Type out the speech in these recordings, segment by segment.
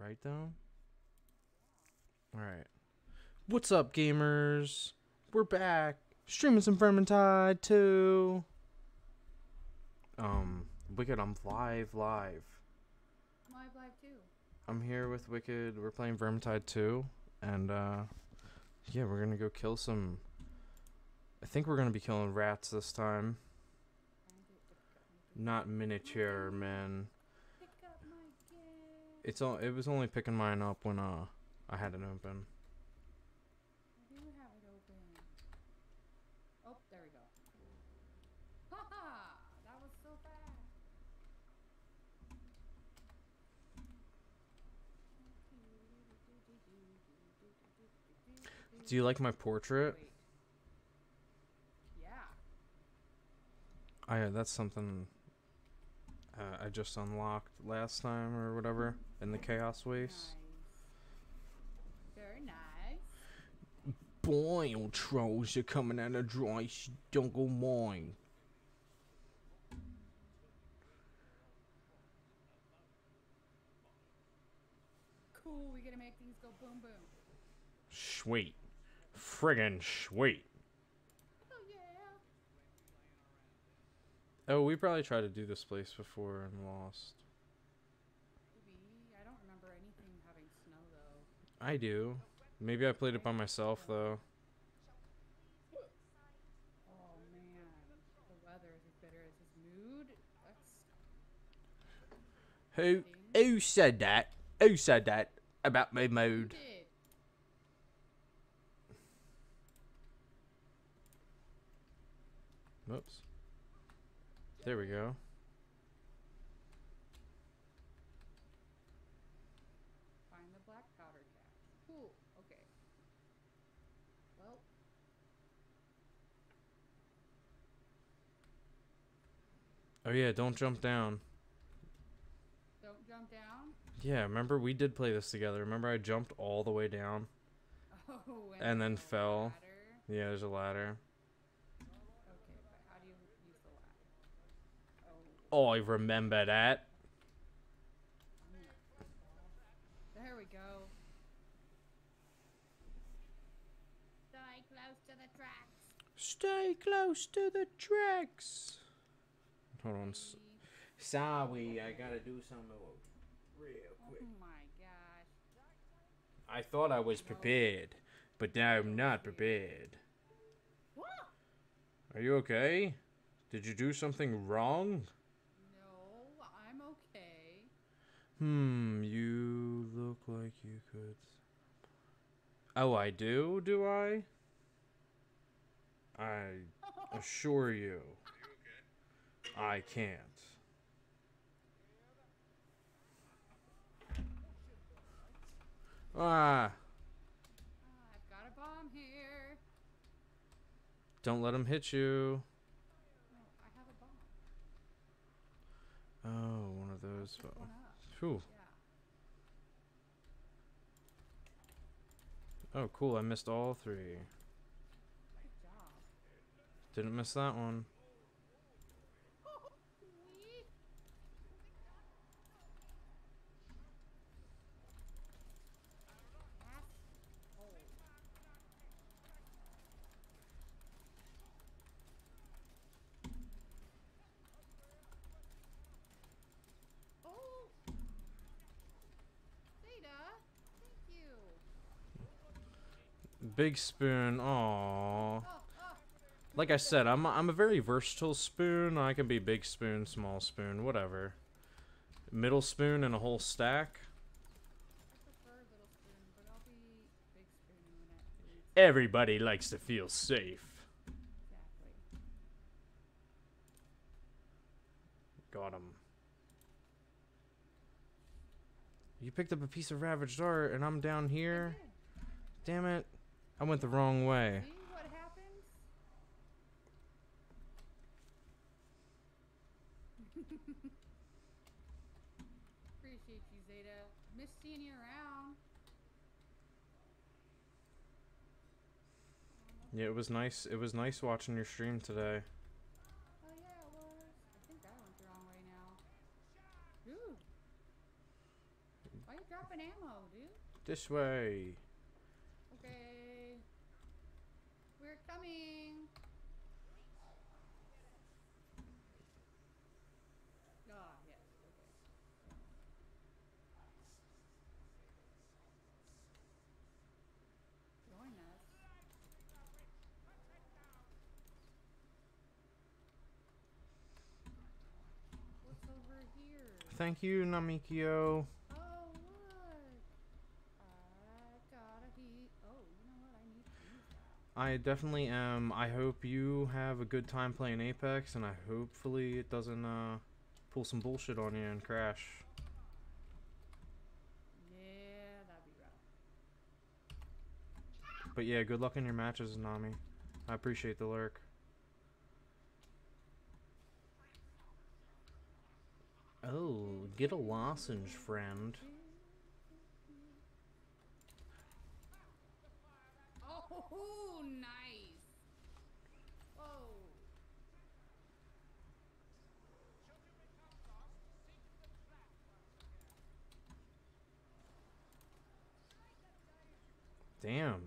Right though? Alright. What's up, gamers? We're back. Streaming some Vermintide 2. Um, Wicked, I'm live, live. Live, live too. I'm here with Wicked. We're playing Vermintide 2. And, uh, yeah, we're gonna go kill some. I think we're gonna be killing rats this time. Not miniature men. Pick up my gift. It's all. It was only picking mine up when uh I had it open. I do have it open. Oh, there we go. Haha! That was so fast. Do you like my portrait? Wait. Yeah. I that's something uh, I just unlocked last time or whatever in the chaos waste. Nice. Very nice. Boy, trolls are coming out of dry jungle mine. Cool. We gotta make things go boom boom. Sweet, friggin' sweet. Oh yeah. Oh, we probably tried to do this place before and lost. I don't remember anything having snow though. I do. Maybe I played it by myself though. Oh man. The weather is as bitter as his mood. That's Who who said that? Who said that about my mood? did. There we go. Find the black powder cache. Cool. Okay. Well, Oh yeah, don't jump down. don't jump down. Yeah, remember we did play this together. Remember I jumped all the way down? Oh, And then fell. ladder. Yeah, there's a ladder. Okay, but how do you use the ladder? Oh, I remember that. there we go. Stay close to the tracks. Stay close to the tracks. Hold on. s- Sorry, I gotta do something real quick. Oh my gosh. I thought I was prepared, but now I'm not prepared. What? Are you okay? Did you do something wrong? No, I'm okay. Hmm, you look like you could. Oh, I do, do I? I assure you, I can't. Ah, I've got a bomb here. don't let him hit you. No, I have a bomb. Oh, one of those. Pick one up. Phew. Yeah. Oh, cool. I missed all three. Didn't miss that one. Wee. Asshole. Oh! Zeta, thank you. Big spoon. Aww. Like I said, I'm I'm a very versatile spoon. I can be big spoon, small spoon, whatever. Middle spoon and a whole stack. Everybody likes to feel safe. Got him. You picked up a piece of ravaged art, and I'm down here. Damn it! I went the wrong way. See what happens? Appreciate you, Zeta. Miss seeing you around. Yeah, it was nice. It was nice watching your stream today. Oh yeah, it was. I think I went the wrong way now. Ooh. Why you dropping ammo dude? This way. Okay. We're coming. Ah, yes. Okay. Join us. What's over here? Thank you, Namikio. Oh, look. I got a heat. Oh, you know what? I need to. I definitely am. I hope you have a good time playing Apex, and I hopefully it doesn't uh, pull some bullshit on you and crash. Yeah, that'd be rough. But yeah, good luck in your matches, Nami. I appreciate the lurk. Oh, get a lozenge, friend. Oh, nice. Whoa. Damn.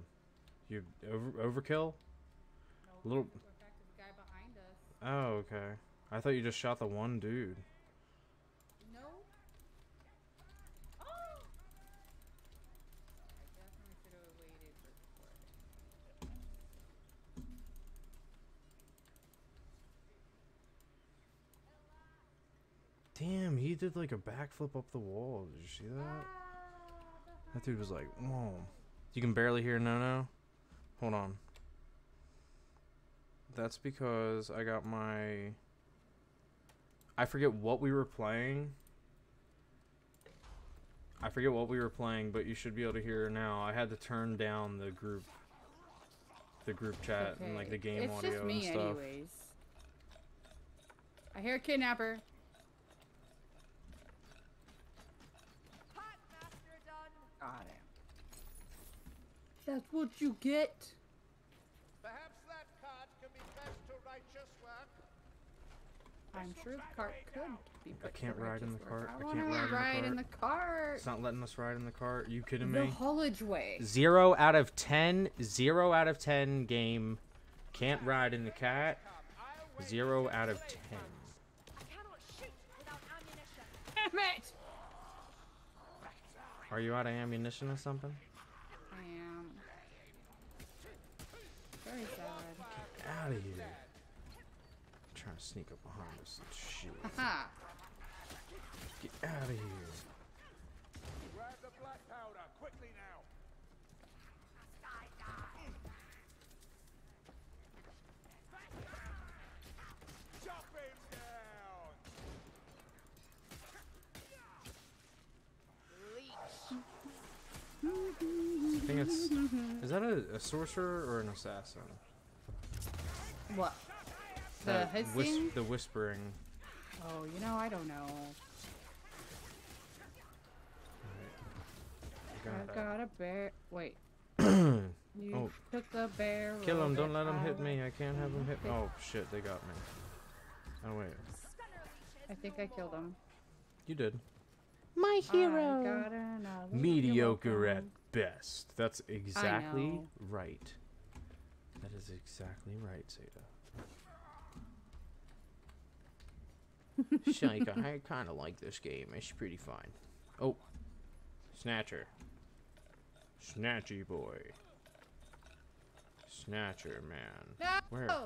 You over overkill? No, Little- back to the guy behind us. Oh, okay. I thought you just shot the one dude. No. Oh. I definitely should have waited for for it. Damn, he did like a backflip up the wall. Did you see that? That dude was like, whoa. You can barely hear no no. Hold on. That's because I got my. I forget what we were playing. I forget what we were playing, but you should be able to hear now. I had to turn down the group, the group chat and like the Okay, game it's audio just me and stuff. anyways. I hear a kidnapper. That's what you get. Perhaps that cart can be best to righteous work. I'm sure the cart could be put to can't ride in the cart. I I want can't to ride in the ride in cart. the cart. It's not letting us ride in the cart. you kidding The me? haulage way. Zero out of ten. Zero out of ten game. Can't ride in the cat. Zero out of ten. Damn it! Are you out of ammunition or something? I am. Very sad. Out of here. trying to sneak up behind us and shit. Aha! Get out of here. Grab the black powder, quickly now. Chop him down. I think it's. Mm-hmm. Is that a, a sorcerer or an assassin? What? The That whis- the whispering. Oh, you know, I don't know. I've Got got a bear. Wait. You Oh. took the bear. Kill him! Don't let him hit me! I can't have him hit. Okay. Oh shit! They got me. Oh wait, I think I killed him. you did. My hero. got uh, Mediocre at welcome. Best. That's exactly right. That is exactly right, Zeta. Shaika, I kind of like this game. It's pretty fun. Oh, Snatcher. Snatchy boy. Snatcher man. No! Where? Over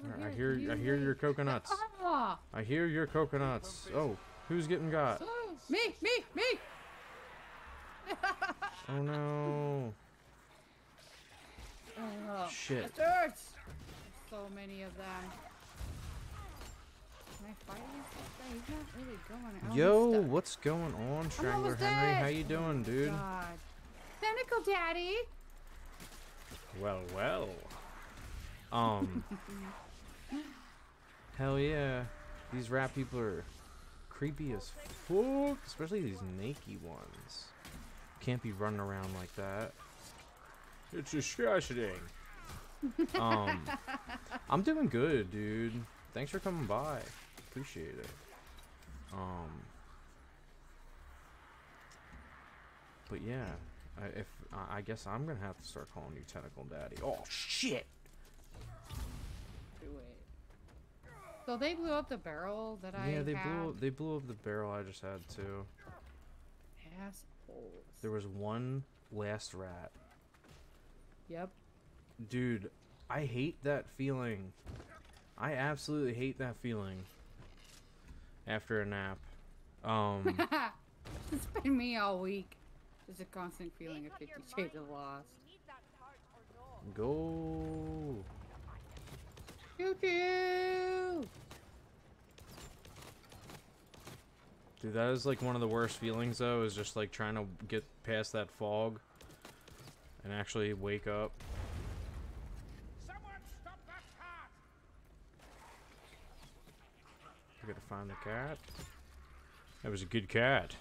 Where? I hear I hear your coconuts. Ah! I hear your coconuts. Oh, who's getting got? Me, me, me! Oh no. Oh, Shit. bastards! So many of them. Can I fight against this guy? He's not really going. Oh, Yo, what's going on, Strangler almost Henry? dead. How you doing, dude? God. Tentacle Daddy! Well, well. Um. hell yeah, these rap people are creepy as fuck, especially these naked ones. Can't be running around like that. It's disgusting. um, I'm doing good, dude. Thanks for coming by. Appreciate it. Um. but yeah, I, if I I guess I'm gonna have to start calling you Tentacle Daddy. Oh shit! Do it. So they blew up the barrel that I yeah, they had. blew they blew up the barrel I just had too. Assholes. There was one last rat. Yep. Dude, I hate that feeling. I absolutely hate that feeling. After a nap. Um, it's been me all week. Just a constant feeling of Fifty Shades of Lost. go. Choo choo! Dude, that is like one of the worst feelings though, is just like trying to get past that fog and actually wake up. Someone stop that cart! I gotta find the cat. That was a good cat.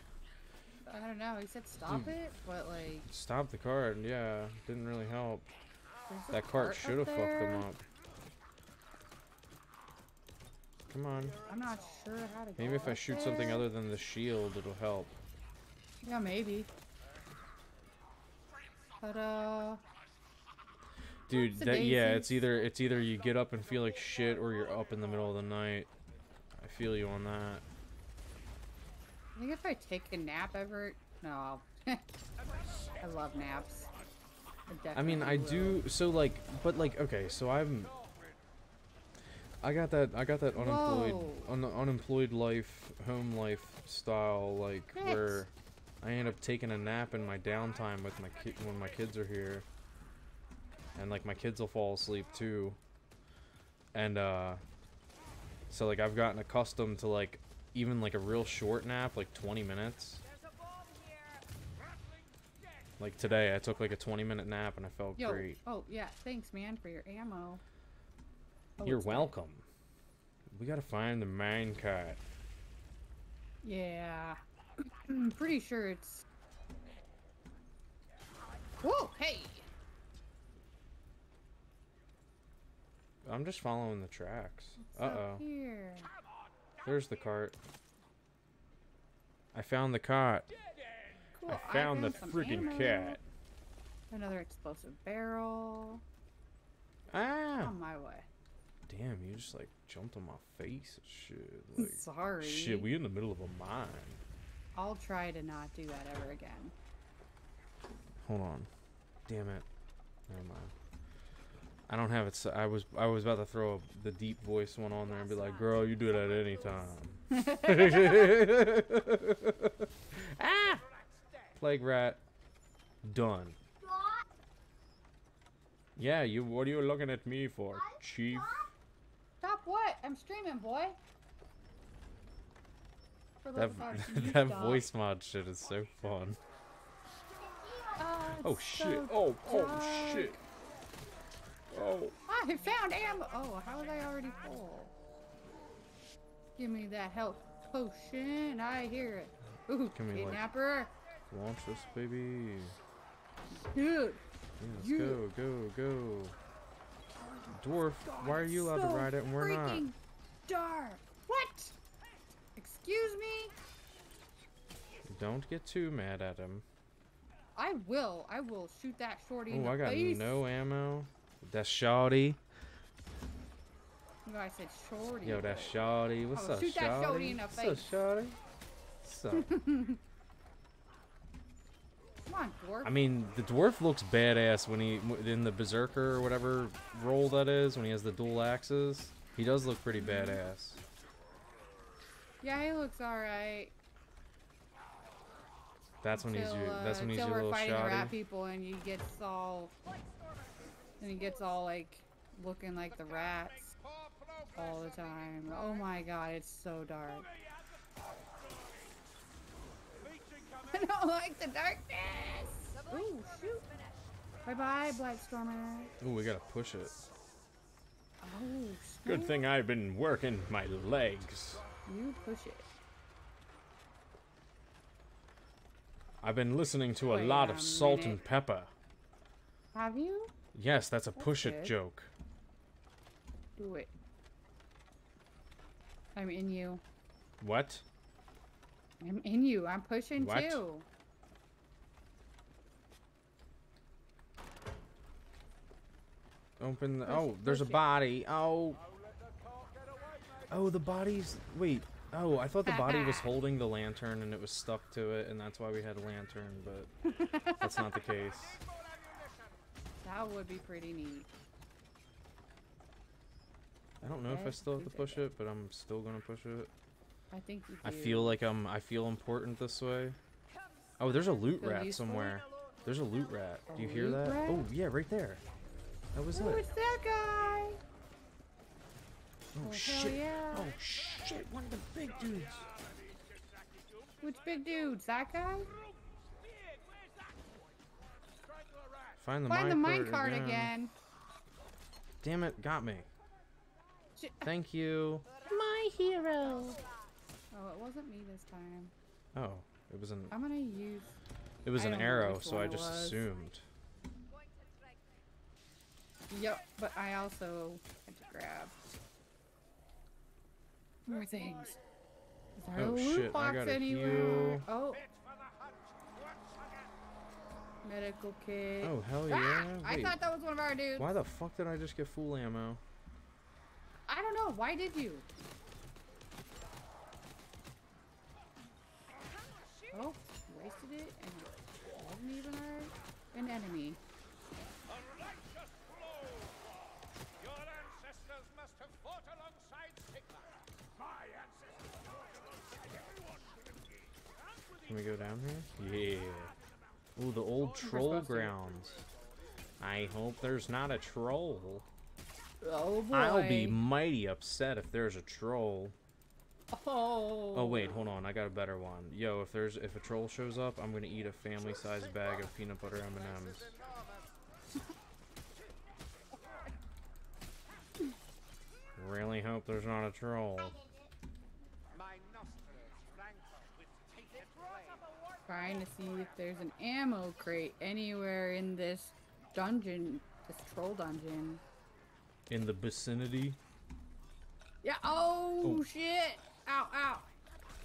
I don't know. He said stop hmm. it, but like Stop the cart, yeah. Didn't really help. there's That cart up should have fucked them up. Come on. I'm not sure how to. Maybe go if I up shoot something other than the shield, it'll help. Yeah, maybe. Uh, Dude, that yeah, it's either it's either you get up and feel like shit or you're up in the middle of the night. I feel you on that. I think if I take a nap ever, no, I'll love naps. I mean, I will. do so like but like okay, so I'm I got that I got that unemployed un, unemployed life, home life style like where I end up taking a nap in my downtime with my kid when my kids are here. And like my kids will fall asleep too. And uh so like I've gotten accustomed to like even like a real short nap, like 20 minutes. Like today I took like a 20 minute nap and I felt Yo, great. oh yeah, thanks man for your ammo. Oh, You're it's dead. welcome. We gotta find the mine cat. Yeah, I'm pretty sure it's. Whoa! Hey, I'm just following the tracks. Uh-oh. here? There's the cart. I found the cart. Cool. I found the some freaking cat. Another explosive barrel. Ah! On my way. Damn, you just like jumped on my face and shit. Like, Sorry. shit, we in the middle of a mine. I'll try to not do that ever again. Hold on. Damn it. Never mind. I don't have it. s I was I was about to throw the deep voice one on there and be like, "Girl, you do it at any time." ah! Plague rat. Done. Yeah, you. What are you looking at me for, chief? Stop what? I'm streaming, boy. That that voice mod shit is so fun. Ah, Oh shit! so Oh oh shit! Oh. I found ammo. Oh, how was I already full? Give me that health potion. I hear it. Ooh, Give me, like- kidnapper. Launch this baby. Dude, Yeah, let's You- go, go, go. Dwarf, why are you allowed so to ride it and we're not? freaking dark. What? Excuse me? Don't get too mad at him. I will. I will shoot that shorty in Oh, I got face. no ammo. That's Shawty. No, I said shorty. Yo, that's. What's Oh, up, shoot that shorty in the What's face. up, Shawty? What's up? Come on, dwarf. I mean, the dwarf looks badass when he in the berserker or whatever role that is when he has the dual axes. He does look pretty Mm-hmm. badass. Yeah, he looks alright. That's when he's Till, your, that's uh, when he's till your we're little fighting the rat people and he gets all and he gets all like looking like the rats all the time. Oh my god, it's so dark. I don't like the darkness. Ooh, shoot. Bye bye, Blightstormer. Ooh, we gotta push it. Oh, Good thing I've been working my legs. You push it. I've been listening to a lot a of Salt-N-Pepa. Have you? Yes, that's a that's push good. it joke. Do it. I'm in you. What? I'm in you. I'm pushing what? too. Open the, Push, oh, there's a body. Oh. Oh, the body's. Wait. Oh, I thought the body was holding the lantern and it was stuck to it, and that's why we had a lantern, but that's not the case. That would be pretty neat. I don't know if I still have to push it, but I'm still gonna push it. I think you do. I feel like I'm. I feel important this way. Oh, there's a loot Feel rat somewhere. There's a loot rat. Do you hear that? rat? Oh, yeah, right there. That was it. it's that guy. Oh Oh, hell shit. yeah. Oh shit. One of the big dudes. Which big dudes? That guy? Find the Find the minecart minecart again. again. Damn it, got me. Shit. Thank you. My hero. Oh, it wasn't me this time. Oh, it was an I'm gonna use. it was I an arrow, so I just was. assumed. Yep, but I also had to grab more things. Is there Oh, a loot shit, box anywhere? heal. Oh. Medical kit. Oh hell Ah! yeah! I thought that was one of our dudes. why the fuck did I just get full ammo? I don't know. Why did you? Oh, wasted it and wasn't even our, an enemy. Can we go down here? Yeah. Ooh, the old troll grounds. I hope there's not a troll. Oh boy. I'll be mighty upset if there's a troll. Oh. Oh wait, hold on. I got a better one. Yo, if there's if a troll shows up, I'm gonna eat a family-sized bag of peanut butter M&Ms. Really hope there's not a troll. My nostrils rankle with tainted flame. Trying to see if there's an ammo crate anywhere in this dungeon, this troll dungeon. In the vicinity. Yeah. Oh, Oh. shit! Ow! Ow!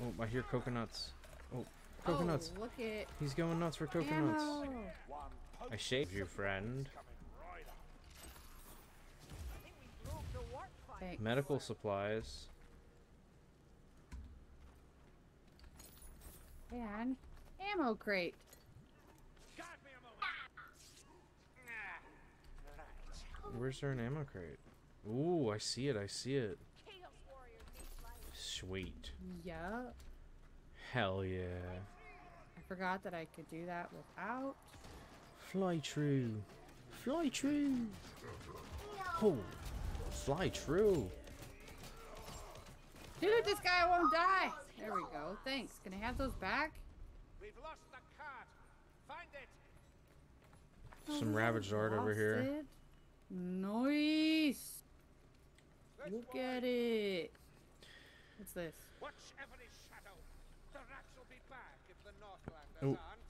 Oh, I hear coconuts. Oh, coconuts. Oh, look at He's going nuts for coconuts. ammo. I shaved you, friend. Thanks. Medical supplies. And ammo crate. Got me a moment. Right. Where's there an ammo crate? Ooh, I see it. I see it. Sweet. Yeah. Hell yeah. I forgot that I could do that without. Fly true. Fly true. Oh, fly true. Dude, this guy won't die. There we go. Thanks. Can I have those back? We've lost the cart. Find it. Some ravaged art over here. it. Nice. Let's Look go. at it. What's this? Watch every shadow. The rats will be back if the Northlanders Oh. aren't.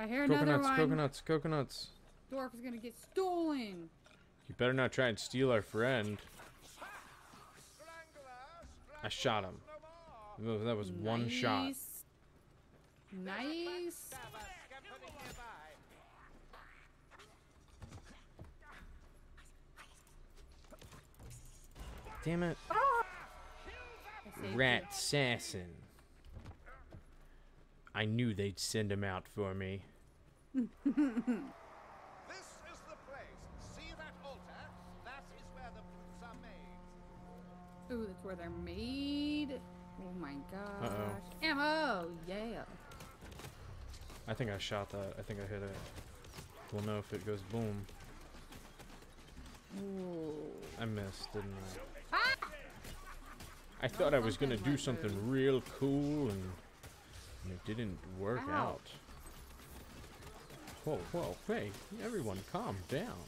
I hear another Coconuts, one. coconuts, coconuts. Dwarf is gonna get stolen. You better not try and steal our friend. Strangler, I shot him. no. That was one shot. Nice. Nice. Stab us, scampering nearby. Damn it. I Rat you. assassin. I knew they'd send him out for me. This is the place. See that altar? That is where the boots are made. Ooh, that's where they're made. Oh my gosh. Uh-oh. Ammo. Yeah. I think I shot that. I think I hit it. We'll know if it goes boom. Ooh. I missed, didn't I? Ah! I thought I was gonna do went something boom. real cool and, and it didn't work Ow. out. Whoa, whoa, hey, everyone calm down.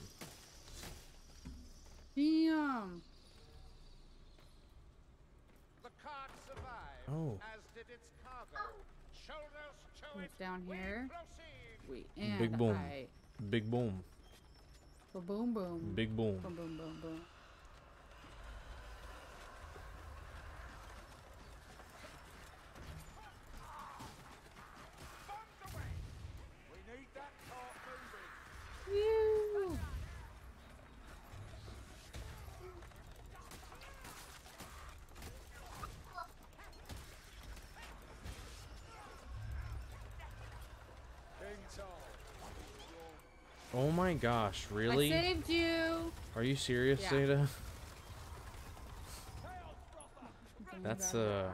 Damn. The cart survived, Oh. as did its cargo. Shoulders to What's it. down here? Wait, and Big boom. I. Big boom. Ba boom boom. Big boom. Boom boom boom boom. Bombed away. We need that cart moving. Phew. Oh my gosh, really? I saved you. Are you serious, Yeah. Zeta? That's, uh.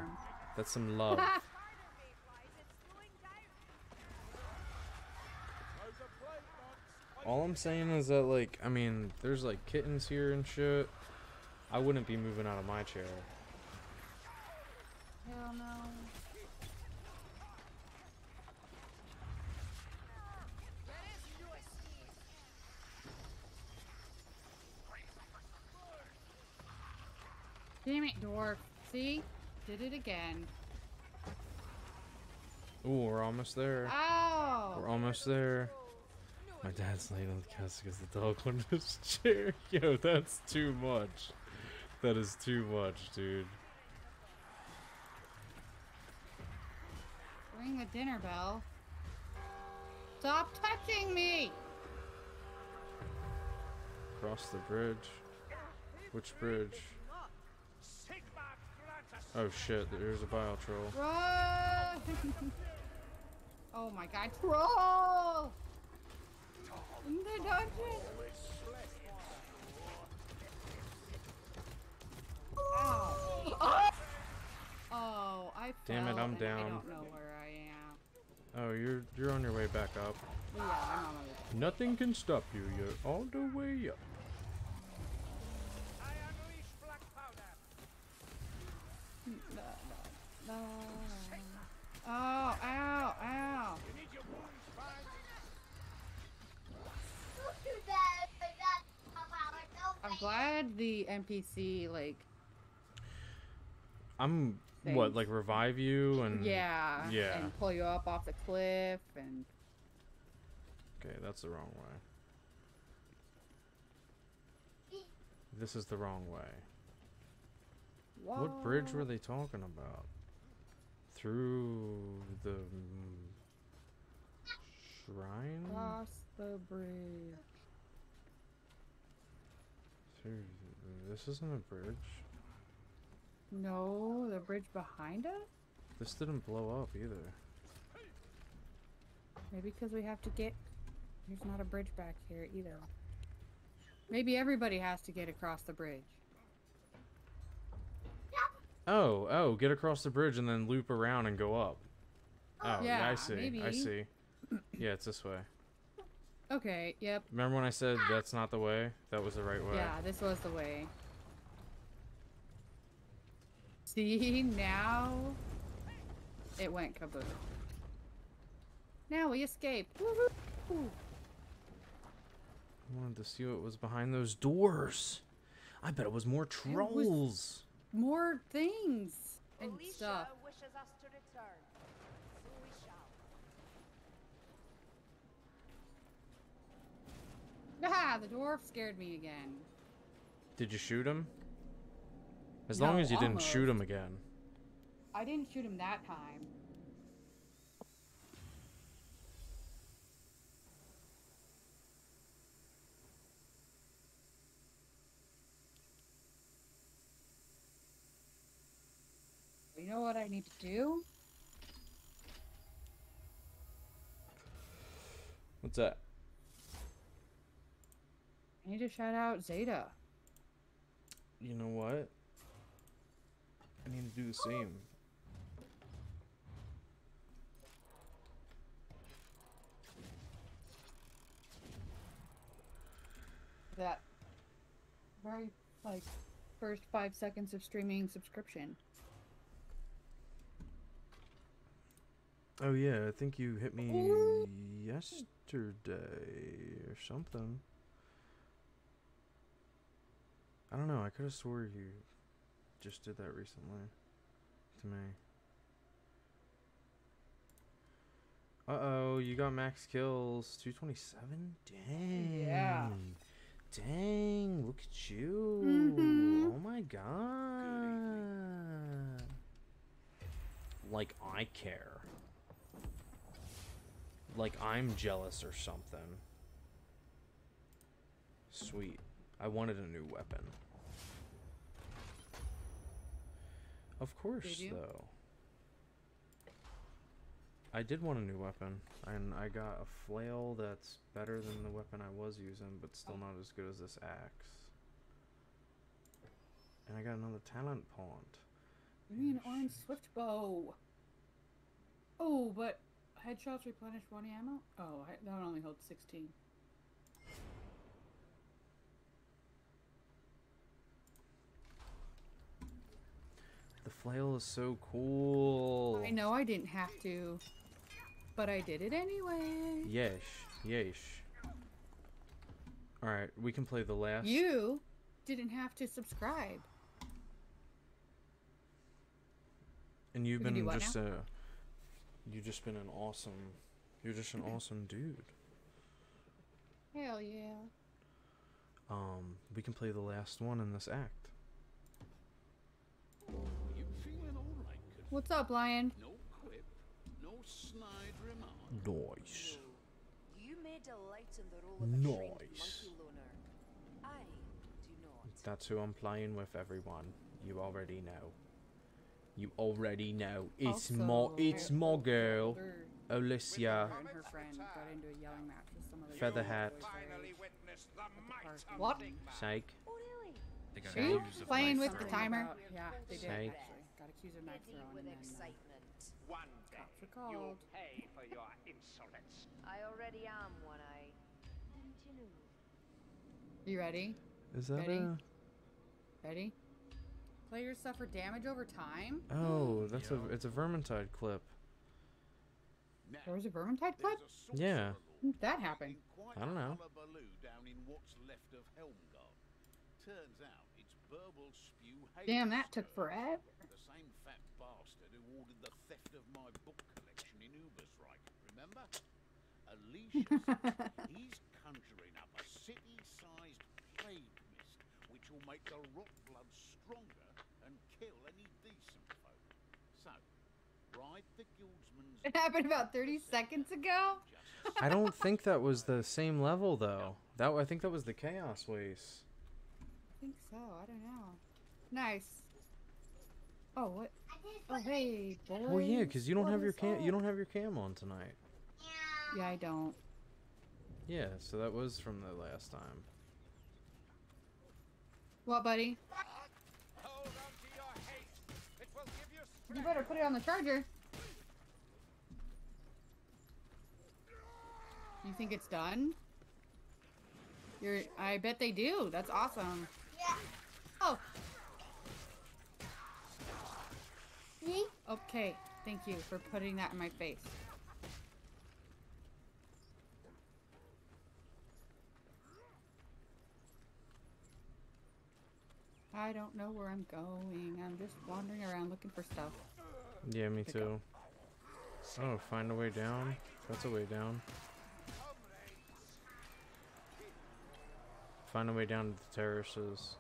That's some love. Are plate marks. All I'm saying is that, like, I mean, there's like kittens here and shit. I wouldn't be moving out of my chair. Hell no. Damn it, dwarf. See? Did it again. Ooh, we're almost there. Ow! We're almost there. My dad's laying on the couch because the dog wanted his chair. Yo, that's too much. That is too much, dude. Ring the dinner bell. Stop touching me! Cross the bridge. Which bridge? Oh shit, there's a bile troll. Run! oh my god, troll! In the dungeon! Ow. Oh! Oh, I Damn it, I'm and I down. don't know where I am. Oh, you're you're on your way back up. Yeah, I'm on my way. Nothing can stop you. You're all the way up. I unleash black powder. No, no, no, no. Oh, ow, ow. You need your wounds fine. I'm glad the NPC, like, I'm what like revive you and yeah, yeah. and pull you up off the cliff and Okay, that's the wrong way. This is the wrong way. What bridge were they talking about? Through the mm, shrine? Cross the bridge. Through this isn't a bridge. No, the bridge behind us? This didn't blow up either. Maybe because we have to get. There's not a bridge back here either. Maybe everybody has to get across the bridge. Oh, oh, get across the bridge and then loop around and go up. Oh, yeah, I Yeah, see. I see. Yeah, it's this way. Okay, yep. Remember when I said that's not the way? That was the right way. Yeah, this was the way. See, now it went kaboom. Now we escape. Woohoo! I wanted to see what was behind those doors. I bet it was more was- trolls. More things and Alicia stuff. wishes us to return. So we shall. Ah, the dwarf scared me again. Did you shoot him? As long as you didn't shoot him again. I didn't shoot him that time. You know what I need to do? What's that? I need to shout out Zeta. You know what? I need to do the same. That very like first five seconds of streaming subscription. Oh yeah, I think you hit me yesterday or something. I don't know. I could have swore you just did that recently to me. Uh oh, you got max kills 227? Dang. Yeah. Dang, look at you. Mhm. Oh my god. Like I care. Like I'm jealous or something. Sweet. I wanted a new weapon. Of course, though. I did want a new weapon, and I got a flail that's better than the weapon I was using, but still not as good as this axe. And I got another talent point. Give me an orange swift bow. Oh, but headshots replenish one ammo? Oh, I, that one only holds 16. Flail is so cool. I know I didn't have to, but I did it anyway. Yesh, yesh. Alright, we can play the last. You didn't have to subscribe. And you've We been just a. You've just been an awesome. You're just an awesome dude. Hell yeah. Um, we can play the last one in this act. What's up, Lion? No quip, no snide remark. Nice. You may delight in the role of a trained Nice. loner. I do not. That's who I'm playing with, everyone. You already know. You already know. It's Mo. Also, It's her Mo girl. older Alicia. sister and her friend got into a yelling match with some other Feather hat. who was Finally very- witnessed the might park. of What? Big Man. Psych. Oh, really? They got Who? Playing with the timer? Yeah, they did Psych. Actually. Got accused of knife Giddy throwing with and excitement. One day, cops were you'll pay for your insolence. I already am one eye. Didn't you know? You ready? Is that Ready? a? Ready? Players suffer damage over time? Oh, hmm. that's Yo. a. It's a Vermintide clip. Now, There was a Vermintide clip? a Yeah. That happened. quite I don't know. hullabaloo down in what's left of Turns out it's Burblespue Damn, that took forever. The same fat bastard who ordered the theft of my book collection in Ubersreik, remember? Alicius, he's conjuring up a city-sized plague mist which will make the rot blood stronger and kill any decent folk. So, ride the guildsman's It happened about 30 seconds ago? I don't think that was the same level though. That I think that was the Chaos Waste. I think so. I don't know. Nice. Oh, what? Oh, hey, boys. Well, yeah, because you don't What have your is cam. You don't have your cam on tonight. Yeah, I don't. Yeah, so that was from the last time. What, buddy? Hold on to your hate. It will give you You better put it on the charger. You think it's done? You're. I bet they do. That's awesome. Yeah. Oh. Okay. Thank you for putting that in my face. I don't know where I'm going. I'm just wandering around looking for stuff. Yeah, me Pick up. too. Oh, find a way down. That's a way down. Find a way down to the terraces.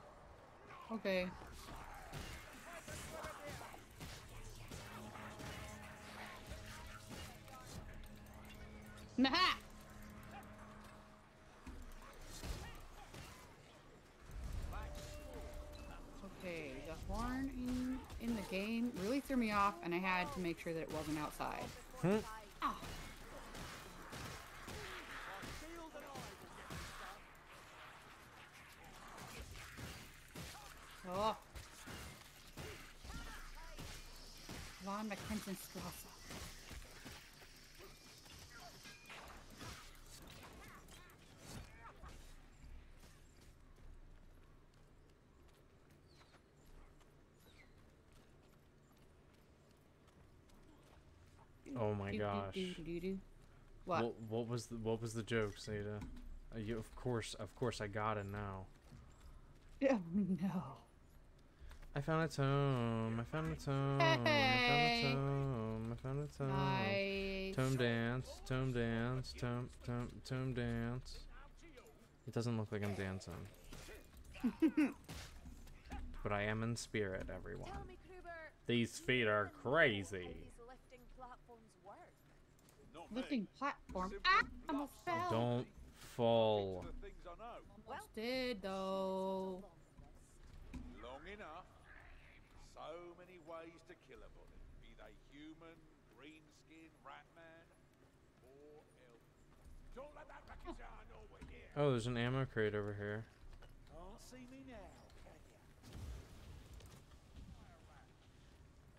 Okay. Nah! Okay, the horn in, in the game really threw me off, and I had to make sure that it wasn't outside. Hmm. Oh. Oh my Do, do, gosh. do, do, do. What? What, what was the what was the joke, Zeta? Uh, you, of course, of course, I got it now. Oh, no. I found a tome. I found a tome. I found a Hey. tome. I found a tome. Nice. Tome dance. Tome dance. Tome tome tome dance. It doesn't look like I'm dancing. but I am in spirit, everyone. Tell me, Kruber, These feet are crazy. these lifting platforms work. Not me. Lifting platform. Ah! enough. Almost fell. Don't fall. The I know. Almost did, though. Long enough. So many ways to kill a body. Be they human, green fucking rat man. Or help. Don't let that Rakizar know we're here. Oh, there's an ammo crate over here. Can't see me now, can ya?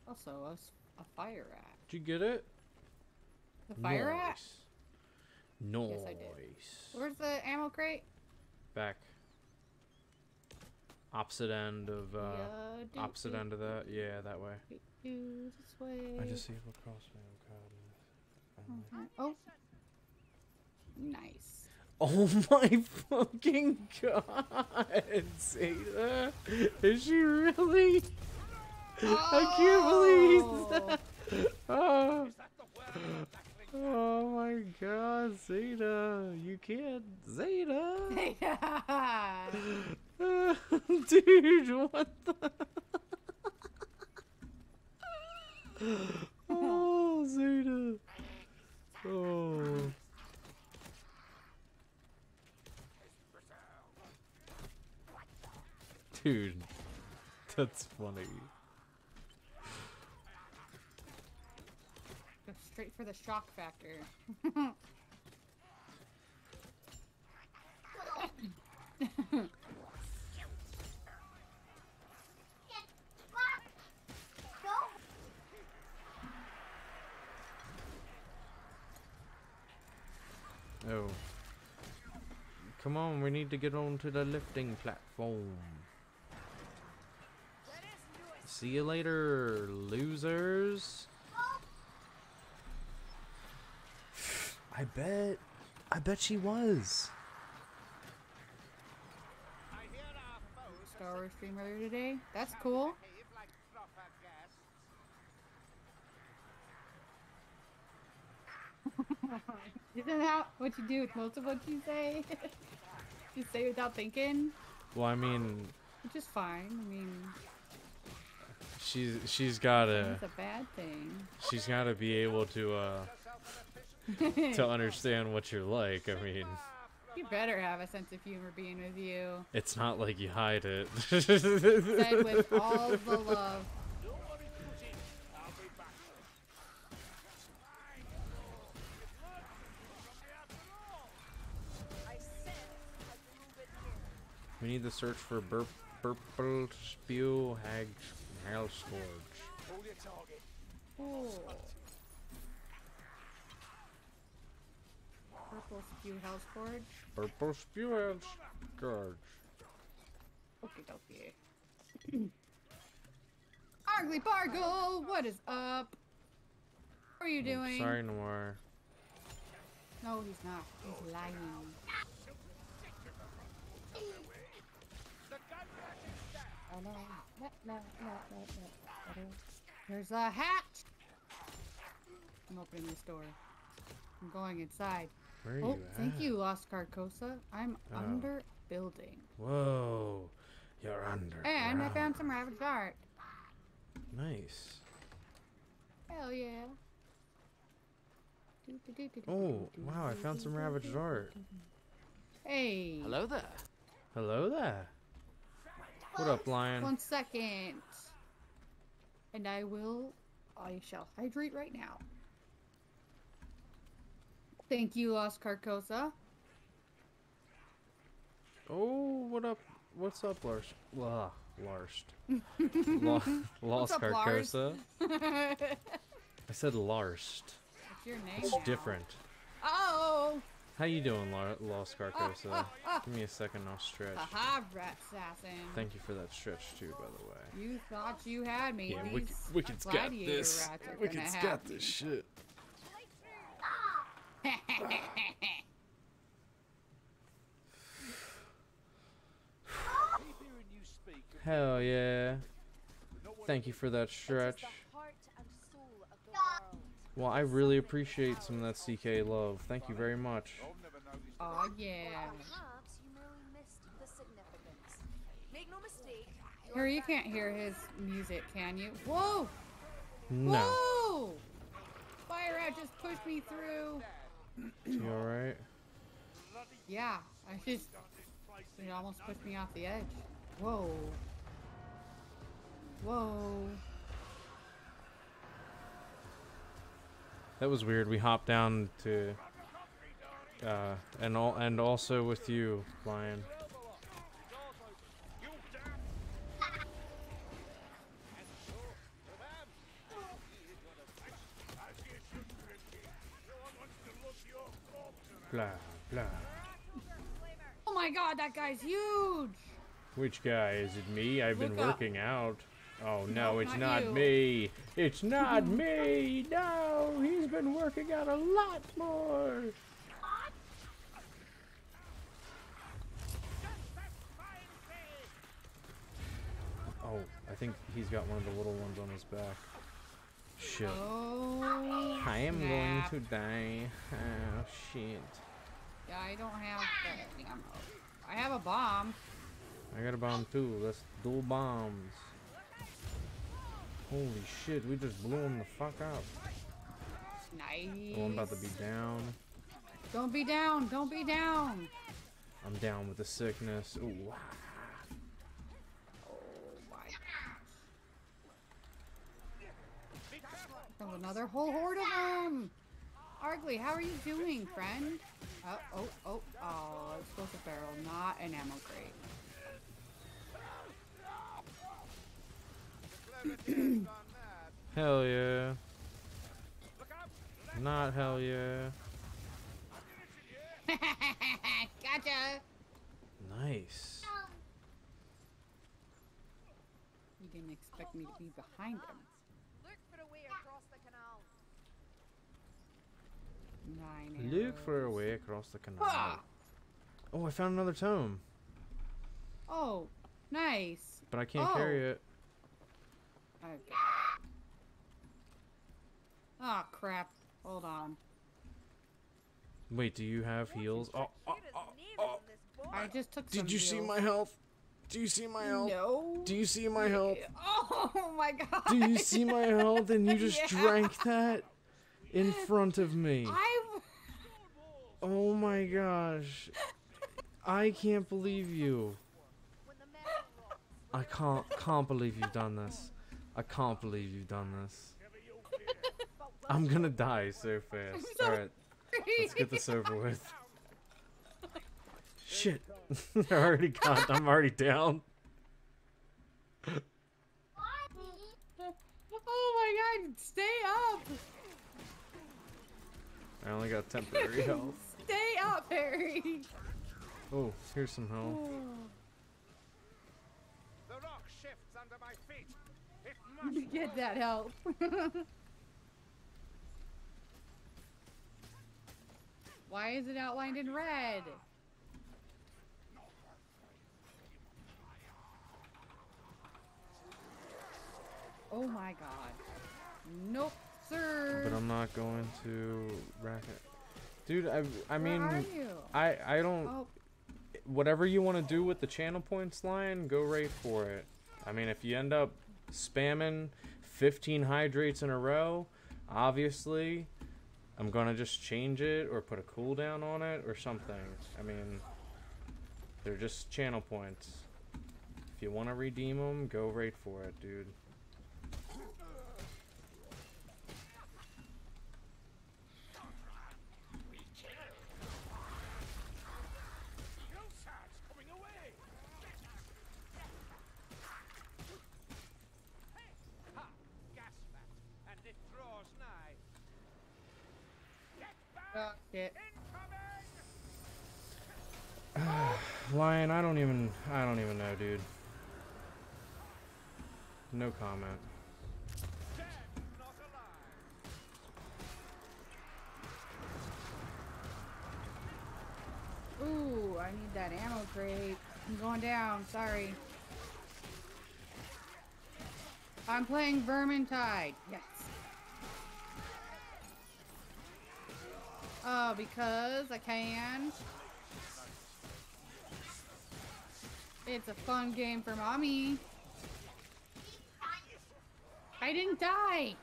Also, a, s- a fire rat. Did you get it? The fire rat? Nice. Yes, I did. Where's the ammo crate? Back. Opposite end of uh Yeah, do- opposite do- end of that. Yeah, that way. do- do this way. I disabled crossbow card. Okay. Oh. Nice. Oh my fucking god, Zeta! Is she really? I can't believe that. Oh, Oh my god, Zeta! You can't, Zeta! Dude, what the? oh, Zeta! Oh. Dude, that's funny. Go straight for the shock factor. Oh. Come on, we need to get onto the lifting platform. See you later, losers. I bet. I bet she was. I hear our foes Star Wars stream earlier today. That's cool. behave like proper. Isn't that what you do with most of what you say? you say without thinking, Well, I mean, which is fine. I mean, she's she's gotta it's a bad thing. she's gotta be able to uh to understand what you're like. I mean, You better have a sense of humor being with you. it's not like you hide it. Said with all the love. Nobody put in. I'll be back. I said a little bit here. we need to search for burp, purple spew hag hell scourge your target. Cool. Purple spew hell's forge. Purple spew hell scourge. Okie dokie. Argly Bargle, what is up? How are you doing? sorry, Noir. No, he's not. He's lying. The gun rack is down. Oh no. No, no, no, no, no. There's a hatch! I'm opening this door. I'm going inside. Where are Oh, you thank at? you, Lost Carcosa. I'm Oh. under building. Whoa, you're under. And I found some ravaged art. Nice. Hell yeah. Oh, wow, I found some ravaged art. Hey. Hello there. Hello there. What up, lion? One second. And I will. I shall hydrate right now. Thank you, Lost Carcosa. Oh, what up? What's up, Lars? Blah, Larst. Lo- Lost up, Carcosa. I said Larst. your name? It's now? different. Oh! How you doing, Lar- Lost Carcosa? ah, ah. Give me a second, I'll stretch. Haha, rat assassin. Thank you for that stretch too, by the way. You thought you had me. Yeah, Wicked, Wicked's got this. are got this shit. Keep hearing you speak. and Hell yeah. Thank you for that stretch. the heart and soul of the world. Well, I really appreciate some of that CK love. Thank you very much. I've never noticed oh yeah. Perhaps you merely missed the significance. Make no mistake. Here, you can't hear his music, can you? Whoa! No. Whoa! Fire rat just pushed me through. You alright? Yeah, I just. It almost pushed me off the edge. Whoa. Whoa. That was weird. We hopped down to, uh, and all, and also with you, Lion. Blah blah. Oh my god, that guy's huge! Which guy? Is it me? I've been Look up. working out. Oh no, No, it's not not me. It's not me. No, he's been working out a lot more. Oh, I think he's got one of the little ones on his back. Shit. Oh. I am going to die. Oh shit. Yeah, I don't have the ammo. I have a bomb. I got a bomb too. Let's do bombs. Holy shit, we just blew him the fuck up. Nice. Oh, I'm about to be down. Don't be down. Don't be down. I'm down with the sickness. Ooh. Ah. Oh my There's another whole horde of them. Argley, how are you doing, friend? Uh, oh, oh, oh, oh, explosive barrel, not an ammo crate. Hell yeah. Not hell yeah. gotcha. Nice. You didn't expect me to be behind him. Look for a way across the canal. Nine Look for a arrows. way across the canal. Ah! Oh, I found another tome, Oh, nice. but I can't Oh. carry it. Okay. Oh crap. Hold on. Wait, do you have heals? Oh, oh, oh, oh. in this boat. I just took some Did you see my health? Do you see my health? No. Do you see my health? Oh my god. Do you see my health? And you just Yeah. drank that in front of me. I Oh my gosh. I can't believe you. When the metal rots. I can't can't believe you've done this. I can't believe you've done this. I'm gonna die so fast. Alright, let's get this over with. Shit. I already got I'm already down. Oh my god, stay up! I only got temporary health. Stay up, Harry! Oh, here's some health. The rock shifts under my feet. It must Get that help. Why is it outlined in red? Oh my god. Nope, sir. But I'm not going to rack it. Dude, I I mean? I I don't Oh, whatever you want to do with the channel points line, go right for it. I mean, if you end up spamming 15 hydrates in a row, obviously, I'm gonna just change it or put a cooldown on it or something. I mean, they're just channel points. If you want to redeem them, go right for it, dude. Gilsar's coming away. Ha! Gas vat, and it draws nigh. Get Incoming! Lion, I don't even I don't even know, dude. No comment. Dead, not alive. Ooh, I need that ammo crate. I'm going down, sorry. I'm playing Vermintide. Yes. Oh, because I can. It's a fun game for mommy. I didn't die.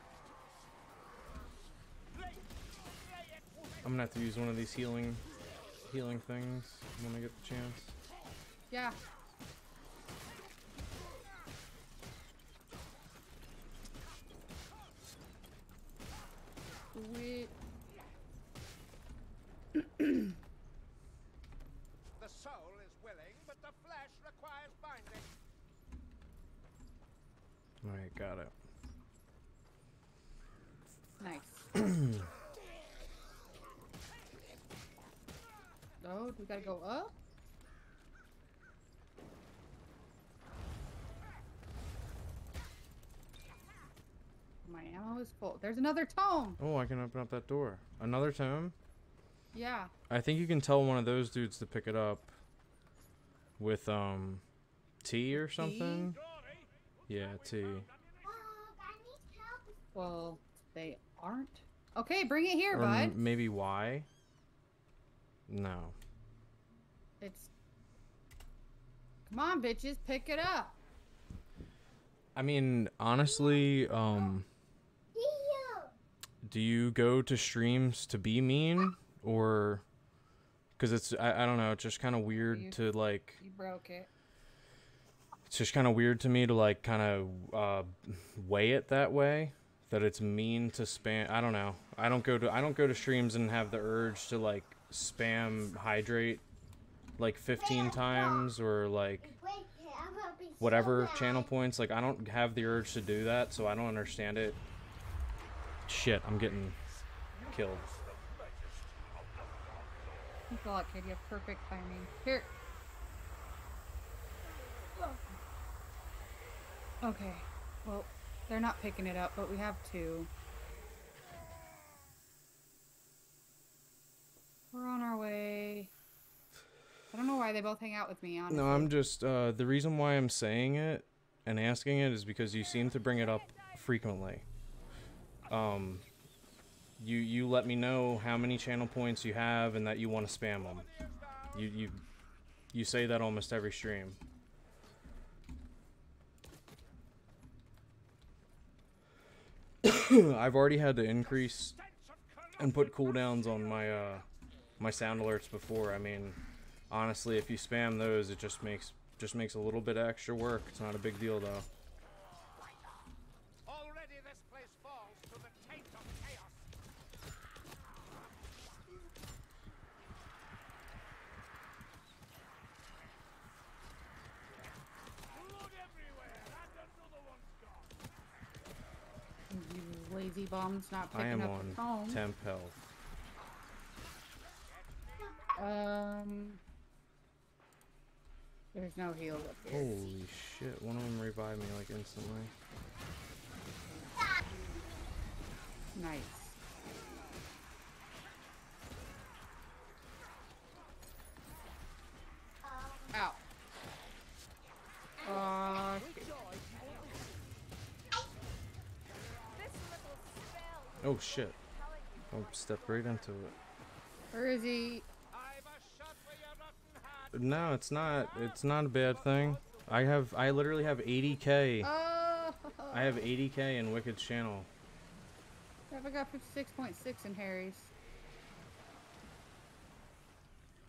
I'm gonna have to use one of these healing healing things when I get the chance. Yeah. the soul is willing, but the flesh requires binding. All right, got it. Nice. oh, we gotta go up? My ammo is full. There's another tome! Oh, I can open up that door. Another tome? Yeah. I think you can tell one of those dudes to pick it up with um tea or something. Yeah, tea. Well, they aren't. Okay, bring it here, Or bud. m- maybe why? No. It's. Come on, bitches, pick it up. I mean, honestly, um do you go to streams to be mean or cuz it's I, I don't know, it's just kind of weird You- to like You broke it. it's just kind of weird to me to like kind of uh, weigh it that way that it's mean to spam i don't know. I don't go to i don't go to streams and have the urge to like spam hydrate like 15 times or like whatever channel points like i don't have the urge to do that so i don't understand it. Shit i'm getting killed A lot, kid. You have perfect timing. Here. Okay. Well, they're not picking it up, but we have two. We're on our way. I don't know why they both hang out with me, honestly. no i'm just uh the reason why i'm saying it and asking it is because you seem to bring it up frequently um you you let me know how many channel points you have and that you want to spam them you you you say that almost every stream I've already had to increase and put cooldowns on my uh my sound alerts before. I mean, honestly, if you spam those, it just makes just makes a little bit of extra work. It's not a big deal though. Already this place falls to the taint of chaos. You lazy bums not I picking am up on the phone. temp health. Um. There's no heal up here. Holy shit! One of them revived me like instantly. Nice. Ow. Uh, Oh shit! I stepped right into it. where is he? I've a shot for your rotten heart. No, it's not. It's not a bad thing. I have. I literally have 80k. Oh! I have 80k in Wicked's channel. I've got 56.6 in Harry's.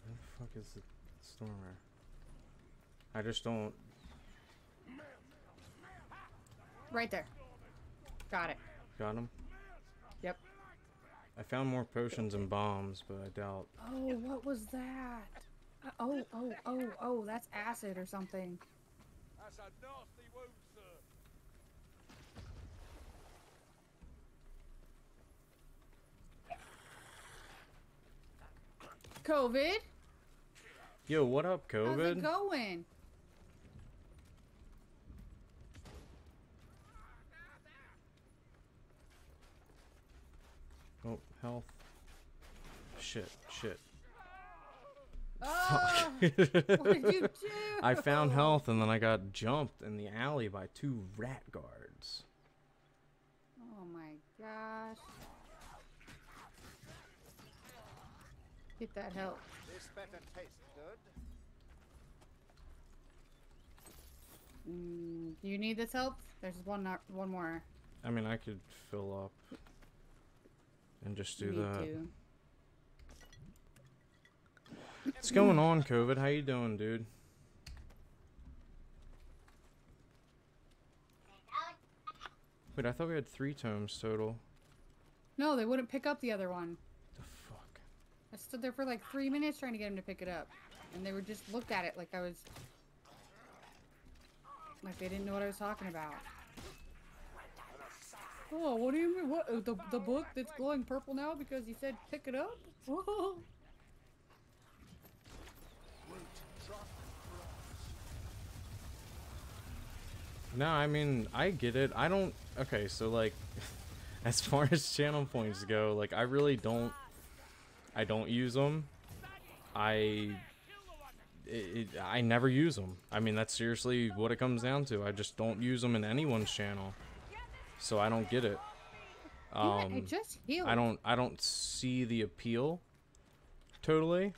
Where the fuck is the stormer? I just don't. Right there. Got it. Got him. Yep. I found more potions and bombs, but I doubt. Oh, what was that? Uh, oh, oh, oh, oh, that's acid or something. That's a nasty wound, sir. COVID? Yo, what up, COVID? How's it COVID? going? Oh, health. Shit, shit. Oh, what did you do? I found health and then I got jumped in the alley by two rat guards. Oh my gosh. Get that help. This better taste good. Mm, do you need this help? There's one, not, one more. I mean, I could fill up and just do Me that. too. What's going on, COVID? How you doing, dude? Wait, I thought we had three tomes total. No, they wouldn't pick up the other one. The fuck? I stood there for like three minutes trying to get him to pick it up. And they were just looked at it like I was... Like they didn't know what I was talking about. Oh, what do you mean? What the the book that's glowing purple now because you said pick it up? No, I mean, I get it. I don't. Okay, so like, as far as channel points go, like, I really don't. I don't use them. I. It, it, I never use them. I mean, that's seriously what it comes down to. I just don't use them in anyone's channel, so I don't get it. Damn it, I Um, just healed. I don't. I don't see the appeal. Totally.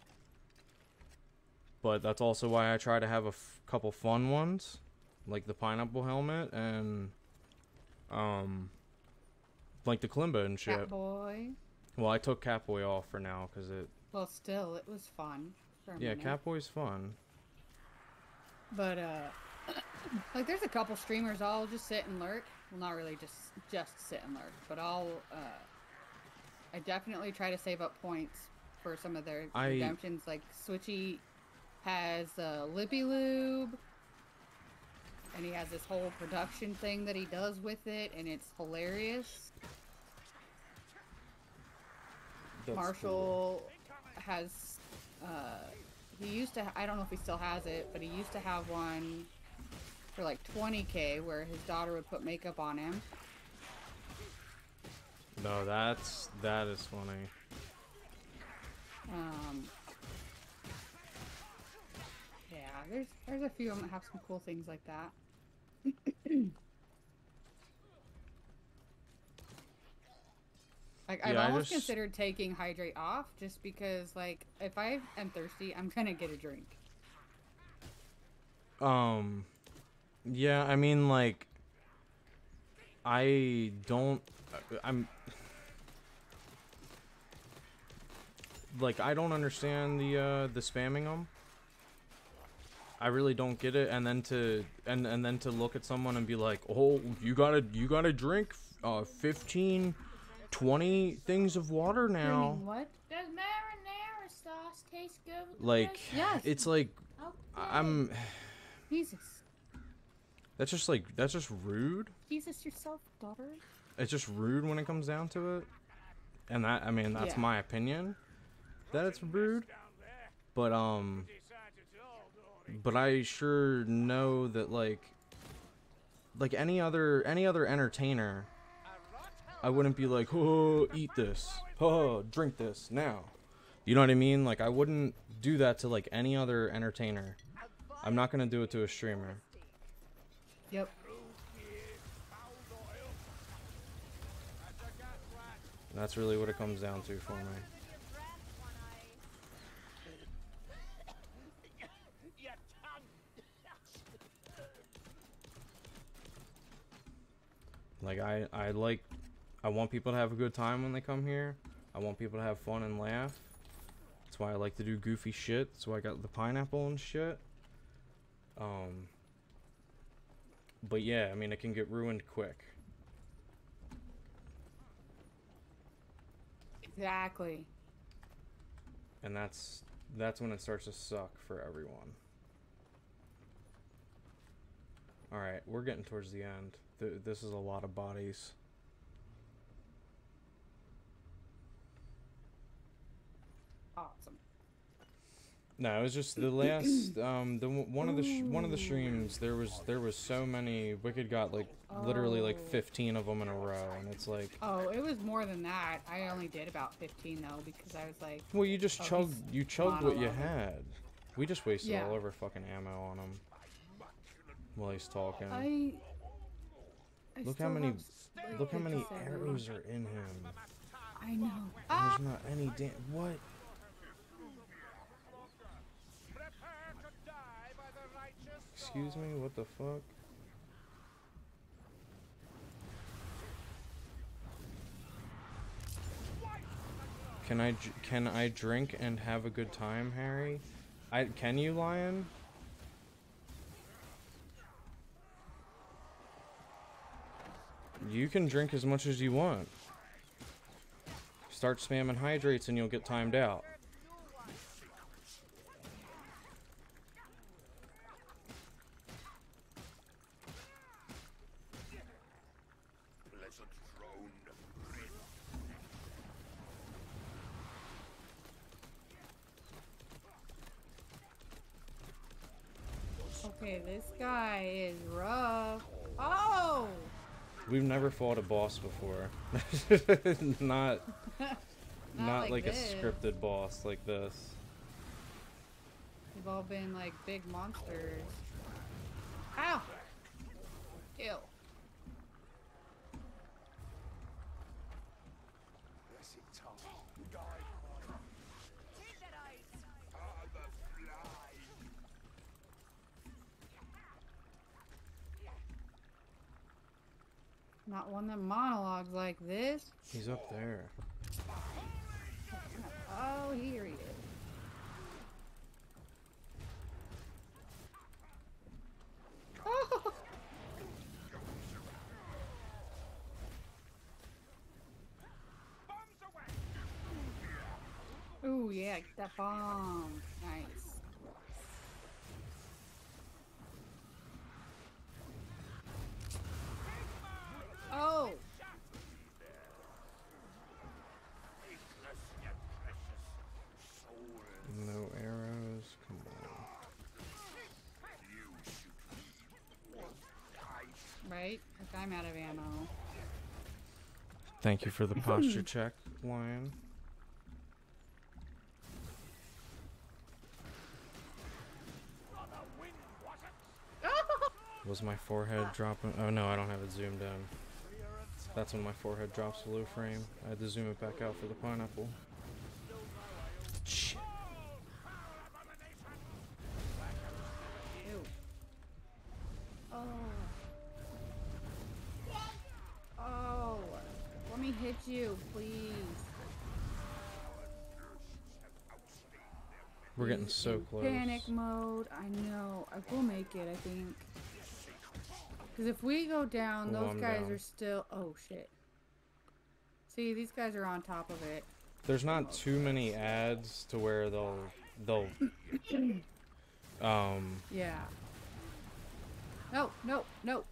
But that's also why I try to have a f- couple fun ones, like the pineapple helmet and, um, like the Kalimba and shit. Catboy. Well, I took Catboy off for now because it. Well, still, it was fun. Yeah, minute. Catboy's fun. But uh, like there's a couple streamers I'll just sit and lurk. Well, not really just just sit and lurk, but I'll uh, I definitely try to save up points for some of their I- redemptions. Like Switchy has uh, Lippy Lube, and he has this whole production thing that he does with it, and it's hilarious. That's Marshall has uh he used to I don't know if he still has it, but he used to have one for like 20k where his daughter would put makeup on him. No, that's that is funny. Um Yeah, there's there's a few of them that have some cool things like that. Like I've Yeah, almost just- considered taking hydrate off just because like if I am thirsty, I'm gonna get a drink. Um, yeah, I mean, like, I don't, I'm, like, I don't understand the, uh, the spamming them. I really don't get it, and then to, and, and then to look at someone and be like, oh, you gotta, you gotta drink, uh, 15, 20 things of water now. what? Does marinara sauce taste good? with Like. Yes. it's like, Okay. I'm, Jesus. That's just like, that's just rude. Jesus yourself, daughter. it's just rude when it comes down to it. And that I mean that's Yeah. my opinion. That it's rude. But um but I sure know that like like any other any other entertainer I wouldn't be like, "Oh, eat this. Oh, drink this now." You know what I mean? Like I wouldn't do that to like any other entertainer. I'm not going to do it to a streamer. Yep. That's really what it comes down to for me. Like I, I like, I want people to have a good time when they come here. I want people to have fun and laugh. That's why I like to do goofy shit. That's why I got the pineapple and shit. Um. But yeah, I mean, it can get ruined quick. Exactly. and that's that's when it starts to suck for everyone. All right, we're getting towards the end. Th- this is a lot of bodies. Awesome. No, it was just the last um the one of the sh- one of the streams there was there was so many Wicked got like literally like Oh. 15 of them in a row and it's like Oh, it was more than that. I only did about 15 though because I was like, well you just Oh, chugged you chugged what you had. We just wasted Yeah. all over fucking ammo on him while he's talking. I. I Look how many have s- like Look how many arrows are in him. I know. And Ah! There's not any damn what? Prepare to die by the righteous Excuse me, what the fuck? Can I can I drink and have a good time, Harry? I can you, Lion? You can drink as much as you want. Start spamming hydrates and you'll get timed out. pleasant Okay, this guy is rough. Oh! We've never fought a boss before. not, not, like like, a scripted boss like this. They've all been like big monsters. Ow! Kill. Not one that monologues like this. He's up there. Oh, here he is. Oh! Ooh, yeah, get that bomb. Nice. Oh! No arrows. Come on. Right? Like I'm out of ammo. Thank you for the posture check, Lion. Was my forehead dropping? Oh no, I don't have it zoomed in. That's when my forehead drops below frame. I had to zoom it back out for the pineapple. Shit. Ew. Oh. Oh. Let me hit you, please. We're getting so close. Panic mode. I know. I will make it, I think. Because if we go down, those guys down. are still. Oh, shit. See, these guys are on top of it. There's not too many ads to where they'll they'll um Yeah. No, no, no.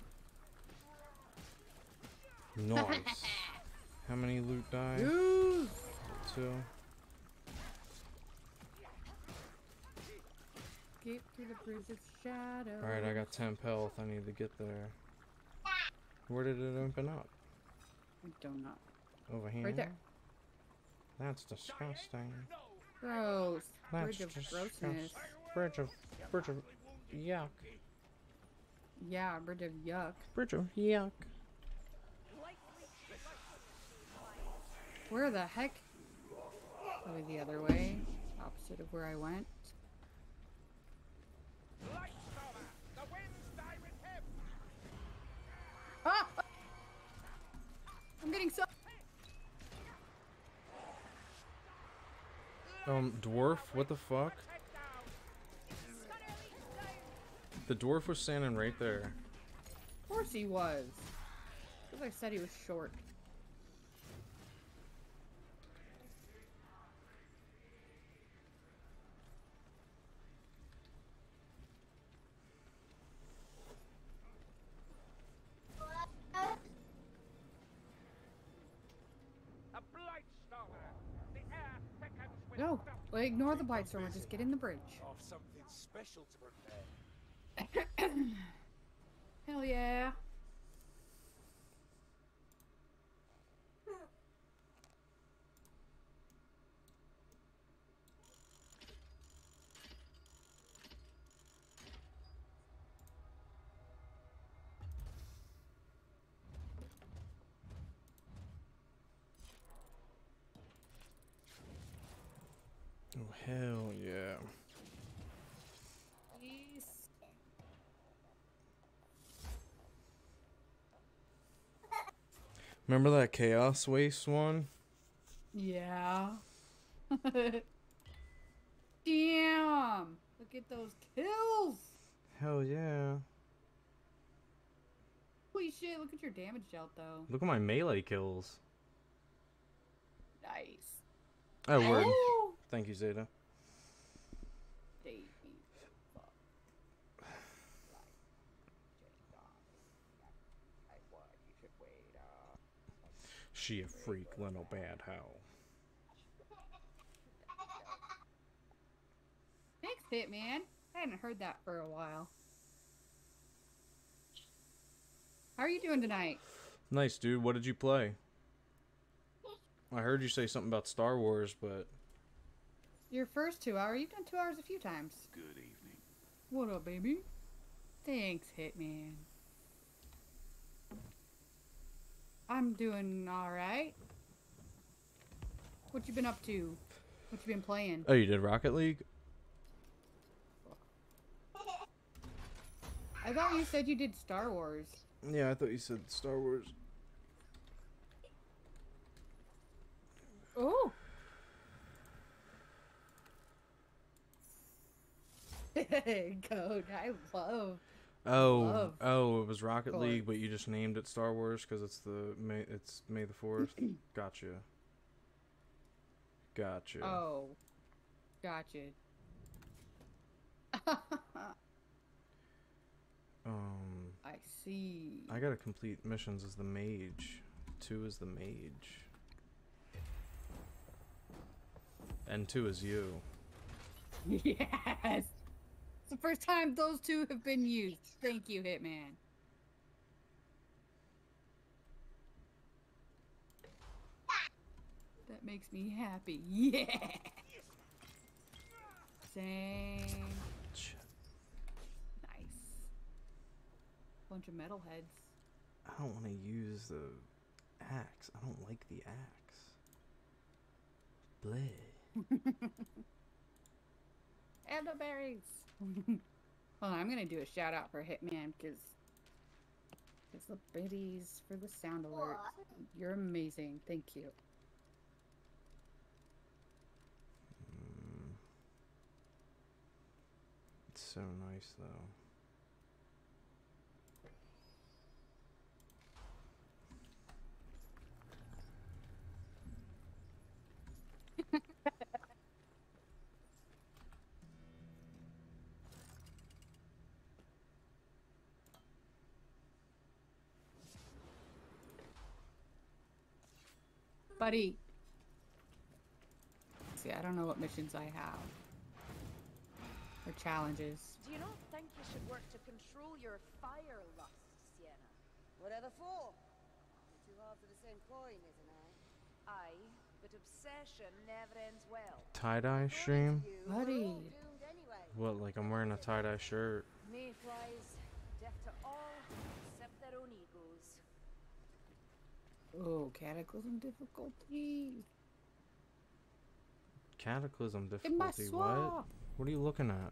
nice. How many loot die? Two. Get to the bridge of shadow. All right, I got temp health. I need to get there. Where did it open up? I don't know. Over here. Right there. That's disgusting. Gross. That's Bridge of disgusting. grossness. Bridge of bridge of yuck. Yeah, bridge of yuck. Bridge of yuck. Where the heck? Probably the other way. Opposite of where I went. The winds die with him! Ah! I'm getting so. Um, dwarf, what the fuck? The dwarf was standing right there. Of course he was. Because I said he was short. A blight stormer! The air thickens with No, dust. well, ignore the blight stormer. Just get in the bridge. Of something special to prepare. Hell yeah. Oh hell yeah. Please. Remember that chaos waste one? Yeah. Damn! Look at those kills! Hell yeah. Holy shit, look at your damage dealt though. Look at my melee kills. Nice. Oh word. Thank you, Zeta. She a freak little bad hoe. Thanks, Hitman. I hadn't heard that for a while. How are you doing tonight? Nice, dude. What did you play? I heard you say something about Star Wars, but... Your first two hours. You've done two hours a few times. Good evening. What up, baby? Thanks, Hitman. I'm doing all right. What you been up to? What you been playing? oh, you did Rocket League. I thought you said you did Star Wars. Yeah, I thought you said Star Wars. Oh. Code. I love. Oh, Love oh, it was Rocket Code. League, but you just named it Star Wars because it's the May. It's May the Fourth. gotcha. Gotcha. Oh. Gotcha. Um, I see. I gotta complete missions as the mage. Two is the mage. And two is you. Yes. It's the first time those two have been used. Thank you, Hitman. That makes me happy. Yeah. Same. Nice. Bunch of metalheads. I don't want to use the axe. I don't like the axe. Bleh. Elderberries. Hold on, I'm gonna do a shout out for Hitman because it's the biddies for the sound alert. You're amazing. Thank you. Mm. It's so nice though. Buddy. See, I don't know what missions I have. Or challenges. Do you not think you should work to control your fire lust, Sienna? Whatever for? The two halves of the same coin, isn't it? Aye, but obsession never ends well. Tie dye stream? You were all Buddy. What, like I'm wearing a tie dye shirt? Mayflies, Oh, cataclysm difficulty. Cataclysm In my difficulty. What? What are you looking at?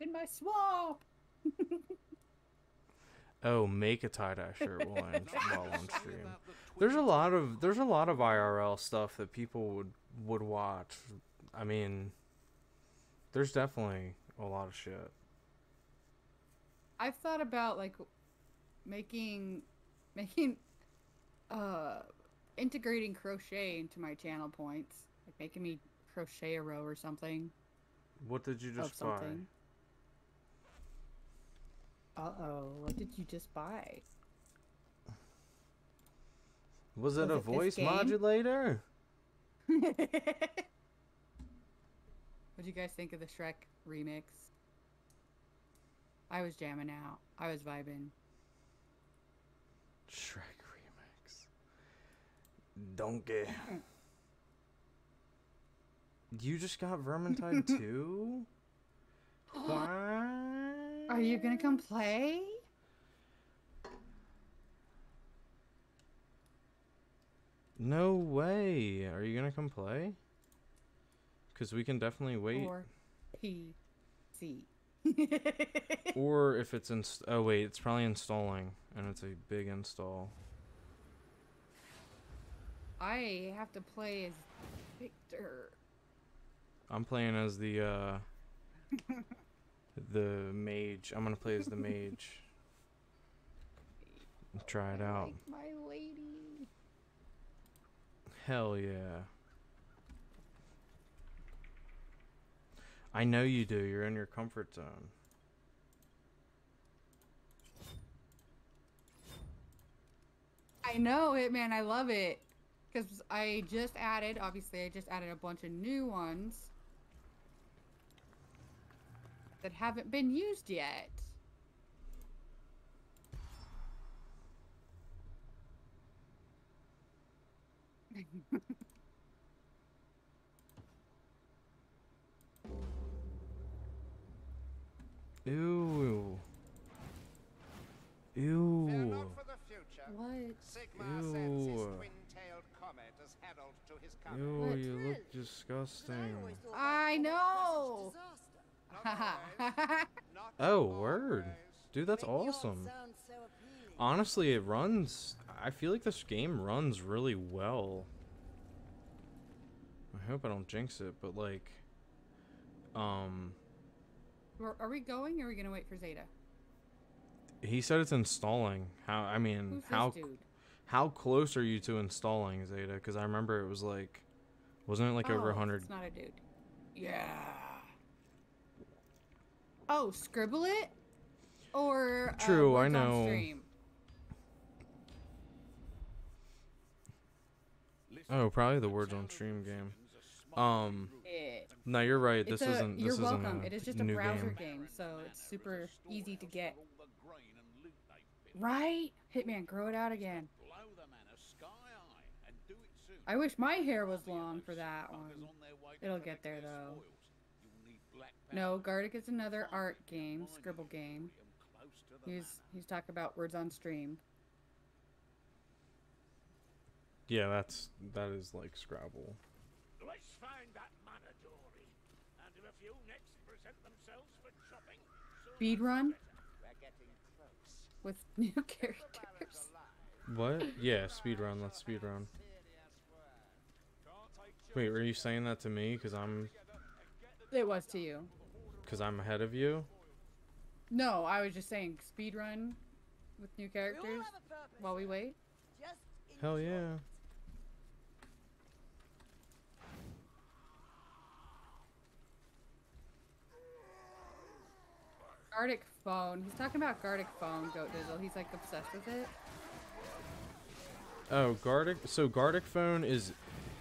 In my swamp. Oh, make a tie dye shirt while on, while on stream. There's a lot of there's a lot of IRL stuff that people would would watch. I mean, there's definitely a lot of shit. I've thought about like making making uh integrating crochet into my channel points. Like making me crochet a row or something. What did you just buy? something. Uh oh, what did you just buy? Was it Was a it voice modulator? What'd you guys think of the Shrek remix? I was jamming out. I was vibing. Shrek remix. Donkey. You just got Vermintide 2? what? Are you gonna come play? No way. Are you gonna come play? Because we can definitely wait. Or PC. Or if it's in. Oh, wait. It's probably installing. And it's a big install. I have to play as Victor. I'm playing as the, uh. the mage. I'm gonna play as the mage. Try it I out. like my lady. Hell yeah. I know you do. You're in your comfort zone. I know it, man. I love it. Because I just added, obviously, I just added a bunch of new ones. that haven't been used yet. Ew. Fear Ew. not for the future. What? Sigmar sends his Ew. twin-tailed comet as herald to his Ew, coming. you look disgusting. always I know. was such disaster. Not always. Not Oh, word. Dude, that's awesome. sound so appealing. Honestly, it runs. I feel like this game runs really well. I hope I don't jinx it, but like, um, Are are we going or are we gonna wait for Zeta? he said it's installing. How? I mean, Who's how how close are you to installing Zeta? Because I remember it was like, wasn't it like over Oh, a hundred? It's not a dude. Yeah. Oh, scribble it? Or uh, True, I words know. stream? Oh, probably the words on stream game. Um, Yeah. no, you're right. This a, isn't. This you're isn't welcome. It is just a browser game. game, so it's super easy to get. All the grain and loot they've picked. Right? Hitman, grow it out again. Blow the manor sky high and do it soon. I wish my hair was long for that one. on their way to It'll get there, though. spoils. You'll need black No. Gartic is another art game, scribble game. bring 'em close to the He's he's talking about words on stream. Yeah, that's that is like Scrabble. Let's find that manor, Dory. And if a few next present themselves for chopping, Speed run. We're getting close. with new characters. What? Yeah, speedrun. Let's speedrun. Serious word. Wait, were you saying that to me? Cause I'm, It was to you. cause I'm ahead of you. No, I was just saying speed run with new characters have a purpose. while we wait. Hell enjoy yeah. Gartic phone. He's talking about Gartic phone, Goat Dizzle. He's like obsessed with it. Oh, Gartic. So Gartic phone is,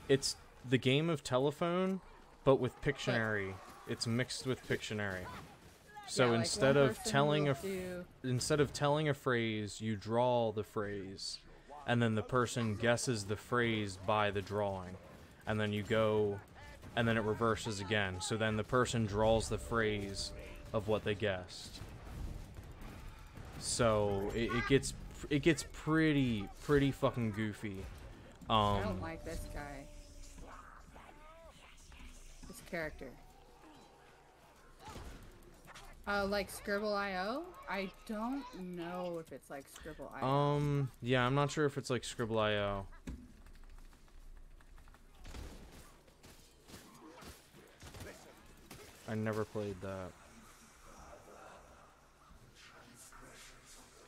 it's the game of telephone, but with Pictionary. It's mixed with Pictionary. So Yeah, like, instead of telling a, do- instead of telling a phrase, you draw the phrase, and then the person guesses the phrase by the drawing, and then you go, and then it reverses again. So then the person draws the phrase of what they guessed. So it, it gets it gets pretty pretty fucking goofy. I Um, don't like this guy. This character. Uh, like Skribbl.io? I don't know if it's like Skribbl.io. um, yeah, I'm not sure if it's like Skribbl.io. I never played that.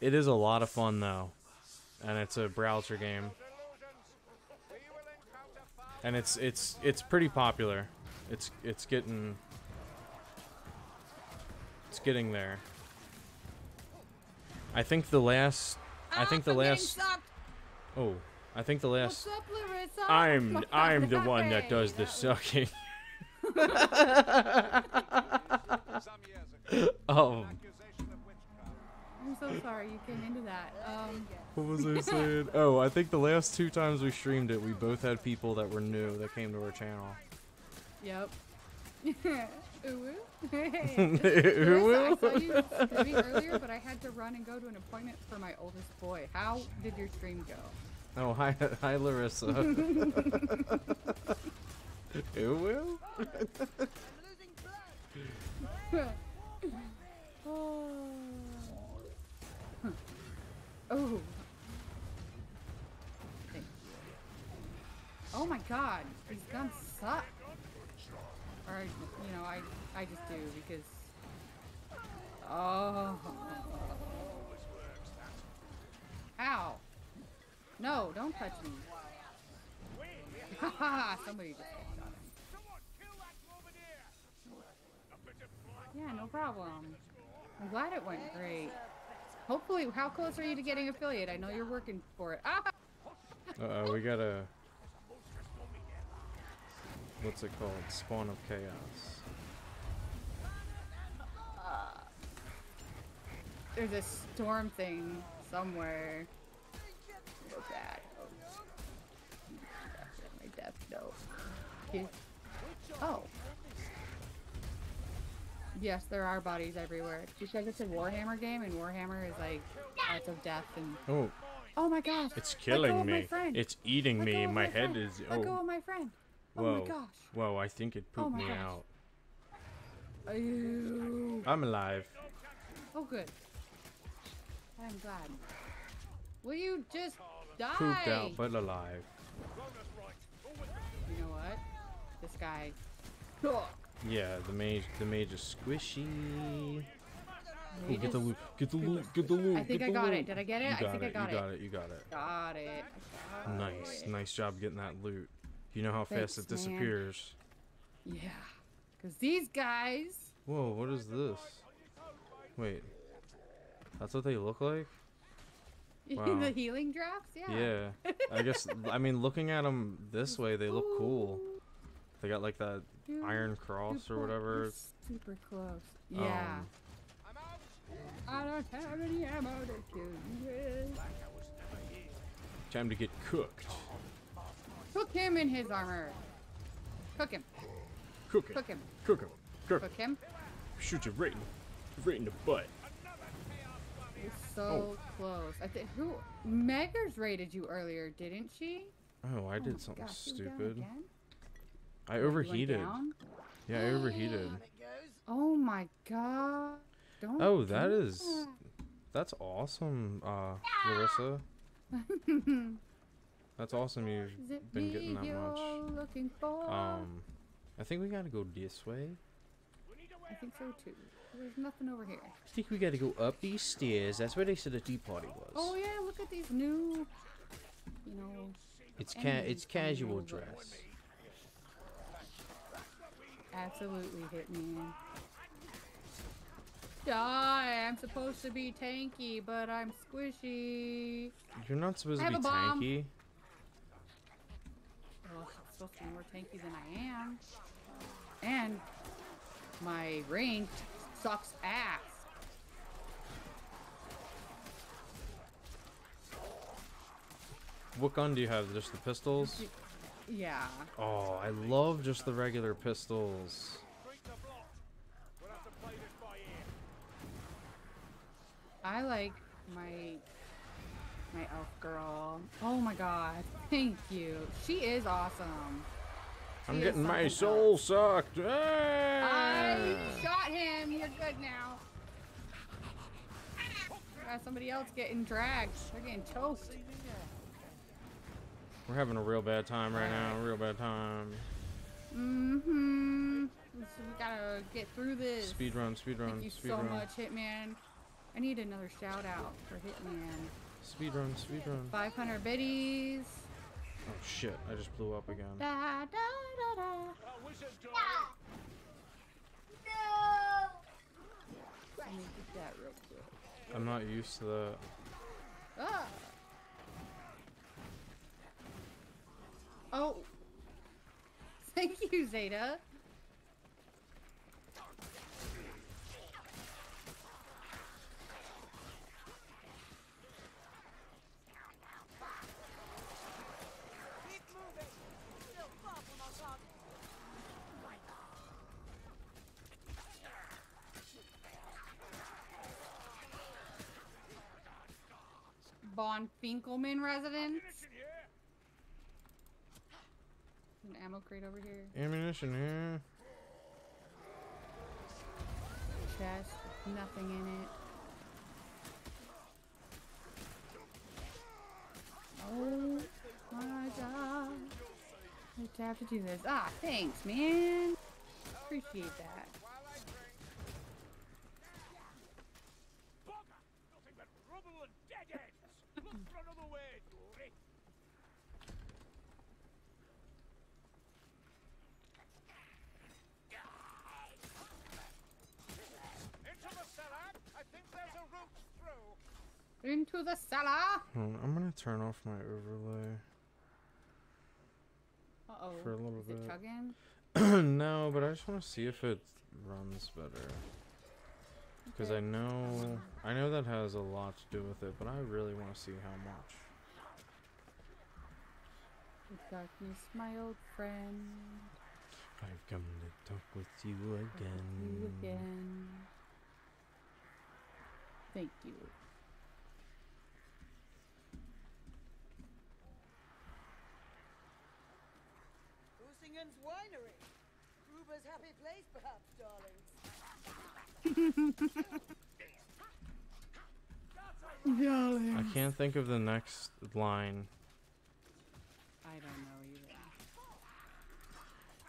It is a lot of fun though, and it's a browser game, Delusions. We will encounter far and it's it's it's pretty popular. It's it's getting it's getting there. I think the last I think the last oh I think the last What's up, Larissa? I'm Oh, I'm the one that does the sucking. some years ago. um, Accusation of witchcraft. I'm so sorry you came into that. Um, what was I saying? Oh, I think the last two times we streamed it, we both had people that were new that came to our channel. yep. Ooh. Hey. Ooh. I saw you streaming earlier, but I had to run and go to an appointment for my oldest boy. How did your stream go? Oh, hi, hi, Larissa. Ooh. I'm losing blood. oh. Oh. Oh my god, these guns suck. Or, you know, I, I just do because. Oh. Ow. No, don't touch me. Haha, somebody just black Yeah, no problem. I'm glad it went great. Hopefully, how close are you to getting affiliate? I know you're working for it. Ah! Uh oh, we got a. What's it called? Spawn of Chaos. there's a storm thing somewhere. Real bad. Oh. My death note. Oh. Yes, there are bodies everywhere. Because it's a Warhammer game, and Warhammer is like lots of death and. Oh, Oh my gosh! it's killing me. It's eating Let me. My my head friend. is. Let go Oh, of my friend. Oh whoa. my gosh. Whoa, I think it Oh pooped my me gosh. out. Ew. I'm alive. Oh, good. I'm glad. Will you just die? Pooped out, but alive. You know what? This guy. Yeah, the mage. The mage is squishy. Ooh, get the just loot. Get the loot. Get the loot. I think get I the got it. loot. Did I get it? You I got think I it. got you it. got it. You got it. Got it. Got Nice. it. Nice job getting that loot. You know how Thanks, fast it man. disappears. Yeah. Because these guys. Whoa, what is this? Wait. That's what they look like? Wow. the healing drops? Yeah. Yeah. I guess, I mean, looking at them this way, they look cool. They got like that Dude, iron cross or whatever. Super close. Yeah. Um, I don't have any ammo to kill you time to get cooked. Cook him in his armor. Cook him. Cook it. Cook him. Cook him. Cook Cook him. Shoot you right in, right in the butt. You're so Oh. close. I think who Meggers raided you earlier, didn't she? Oh, I Oh did my something gosh, stupid. Again? I overheated. Yeah, I overheated. On it goes. Oh my god. Don't Oh, that that's awesome, uh, Larissa. That's awesome. You've been getting that much. looking for? Um, I think we gotta go this way. I think so too. There's nothing over here. I think we gotta go up these stairs. That's where they said the tea party was. Oh yeah, look at these new, you know, It's ca- it's coming casual over. dress. Absolutely Hitman. Die! I'm supposed to be tanky, but I'm squishy. You're not supposed to be have a bomb. tanky. Well, I'm supposed to be more tanky than I am. And my range sucks ass. What gun do you have? Just the pistols? Yeah. Oh, I love just the regular pistols. I like my my elf girl. Oh my god. Thank you. She is awesome. I'm is getting my soul sucked. I shot him. You're good now. Got somebody else getting dragged. They're getting choked. We're having a real bad time right now. Real bad time. Mm-hmm. So we gotta get through this. Speed run, speed run, Thank you speed so run. much, Hitman. I need another shout out for Hitman. Speed run, speed run. 500 biddies. Oh shit, I just blew up again. Da da da da. No. Let me get that real quick. I'm not used to that. Ah. Oh. Thank you, Zeta. Von Finkelman residence. An ammo crate over here. Ammunition here. Chest. Nothing in it. Oh my god. I have to do this. Ah, thanks, man. Appreciate that. Bugger! Nothing but rubble and dead ends! Look for another way, Dory. Into the cellar. I think there's a route through. Into the cellar. On, I'm gonna turn off my overlay. Uh oh. For a little Is it bit. chugging? no, but I just want to see if it runs better. Because I know, I know that has a lot to do with it, but I really want to see how much. Darkness, my old friend. I've come to talk with you again. You again. Thank you. Usingen's Winery. Kruber's happy place, perhaps, darlings. I can't think of the next line. I don't know either.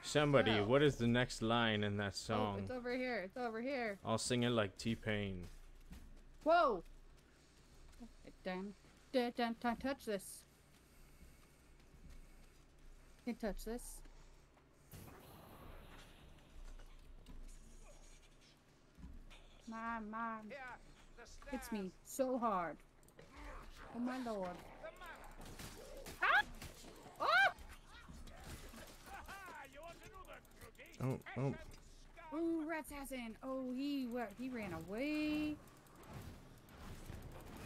Somebody, Well. what is the next line in that Oh, song? it's over here. It's over here. I'll sing it like T Pain. Whoa! Damn. Damn, damn, don't touch this. Can't touch this. My, my, Here, the stairs. hits me so hard. Oh my lord. The. Ah! You want another crookie? Oh, oh. Ooh, rat assassin. Oh, he what? He ran away.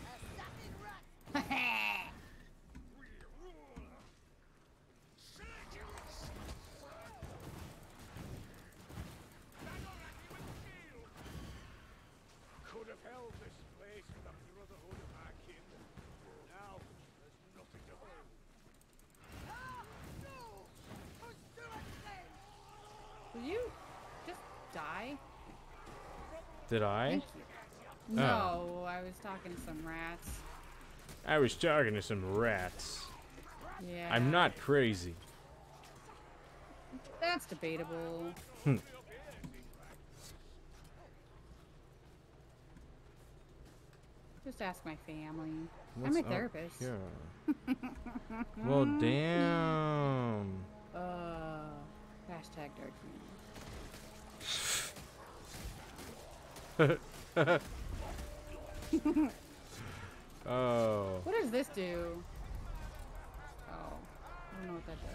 Assassin rat! Could have held this place with the brotherhood of our kin. Now, there's nothing to hold. Ah! No! Push through it, then! Will you just die? Did I? You. No, I was talking to some rats. I was talking to some rats. Yeah. I'm not crazy. That's debatable. Just ask my family. What's I'm a therapist. well, damn. Uh, hashtag dark humor. Oh. What does this do? Oh, I don't know what that does.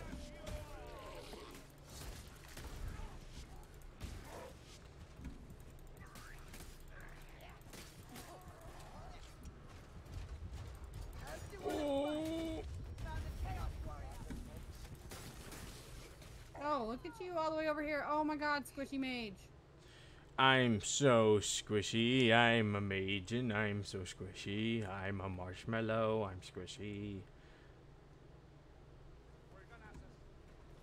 Oh, look at you all the way over here. Oh my god, Squishy Mage. I'm so squishy. I'm a mage and I'm so squishy. I'm a marshmallow. I'm squishy.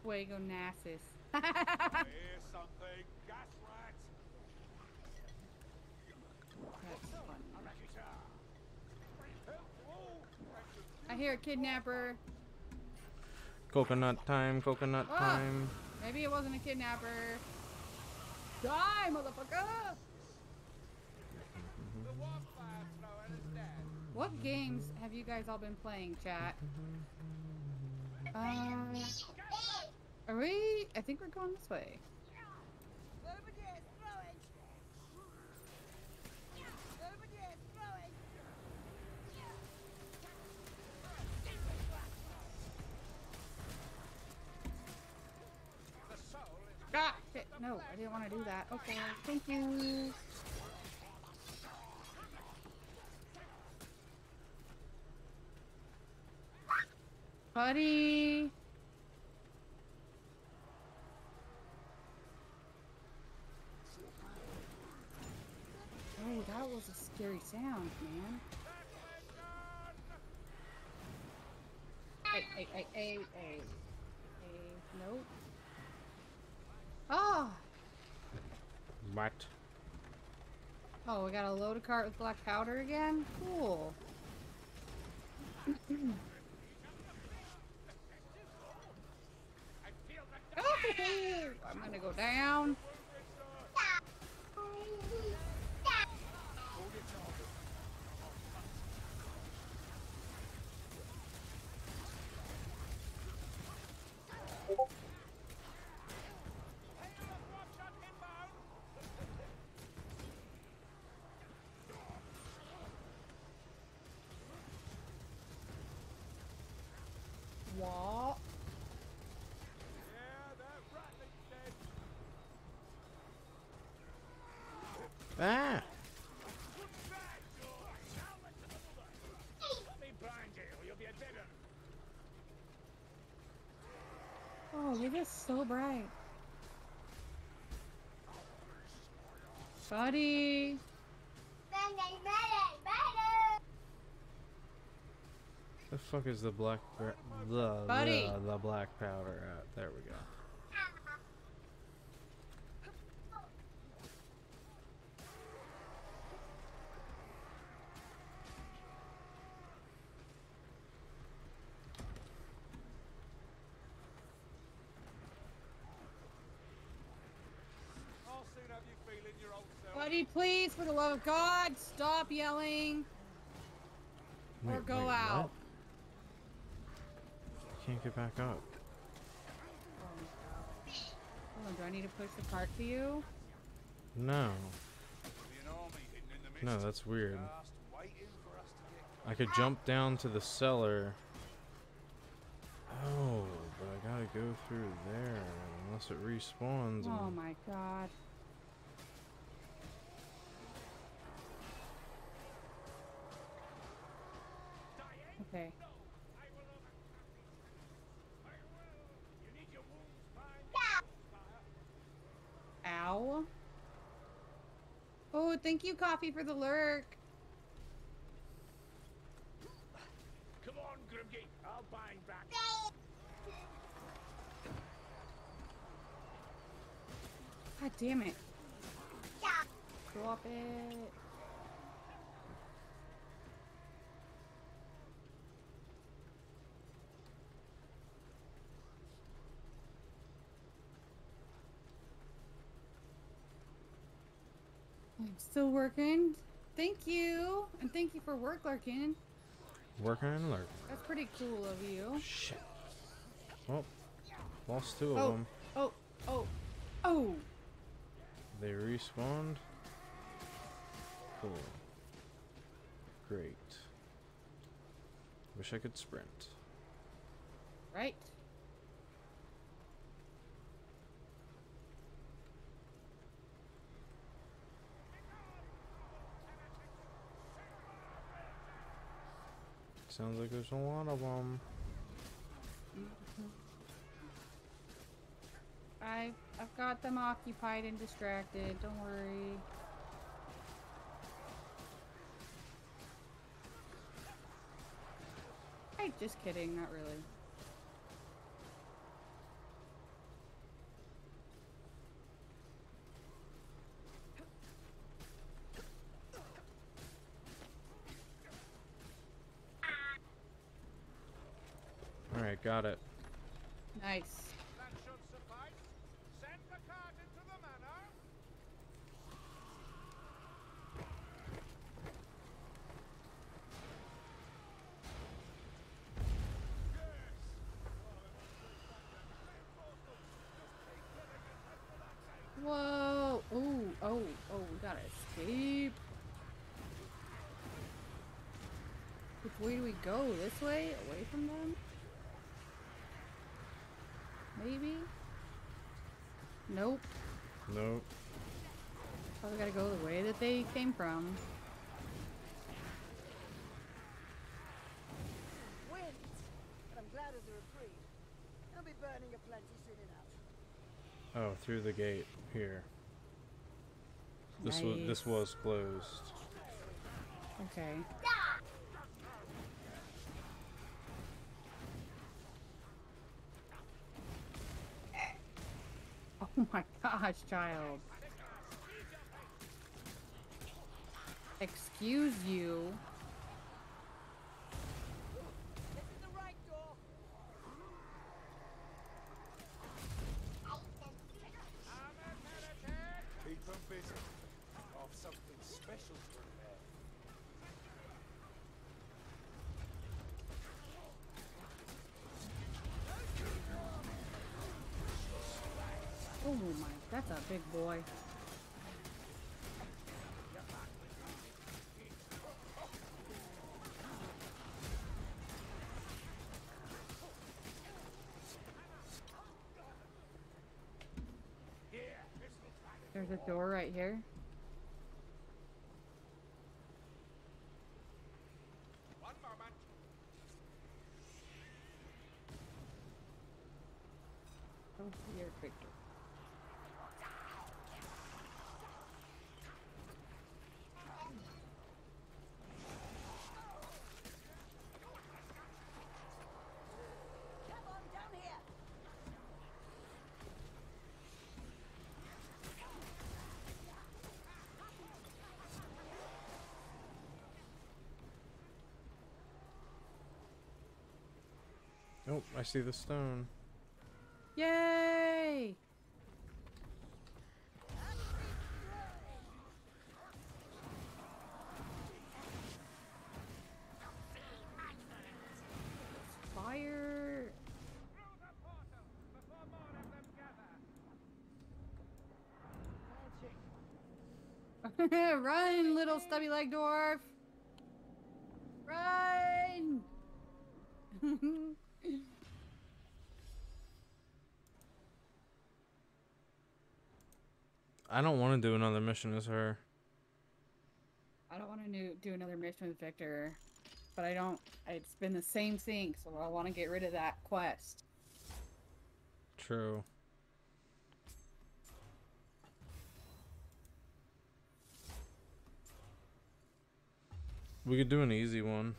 Fuegonasus. Here's something, gas rat. That's funny. Rakita. I hear a kidnapper. Coconut time, coconut Ah. time. Maybe it wasn't a kidnapper. Die, motherfucker! What games have you guys all been playing, chat? Uh, are we? I think we're going this way. Over there, throwing. Over there, throwing. The No, I didn't want to do that. Okay, thank you. Buddy. Oh, that was a scary sound, man. Hey, hey, hey, hey. Hey, nope. Oh! What? Oh, we got a load of cart with black powder again? Cool. oh, I'm gonna go down. What? Ah! Oh, look at so bright. Buddy! The fuck is the black the, Buddy. the the black powder at? There we go. I'll soon have you feeling your old self. Buddy, please, for the love of God, stop yelling. Or go wait, what? Out. Can't get back up. Oh, do I need to push the cart to you? No, Be an army hidden in the mist. no, that's weird. Just waiting for us to get I could jump down to the cellar. Oh, but I gotta go through there unless it respawns. Oh my god. Okay. Ow. Oh, thank you, Coffee, for the lurk. Come on, Grimgy. I'll bind back. God damn it. Drop it. I'm still working. Thank you. And thank you for work, Larkin. Working and lurking. That's pretty cool of you. Shit. Well, lost two of Oh. them. Oh, oh, oh. They respawned. Cool. Great. Wish I could sprint. Right. Sounds like there's a lot of them. I've I've got them occupied and distracted. Don't worry. Just kidding. Not really. Got it. Nice. That should suffice. Send the cart into the manor. Whoa. Oh, oh, oh. We gotta escape. Which way do we go? This way? Away from them? Maybe? Nope. Nope. Probably gotta go the way that they came from. Winds, but I'm glad of the reprieve. They'll be burning a plenty soon enough. Oh, through the gate here. This was this was closed. Okay. Oh gosh, child. Excuse you. This is the right door. Keep them busy. I've something special to prepare. Oh my, that's a big boy. There's a door right here. Oh, I see the stone. Yay! Fire! Run, little stubby leg dwarf! Run! I don't want to do another mission as her. I don't want to do another mission with Victor, but I don't. It's been the same thing, so I want to get rid of that quest. True. We could do an easy one.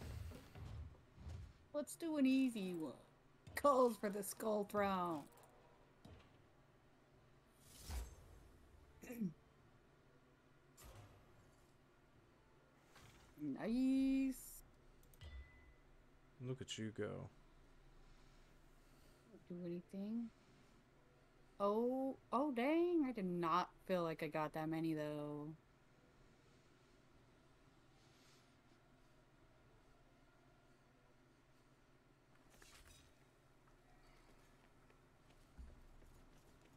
Let's do an easy one. Calls for the skull throne. Nice. Look at you go. Do anything? Oh, oh dang! I did not feel like I got that many though.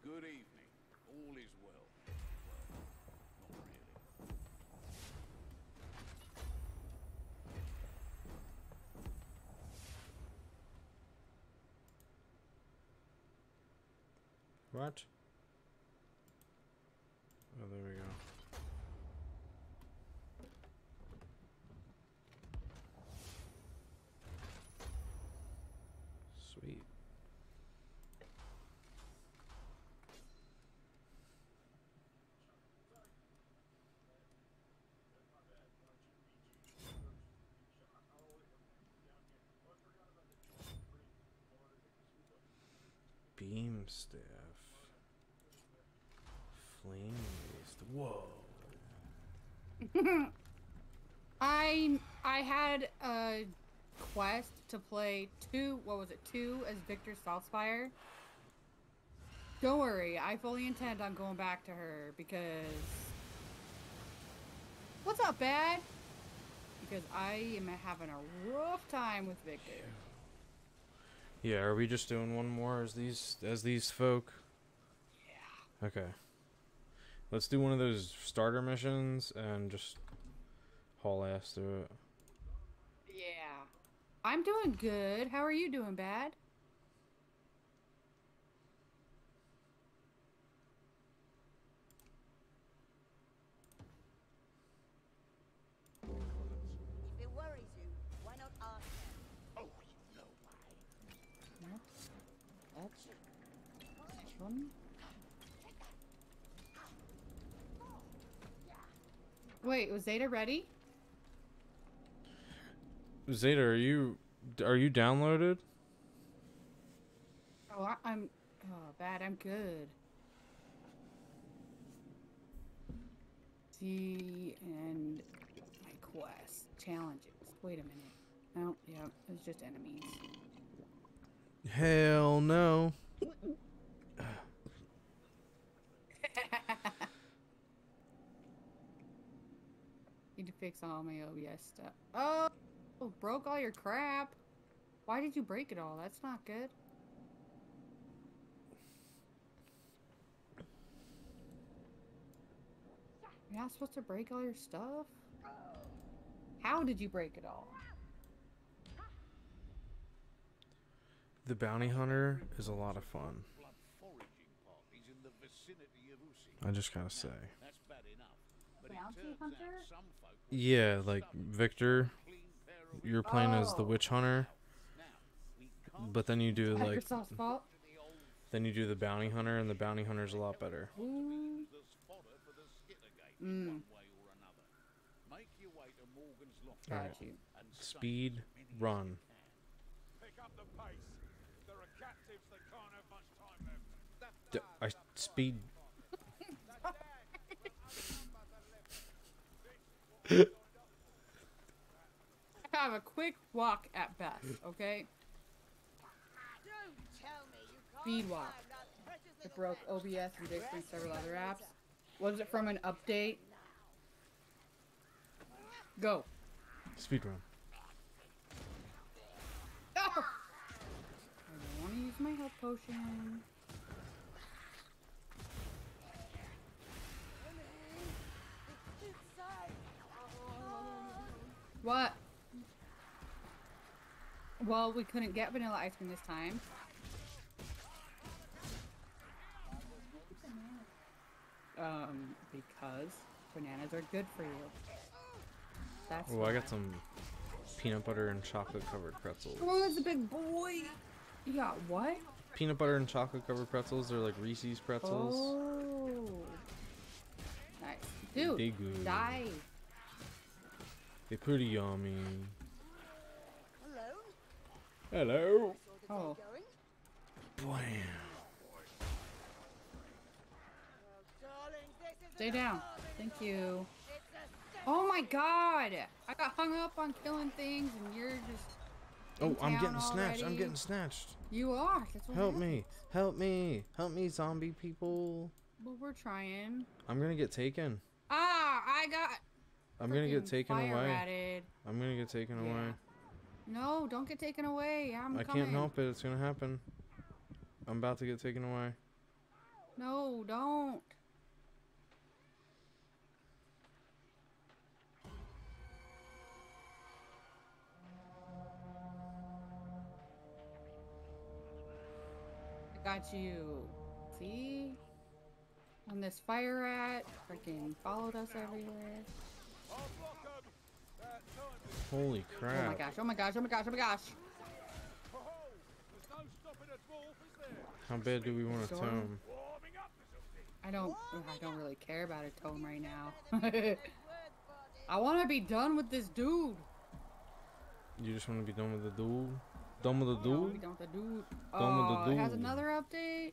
Good evening. All is well. Well, not really. What? Oh, there we go. Sweet. Beam staff. Flame waste. Whoa. I I had a quest to play two. What was it? Two as Victor Saltzpyre. Don't worry, I fully intend on going back to her because. What's up, Bad? Because I am having a rough time with Victor. Yeah, are we just doing one more as these as these folk? Yeah. Okay. Let's do one of those starter missions and just haul ass through it. Yeah. I'm doing good. How are you doing, Bad? If it worries you, why not ask them? Oh, you know why. That's this one. Wait, was Zeta ready? Zeta, are you are you downloaded? Oh, I, I'm. Oh, bad. I'm good. See and my quest challenges. Wait a minute. Oh, yeah, it's just enemies. Hell no. Need to fix all my OBS stuff. Oh, broke all your crap. Why did you break it all? That's not good. You're not supposed to break all your stuff? How did you break it all? The bounty hunter is a lot of fun. Blood foraging parties in the vicinity of Usi. I just gotta say. That's bad enough. But Bounty hunter? Out some folk Yeah, like Victor, clean pair of you're playing as the Oh. witch hunter, Now, we can't but then you do like Microsoft's fault? to the old Then you do the bounty hunter, and the bounty hunter's a lot better. Ooh. There's fodder for the Skittergate Mm. in one way or another. Make your way to Morgan's Lock Got Alright. you. and save Speed, as many as run. you can. Pick up the pace. There are captives that can't have much time left. D- I speed. Have a quick walk at best, okay? Don't tell me you can't Speed walk. find that precious It broke. OBS and Dix and several other apps. Was it from an update? Go. Speed run. Oh! I don't want to use my health potion. What? Well, we couldn't get vanilla ice cream this time. Um, because bananas are good for you. That's Oh, I got some peanut butter and chocolate covered pretzels. Oh, that's a big boy. You got what? Peanut butter and chocolate covered pretzels. They're like Reese's pretzels. Oh. Nice. Dude, die. They pretty yummy. Hello. Hello. Oh. day. Blam. Well, darling, this is Stay down. Thank you. It's a step Oh my god! I got hung up on killing things and you're just. Oh, I'm town getting snatched. I'm getting snatched. You are. That's what Help me. Help me. Help me, zombie people. Well, we're trying. I'm gonna get taken. Ah, I got. I'm gonna get taken away. ratted. I'm gonna get taken Yeah. away. No, don't get taken away. I'm I coming. can't help it. It's gonna happen. I'm about to get taken away. No, don't. I got you. See? On this fire rat, freaking followed us everywhere. I'll block 'em. That time is Holy Oh my gosh, oh my gosh, oh my gosh, oh my gosh. ho ho. There's no stopping a dwarf, is there? How bad do we want to tome? Warming up or something. I don't I don't really care about a tome right now. I want to be done with this dude. You just want to be done with the dude? Done with the I wanna be duel? done with the dude. Done with the Oh, it has another update.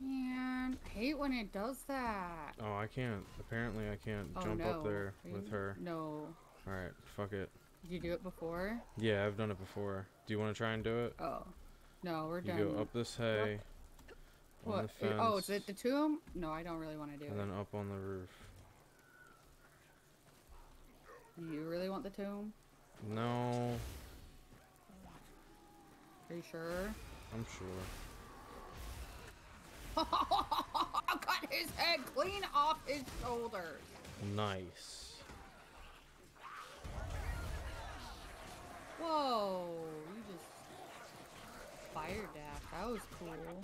Man, I hate when it does that. Oh, I can't. Apparently, I can't Oh, jump no. up there with you- her. No. Alright, fuck it. Did you do it before? Yeah, I've done it before. Do you want to try and do it? Oh. No, we're You done. go up this hay, on what? the fence, Oh, is it the tomb? No, I don't really want to do and it. then up on the roof. You really want the tomb? No, Are you sure? I'm sure. Cut his head clean off his shoulders. Nice. Whoa, you just fire dash. That was cool.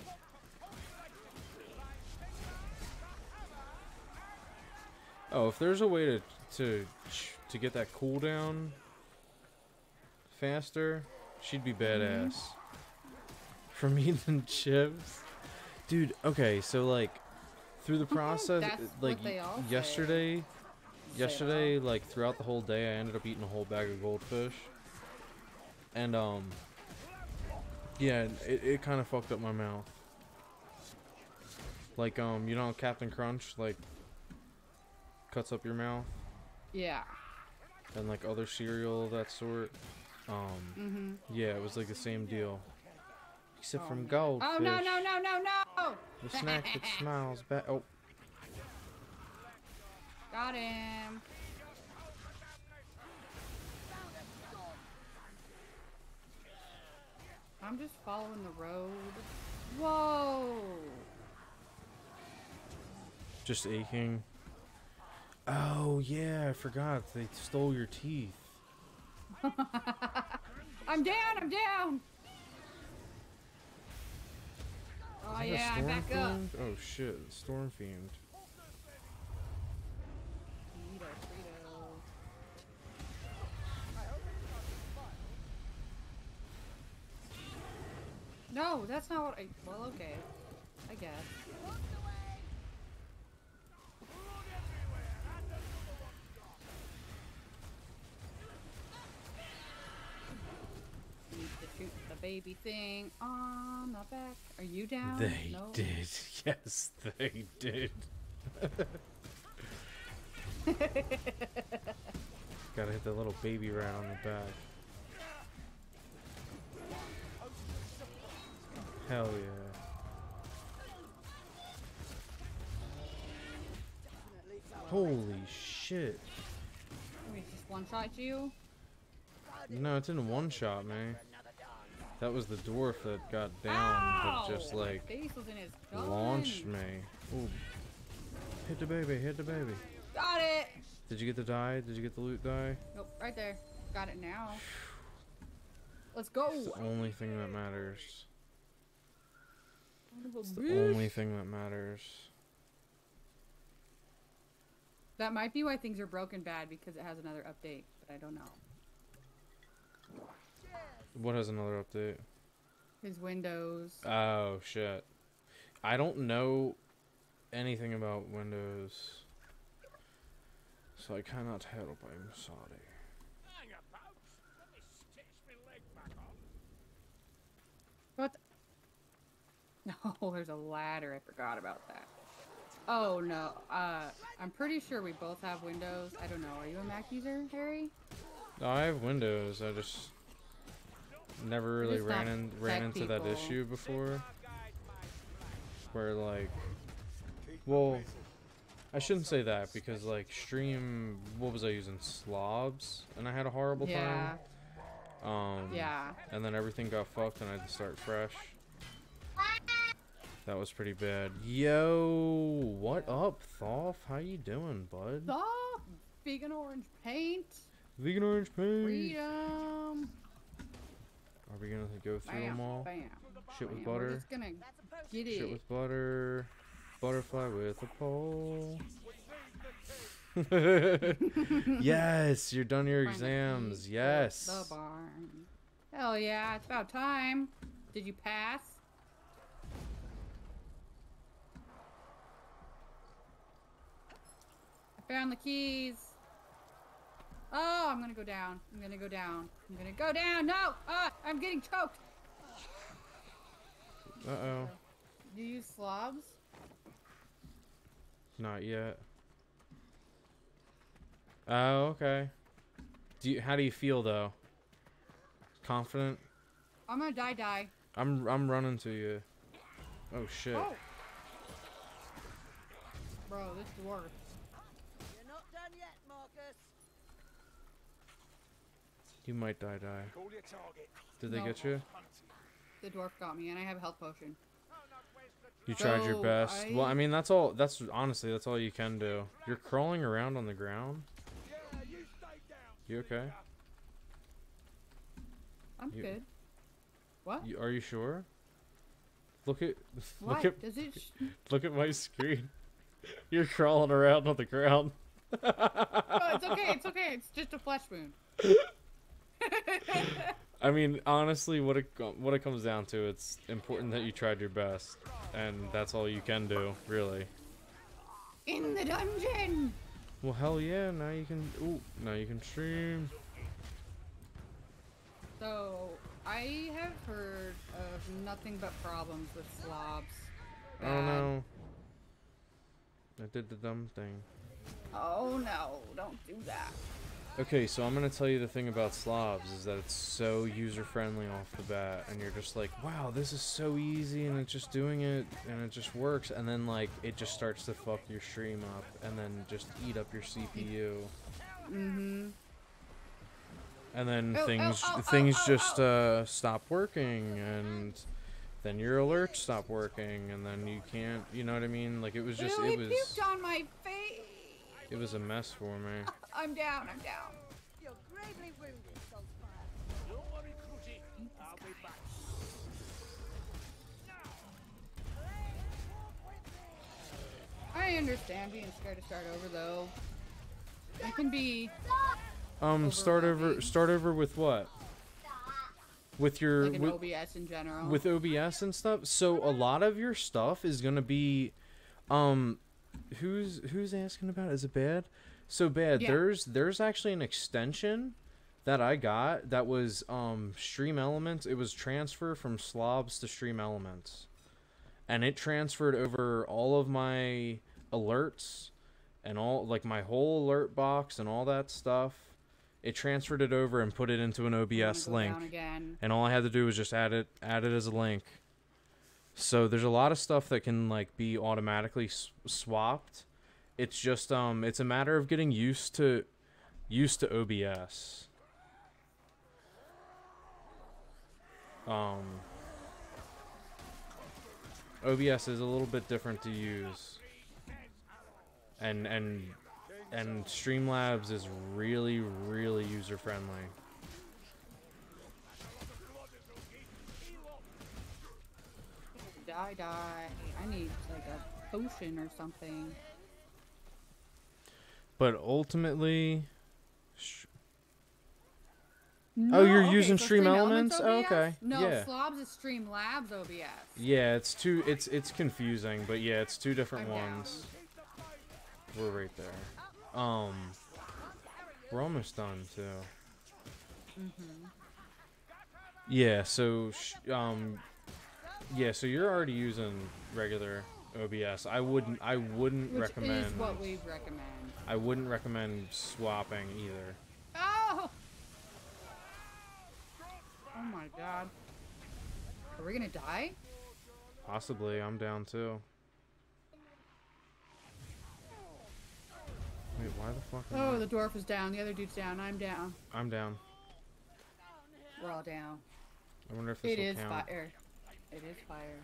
Oh, if there's a way to to to get that cooldown faster, she'd be mm-hmm. badass. From eating chips, dude. Okay, so like through the process, like what they y- all say. yesterday, Say yesterday, like throughout the whole day, I ended up eating a whole bag of goldfish, and um, yeah, it it kind of fucked up my mouth. Like um, you know, Captain Crunch like cuts up your mouth Yeah. and like other cereal of that sort. Um, Mm-hmm. yeah, it was like the same deal, except Oh, from goldfish. Oh no no no no no! The snack that smiles back. Oh, Got him. I'm just following the road. Whoa! just aching. Oh yeah, I forgot they stole your teeth. I'm down. I'm down. Oh Is that a yeah, I'm storm back up. Oh shit, storm fiend. Eat Frito. No, that's not what I. Well, okay. I guess. Baby thing on the back. Are you down? They no? did. Yes, they did. Gotta hit that little baby right on the back. Hell yeah. Holy shit. We just one shot you. No, it's in one shot, man. That was the dwarf that got down, but just like face was in his gun. launched me. Ooh. Hit the baby, hit the baby. Got it. Did you get the die? Did you get the loot die? Nope, right there. Got it now. Let's go. It's the only thing that matters. Son of a It's the only thing that matters. That might be why things are broken bad because it has another update, but I don't know. What has another update? His windows. Oh shit. I don't know anything about Windows. So I cannot help, I'm sorry. Hang about. Let me stitch my leg back on. What? No, there's a ladder. I forgot about that. Oh no. Uh, I'm pretty sure we both have windows. I don't know. Are you a Mac user, Harry? No, I have Windows. I just never really ran in ran into that issue before. Where like, well, I shouldn't say that because like stream. What was I using? Slobs, and I had a horrible Yeah. time. Um, Yeah. and then everything got fucked and I had to start fresh. That was pretty bad. Yo, what up, Thoth? How you doing, bud? Stop! Vegan orange paint. Vegan orange paint. Freedom. Are we gonna go through Bam. them all? Bam. Shit with bam. We're butter. just gonna That's a get Shit it. with butter. Butterfly with a pole. yes, you're done your exams. Yes. The barn. Hell yeah, it's about time. Did you pass? I found the keys. Oh, I'm gonna go down. I'm gonna go down. I'm gonna go down. No! Ah, I'm getting choked. Uh oh. Do you use slobs? Not yet. Oh, okay. Do you, how do you feel though? Confident? I'm gonna die, die. I'm I'm running to you. Oh shit. Oh! Bro, this dwarf. You're not done yet, Marcus. You might die die. Call your target. Did they No. get you? The dwarf got me, and I have a health potion. You tried your So, best. Well, I- I mean that's all that's honestly that's all you can do. You're crawling around on the ground. Yeah, you stay down. You okay? I'm You- good. What? You, are you sure? Look at What? look at Does it? Sh- look at my screen. You're crawling around on the ground. oh, it's okay. It's okay. It's just a flesh wound. I mean, honestly, what it what it comes down to, it's important that you tried your best, and that's all you can do, really. In the dungeon. Well, hell yeah! Now you can. Ooh, now you can stream. So I have heard of nothing but problems with slobs. Oh no! I did the dumb thing. Oh no! Don't do that. Okay, so I'm gonna tell you the thing about slobs is that it's so user friendly off the bat, and you're just like, wow, this is so easy, and it's just doing it, and it just works, and then like it just starts to fuck your stream up, and then just eat up your CPU, Mm-hmm. and then Oh, oh, things oh, oh, things oh, just uh, stop working, and then your alerts stop working, and then you can't, you know what I mean? Like it was just Ew, it was puked on my face. It was a mess for me. I'm down. I'm down. You're gravely wounded, Saltzpyre. Don't worry, Crutchy. I'll be back. I understand being scared to start over though. It can be Um, start over start over with what? with your like an with, OBS in general. with OBS and stuff. So a lot of your stuff is gonna be, um, who's who's asking about? it? Is it bad? So bad. Yeah. There's there's actually an extension that I got that was um Stream Elements. It was transfer from Slobs to Stream Elements, and it transferred over all of my alerts and all like my whole alert box and all that stuff. It transferred it over and put it into an OBS link again. and all I had to do was just add it add it as a link. So there's a lot of stuff that can like be automatically s- swapped. It's just um it's a matter of getting used to used to OBS. Um OBS is a little bit different to use. And and and Streamlabs is really really user friendly. Die, die. I need like a potion or something. But ultimately, No, you're okay, using so Stream Elements? Oh, OBS? okay, No, yeah. Slobs is Streamlabs OBS. yeah, it's two. It's it's confusing, but yeah, it's two different ones. We're right there. Um, we're almost done too. Mm-hmm. Yeah. So sh- um, yeah. So you're already using regular OBS. I wouldn't. I wouldn't Which recommend. is what we recommend. I wouldn't recommend swapping either. Oh! Oh my god. Are we gonna die? Possibly, I'm down too. Wait, why the fuck? Oh, I- the dwarf is down. The other dude's down. I'm down. I'm down. We're all down. I wonder if this It will is count. fire. It is fire.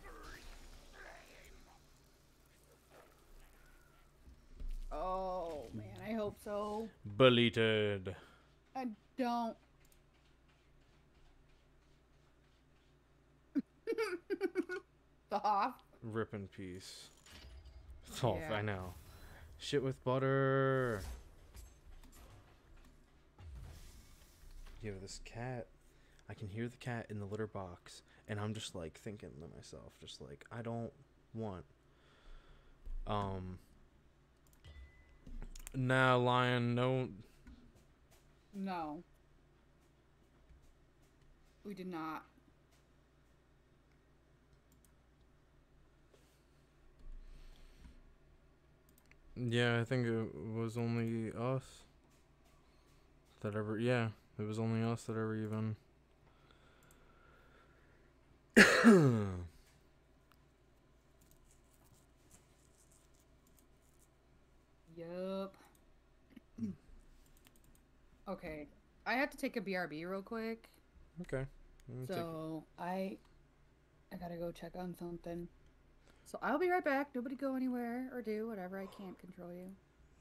Oh man, I hope so. Bulleted. I don't. Soft. Rip in peace. Oh, Yeah. I know. Shit with butter. Yo, this cat. I can hear the cat in the litter box, and I'm just like thinking to myself, just like I don't want. Um. Nah, lion, no. No. We did not. Yeah, I think it was only us that ever. Yeah, it was only us that ever even. Yup. okay. I have to take a BRB real quick. okay. let me take- So I I gotta go check on something. So I'll be right back. Nobody go anywhere or do whatever. I can't control you.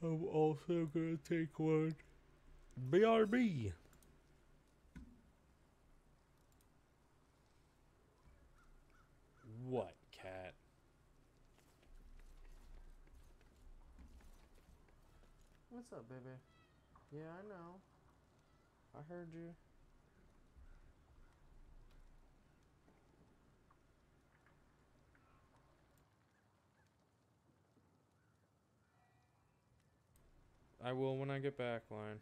I'm also gonna take one. BRB. What, cat? What's up, baby? Yeah, I know. I heard you. I will when I get back, line.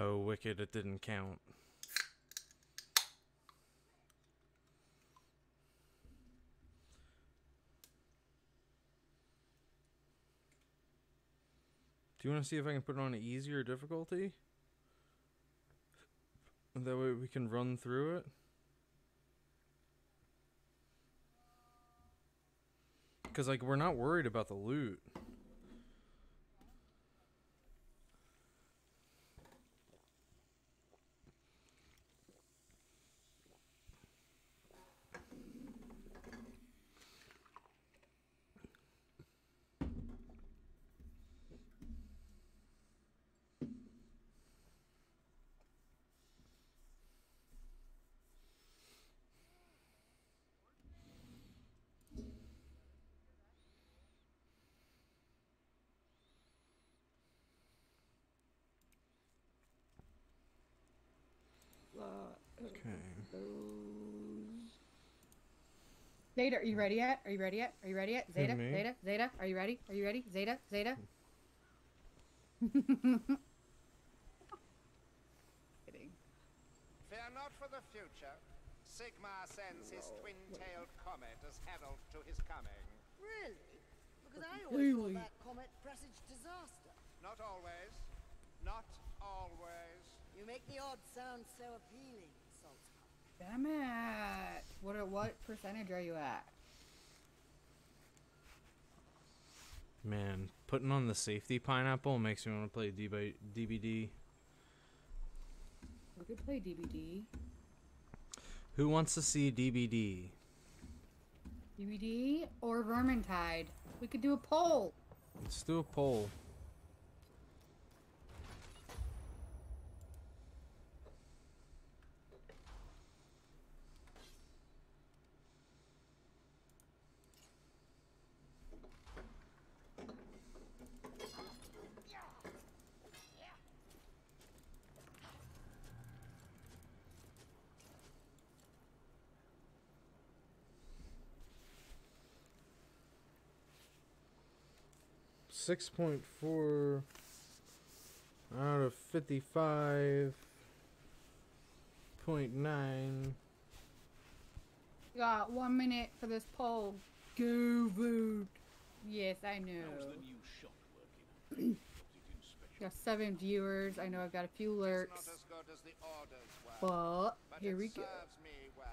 Oh, wicked! It didn't count. Do you want to see if I can put it on an easier difficulty? That way we can run through it. Because, like, we're not worried about the loot. Okay. Zeta, are you ready yet? Are you ready yet? Are you ready yet? Who, Zeta, me? Zeta, Zeta, are you ready? Are you ready? Zeta, Zeta. Kidding. Fear not for the future. Sigmar sends his twin-tailed comet as herald to his coming. Really? Because I always Really? thought that comet presaged disaster. Not always. Not always. You make the odds sound so appealing, Saltzman. Damn it! What are, what percentage are you at? Man, putting on the safety pineapple makes me want to play DB- DBD. We could play DBD. Who wants to see DBD? DVD or Vermintide. We could do a poll. Let's do a poll. Six point four out of fifty-five point nine. Got one minute for this poll. Go vote. Yes, I know. How's the new shot working? Put it in special. Got seven viewers. I know I've got a few lurks, not as as the orders were. but but here we go. serves me well.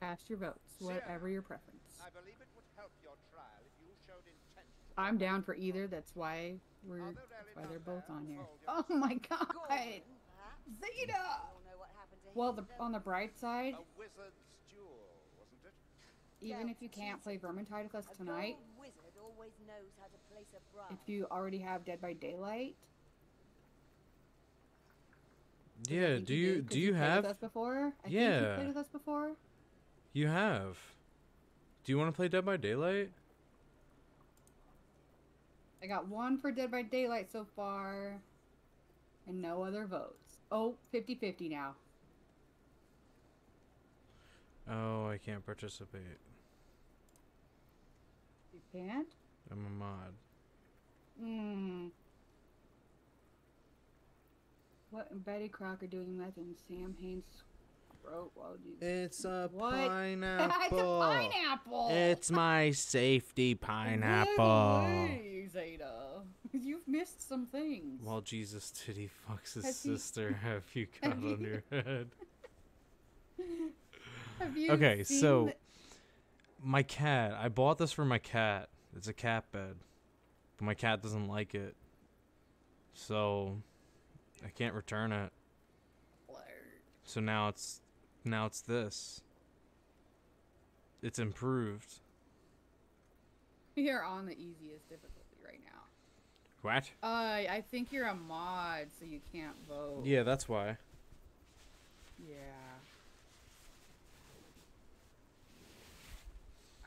Cast your votes, whatever your preference. I believe it would help your trial if you showed intent. I'm down for either. That's why we're. Are That's why they're both on here. Oh my god! Gordon. Zeta. We all know what happened to Well, the on the bright side, A wizard's duel, wasn't it? even Yeah, if you can't play Vermintide with us tonight, gold wizard always knows how to place a if you already have Dead by Daylight, Yeah, do you you do you played have with us before? I think Yeah. you played with us before. You have? Do you want to play Dead by Daylight? I got one for Dead by Daylight so far, and no other votes. Oh, 50-50 now. Oh, I can't participate. You can't. I'm a mod. Hmm. What Betty Crocker doing meth in Sam Haines' throat while you? It's a What? it's a pineapple. pineapple. It's my safety pineapple. way, Zeta, you've missed some things. While Jesus titty fucks his sister, have you got Have on you- your head? Have you Okay, seen so my cat. I bought this for my cat. It's a cat bed, but my cat doesn't like it, so I can't return it. So now it's now it's this. It's improved. You're on the easiest difficulty right now. What? Uh, I think you're a mod, so you can't vote. Yeah, that's why. Yeah.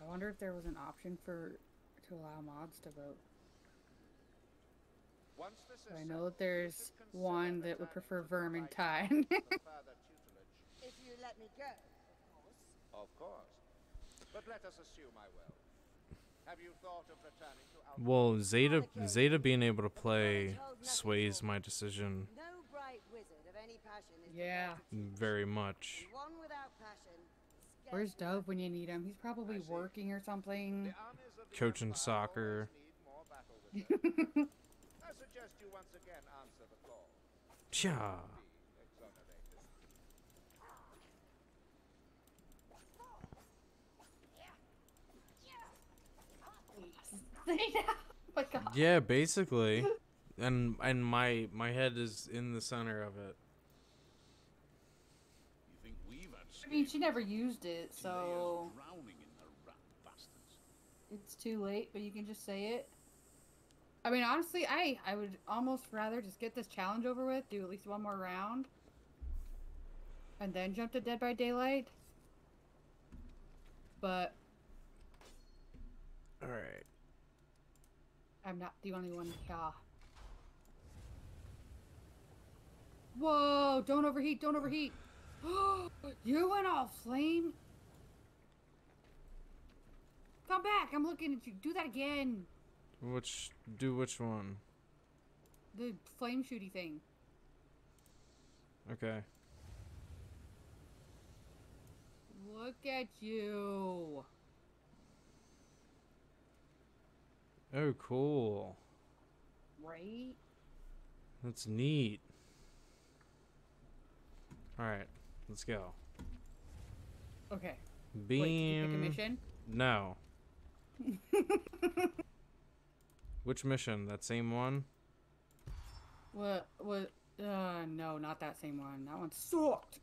I wonder if there was an option for to allow mods to vote. Once this is I know that there's you should consider one that would prefer to the Vermintide. path for further tutelage. If you let me go, of course. Of course. But let us assume I will. Have you thought of returning to Altdorf? Well, Zeta Zeta being able to play sways my decision No bright wizard of any passion is Yeah. prepared to teach. very much. One without passion. Where's scarcely Dove when you need him? He's probably working or something. The armies of the Coaching Empire soccer. always need more battle wizards. I suggest you once again answer the call. Tja. Be exonerated. oh my god. Yeah, basically. And and my my head is in the center of it. You think we've I mean, she never used it, till they are so drowning in the rat bastards. it's too late. But you can just say it. I mean, honestly, I I would almost rather just get this challenge over with, do at least one more round, and then jump to Dead by Daylight. But All right. I'm not the only one here. Whoa! Don't overheat! Don't overheat! you went all flame. Come back! I'm looking at you. Do that again. Which do which one? The flame shooty thing. Okay. Look at you. Oh, cool. Right? That's neat. All right, let's go. Okay. Wait, did you pick a Beam. mission? no. Which mission? That same one? What? What? Uh, no, not that same one. That one sucked.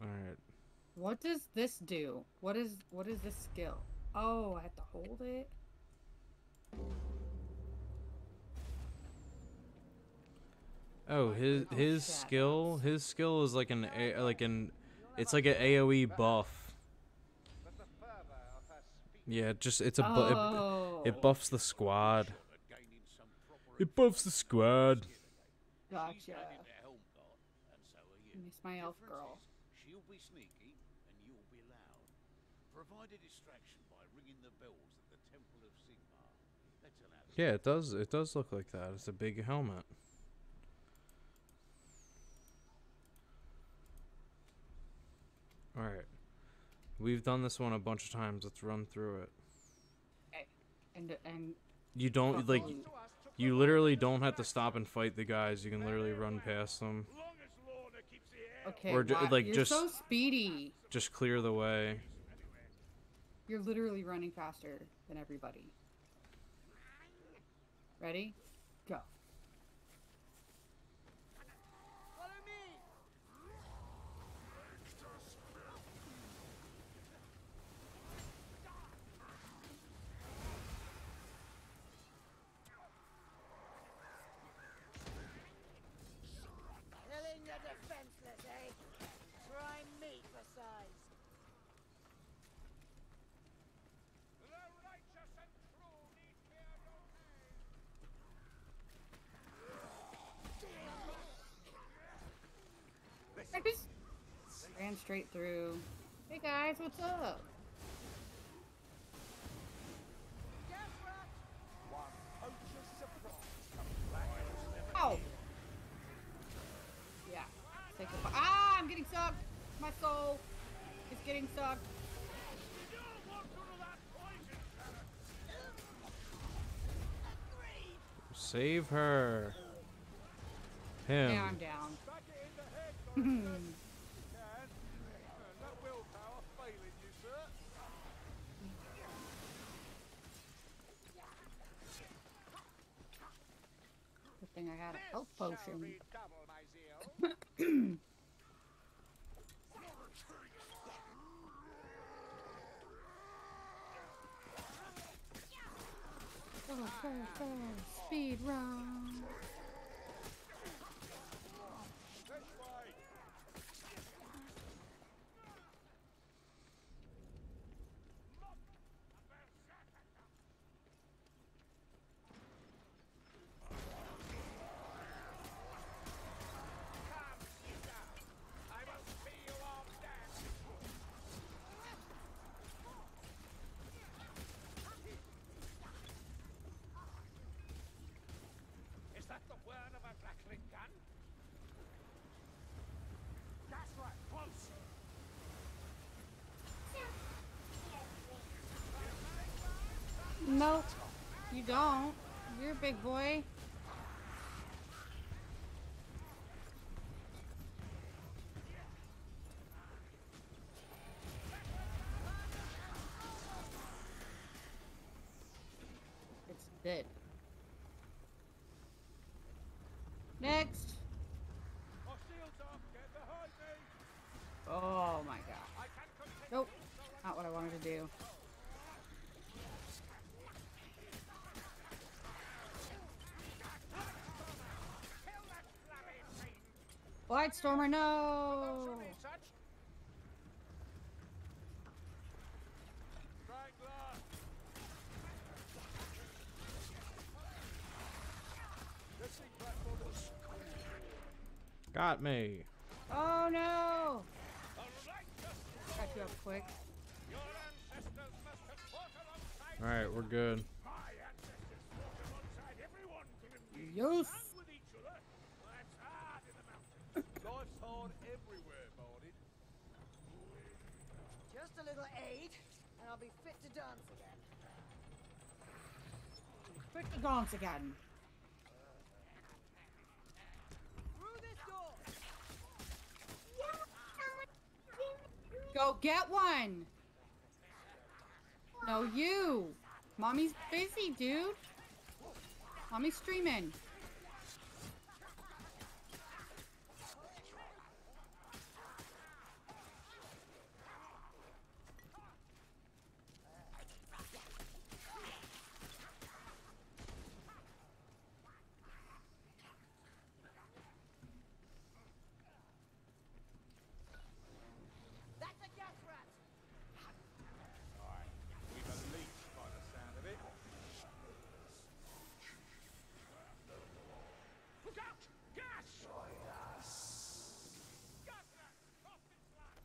All right. What does this do? What is what is this skill? Oh, I have to hold it. Oh, his Oh, his shit. skill, his skill is like an a, like an, it's like an AOE buff. But the fervor of her speech Yeah, just it's a bu- oh, it, it oh. buffs the squad. But gaining some proper It buffs the squad. Gotcha. going into Helmgart, and so are you. Miss my elf girl. She'll be sneaky, and you'll be loud. Provide a distraction by ringing the bells at the Temple of Sigmar. Let's allow. Yeah, it does. It does look like that. It's a big helmet. All right, we've done this one a bunch of times. Let's run through it. Eh, and uh, and You don't like. You literally don't have to stop and fight the guys. You can literally run past them. Long as Lohner keeps the air okay, Or ju- wow, like, you're just- so speedy. Just clear the way. You're literally running faster than everybody. Ready? Go. Follow me. Killing the defenseless, eh? Try me for size. The righteous and true need fear no man. I just ran straight through. Hey guys, what's up? Ow! Yeah. Take a ah! I'm getting sucked. My soul is getting sucked. You walk through that poison Save her. Him. Yeah, I'm down. Back it in the head, Dorothy. can. No willpower failing you, sir. Good thing I had a health Shall potion. Go, oh, go, oh, go. Oh, speed run. Don't. You're a big boy. It's dead. Next. My shields up. Get behind me. Oh my god. I can continue. Nope. Not what I wanted to do. Kill that flabby fiend. Blight Stormer, no! Got me. I'll be fit to dance again. Quick to dance again. Through this door! Go get one! No, you! Mommy's busy, dude. Mommy's streaming. That's a gas rat! We've a leech by the sound of it. Look out! Gas! Gas rat! Off its line!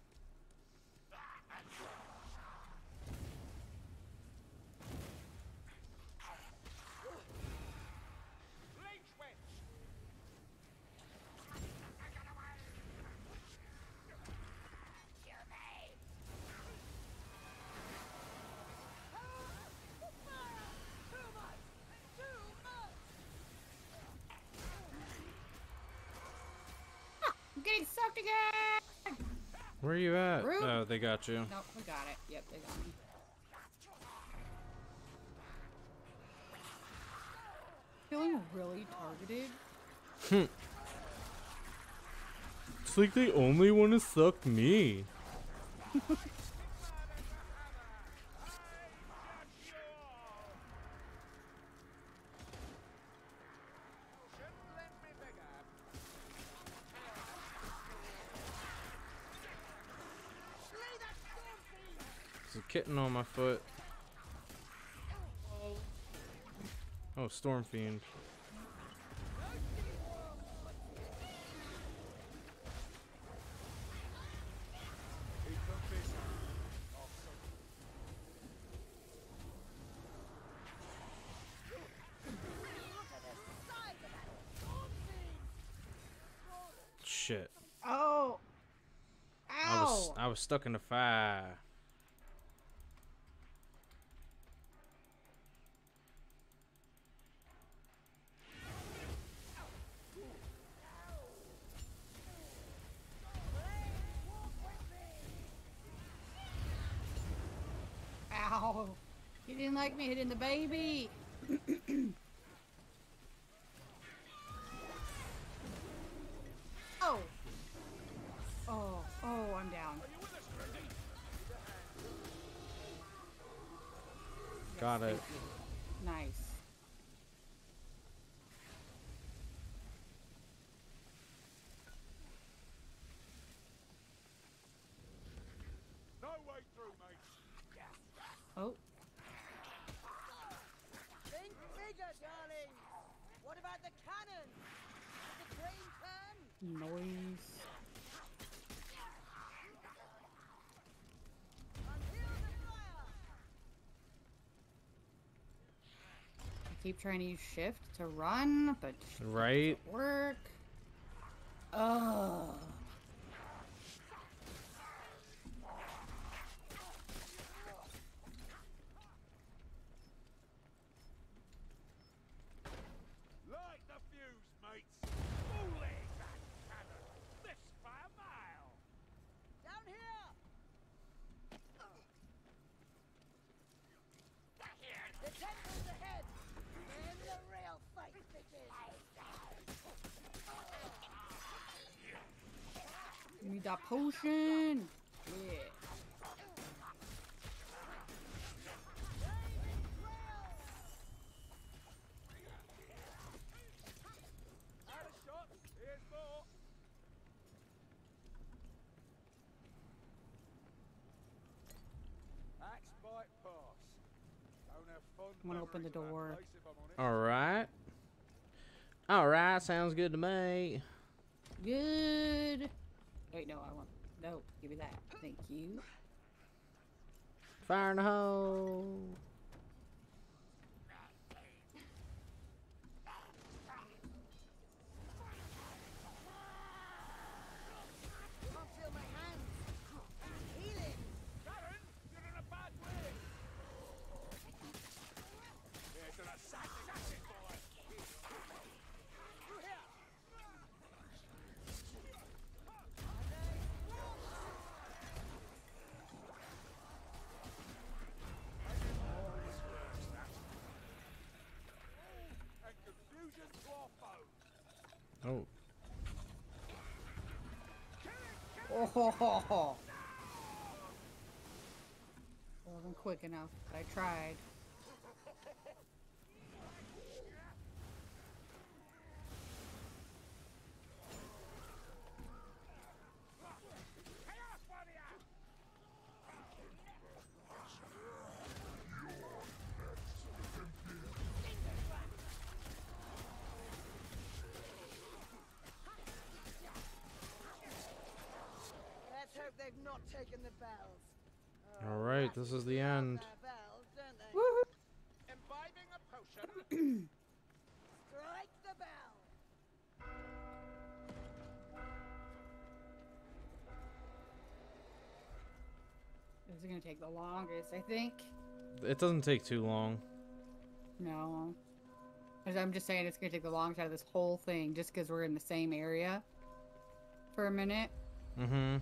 Leech wedge! I'm getting sucked again! Where are you at? Oh, they got you. Nope, we got it. Yep, they got me. Feeling really targeted. Hmm. It's like they only want to suck me. Shouldn't let me bigger. Slay that storm fiend! Kitten on my foot. Oh, Storm Fiend. Keep them busy. Oh, so Shit. Oh! I was Ow! I was stuck in the fire. Ow! He didn't like me hitting the baby! oh! Oh, oh, I'm down. Got it. Nice. No way through, mate. Oh, Think bigger, darling! What about the cannon? The train turn? noise. Unveil the fire! I keep trying to use shift to run, but Right? work. Ugh. Need that potion. Yeah. Out of shot. Here's more. Axe bite pass. Don't have fond I'm gonna open the memories of that door. place, if I'm honest. All right. All right, sounds good to me. Good. Wait, no, I want. No, give me that. Thank you. Fire in the hole. Can't feel my hands. Healing. Karen, you're in a bad way. There's an assassin, assassin boy. Through here. And confusion to our foe. Oh, Oh, ho, ho, ho. Wasn't quick enough, but I tried. All right. This is the end. Their bells, don't they? Woohoo! Imbibing a potion. Strike the bell. This is gonna take the longest, I think. It doesn't take too long. No. I'm just saying it's gonna take the longest out of this whole thing just because we're in the same area for a minute. Mm-hmm.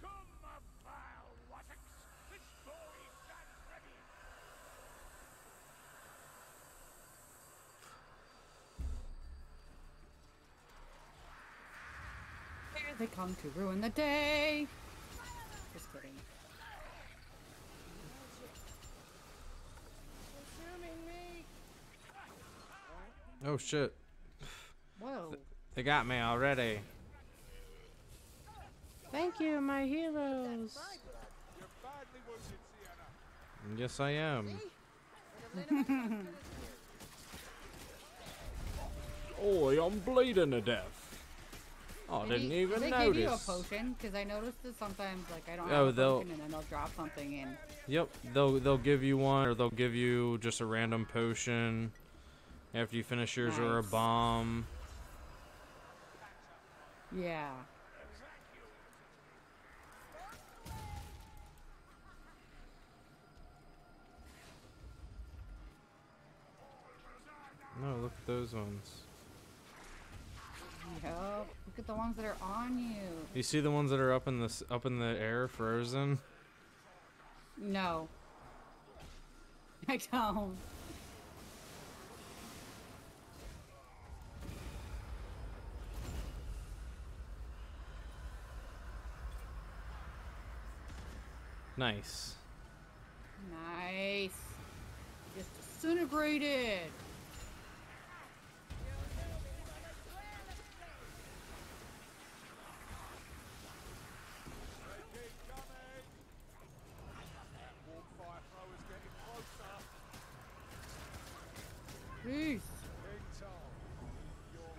Come, my vile wattocks! The story stands ready! Here come to ruin the day. Just kidding. Oh shit! Whoa. They got me already. Thank you, my heroes. You're badly wounded, Sienna. Yes, I am. Oh, I'm bleeding to death. Oh, I didn't even they notice. give you a potion because I noticed that sometimes like I don't Oh, have a they'll- potion and then they'll drop something in. Yep, they'll they'll give you one, or they'll give you just a random potion after you finish yours, or a bomb. Yeah. No, look at those ones. Yep. Look at the ones that are on you. You see the ones that are up in the up in the air, frozen. No. I don't. Nice. Nice. Just disintegrated. Keep coming. Warm fire throwers getting closer. Peace. King Tom. You're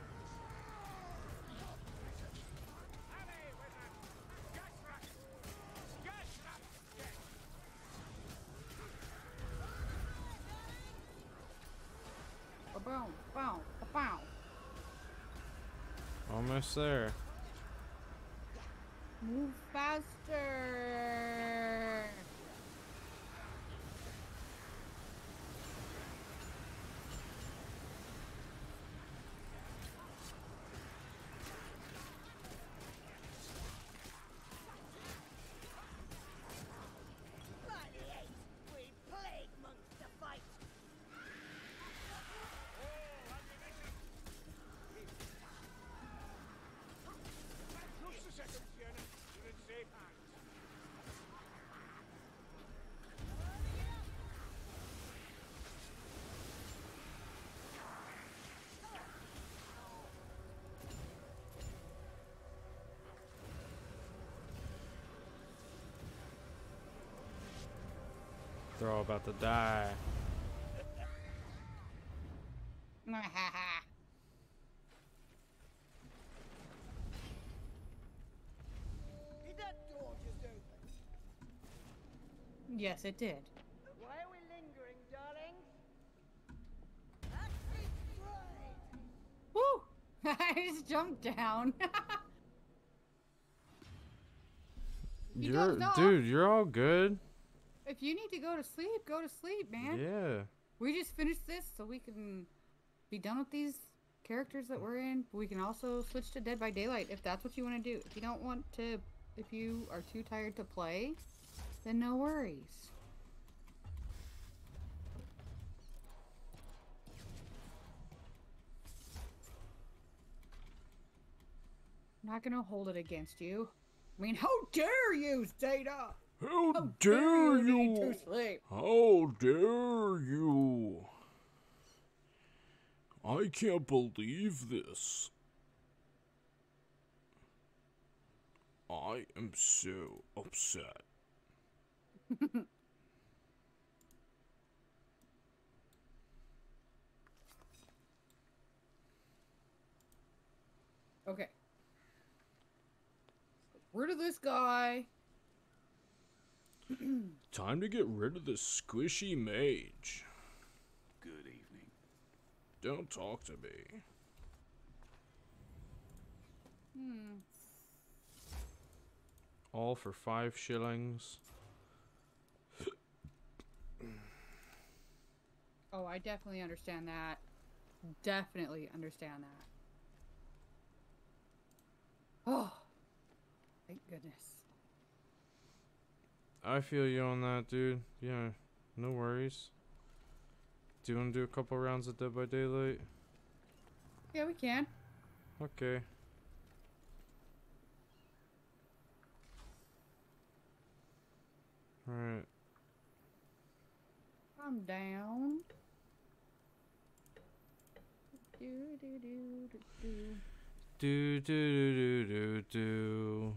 Ba-boom, boom, ba-bow. Almost there. Move faster. They're all about to die. Did that door just open? yes, it did. Why are we lingering, darlings? That's it, right. Woo! I just jumped down. He You're, dude, you're all good. If you need to go to sleep, go to sleep, man. Yeah. We just finished this so we can be done with these characters that we're in. We can also switch to Dead by Daylight if that's what you want to do. If you don't want to, if you are too tired to play, then no worries. I'm not gonna hold it against you. I mean, how dare you, Zeta? How, How dare need you? How dare you? I can't believe this. I am so upset. Okay. Rid of this guy. Time to get rid of this squishy mage. Good evening. Don't talk to me. Hmm. All for five shillings. Oh, I definitely understand that. Definitely understand that. Oh, thank goodness. I feel you on that, dude. Yeah, no worries. Do you want to do a couple rounds of Dead by Daylight? Yeah, we can. Okay. Alright. I'm down. Do, do, do, do, do. Do do do do do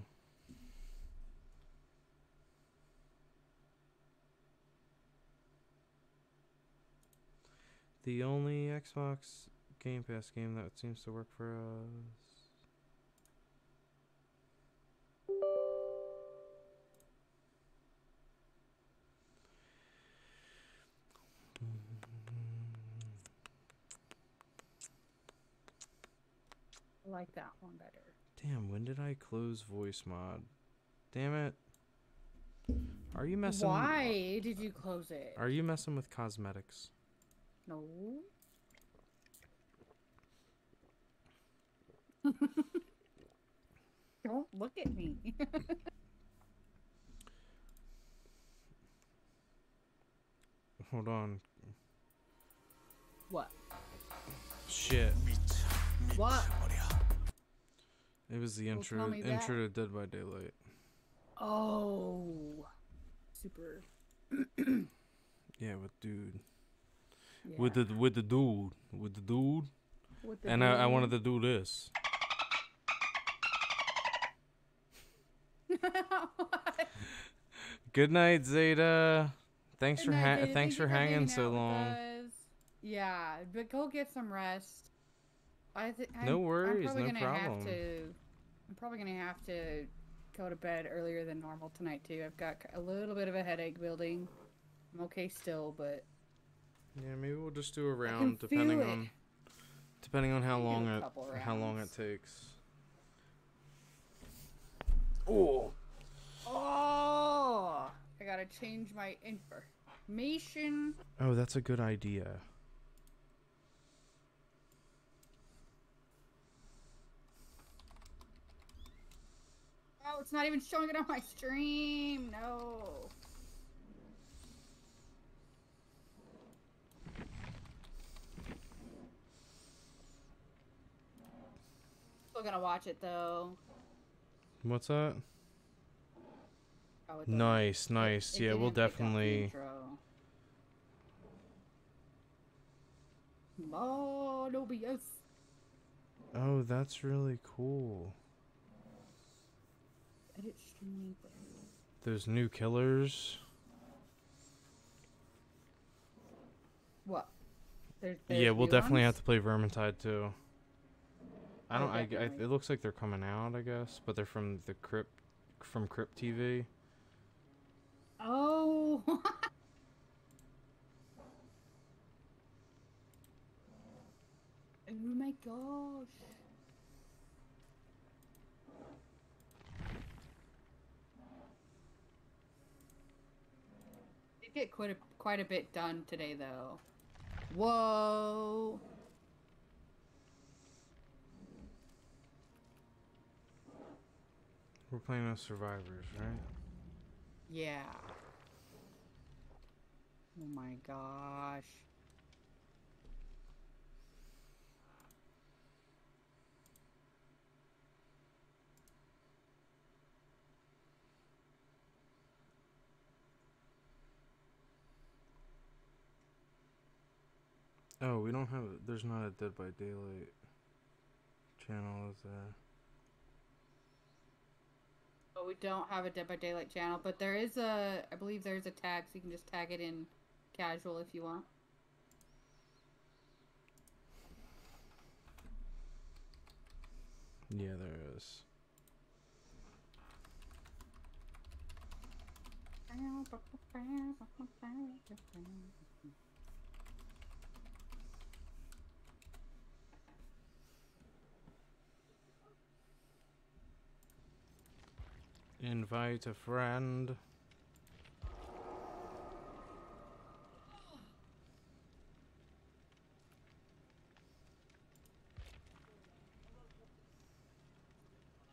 The only Xbox Game Pass game that seems to work for us. I like that one better. Damn, when did I close Voicemod? Damn it. Are you messing Why did you close it? Are you messing with cosmetics? No. Don't look at me. Hold on. what? Shit. What? It was the intro tell me intro to Dead by Daylight. Oh. Super. Yeah, with dude. Yeah. With the with the dude. With the dude. With the And I, I wanted to do this. Good night, Zeta. Thanks for Good night, ha- Zeta. thanks Thank for hanging so long. Yeah, but go get some rest. I think No I'm, worries, I'm probably no gonna problem. Have to, I'm probably gonna have to go to bed earlier than normal tonight too. I've got a little bit of a headache building. I'm okay still, but Yeah, maybe we'll just do a round depending on depending on how Maybe long it couple how long it takes. Oh. oh, I gotta change my information. Oh, that's a good idea. Oh, it's not even showing it on my stream. No. Still gonna watch it though. What's that? Oh, Nice, it- nice. it yeah, we'll didn't pick up the definitely. Oh, no BS. Oh, that's really cool. Those new killers. What? There, yeah, we'll definitely have to play Vermintide too. I don't. I, I, it looks like they're coming out. I guess, but they're from the Crypt, from Crypt TV. Oh. oh my gosh. Did get quite a quite a bit done today though. Whoa. We're playing as survivors, right? Yeah. Oh my gosh. Oh, we don't have. There's not a Dead by Daylight channel, is there? But we don't have a Dead by Daylight channel, but there is a, I believe there's a tag, so you can just tag it in casual if you want. Yeah, there is. Invite a friend.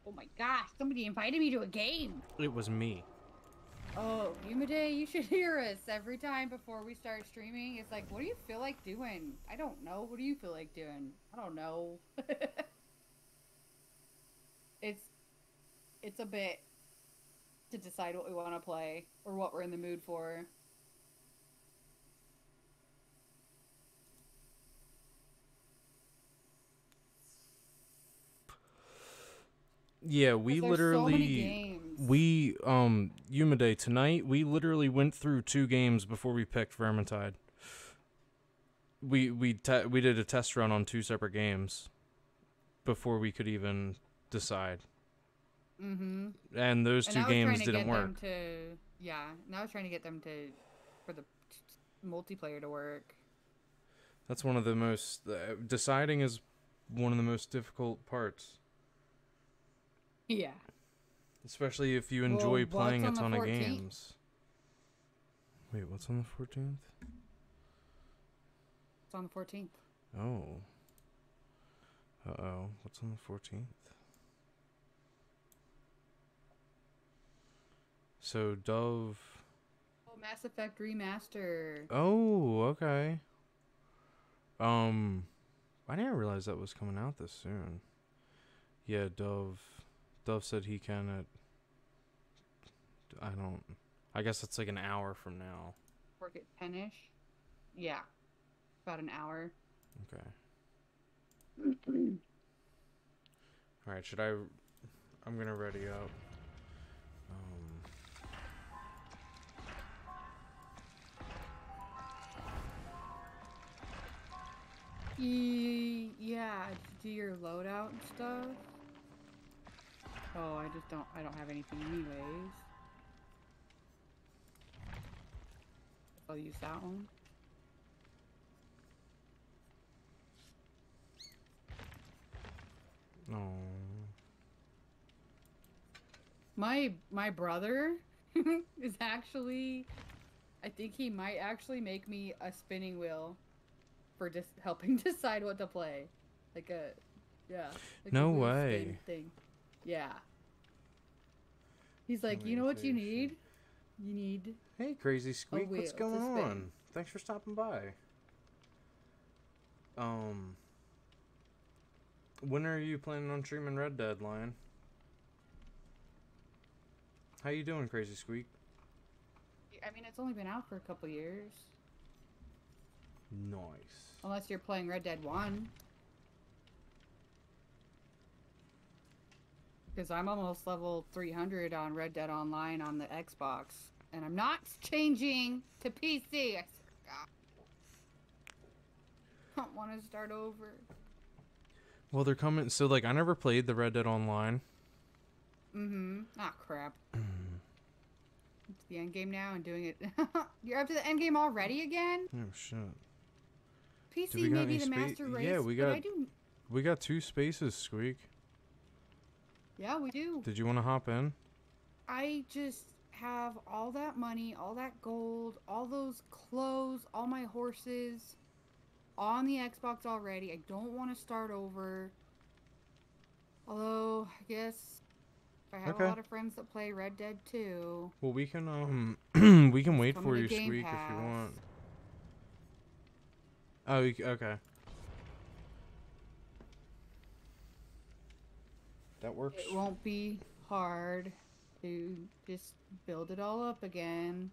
Oh my gosh, somebody invited me to a game. It was me. Oh, Yumade, you should hear us every time before we start streaming. It's like, what do you feel like doing? I don't know. What do you feel like doing? I don't know. it's it's a bit to decide what we want to play or what we're in the mood for. Yeah, we there's so literally we um Yumade tonight we literally went through two games before we picked Vermintide. We we te- we did a test run on two separate games before we could even decide. Mm-hmm. And those two trying games didn't work. To yeah, and I was trying to get them to for the multiplayer to work. That's one of the most uh, deciding is one of the most difficult parts, Yeah. especially if you enjoy what's playing a ton of games. Wait, what's on the 14th? It's on the 14th. Oh. Uh-oh. What's on the 14th? So Dove Oh, Mass Effect Remaster. Oh, okay. Um I didn't realize that was coming out this soon. Yeah, Dove Dove said he can at I don't I guess it's like an hour from now. Work at 10ish. Yeah. About an hour. Okay. All right, should I I'm going to ready up. E- yeah, do your loadout and stuff. Oh, I just don't. I don't have anything anyways. I'll use that one. no. My my brother is actually. I think he might actually make me a spinning wheel for just helping decide what to play, like a yeah. Like No wheel spin way. Thing. Yeah. He's like, you know what you need? You need Hey, Crazy Squeak, wheel what's to going spin. on? Thanks for stopping by. Um, when are you planning on streaming Red Dead, Lion? How you doing, Crazy Squeak? I mean, it's only been out for a couple years. Nice. Unless you're playing Red Dead 1. Because I'm almost level 300 on Red Dead Online on the Xbox. And I'm not changing to PC. I swear to God. not want to start over. Well, they're coming. So like, I never played the Red Dead Online. Mm-hmm. Ah, crap. it's the end game now and doing it. You're up to the end game already again? Oh shit. PC we got may be the master race. yeah, we got- do. We got two spaces, Squeak. Yeah, we do. Did you want to hop in? I just have all that money, all that gold, all those clothes, all my horses on the Xbox already. I don't want to start over. Although, I guess if I have Okay. a lot of friends that play Red Dead 2. Well, we can um, we can wait for you, Squeak, if you want. Oh, you, c- okay. That works. It won't be hard to just build it all up again.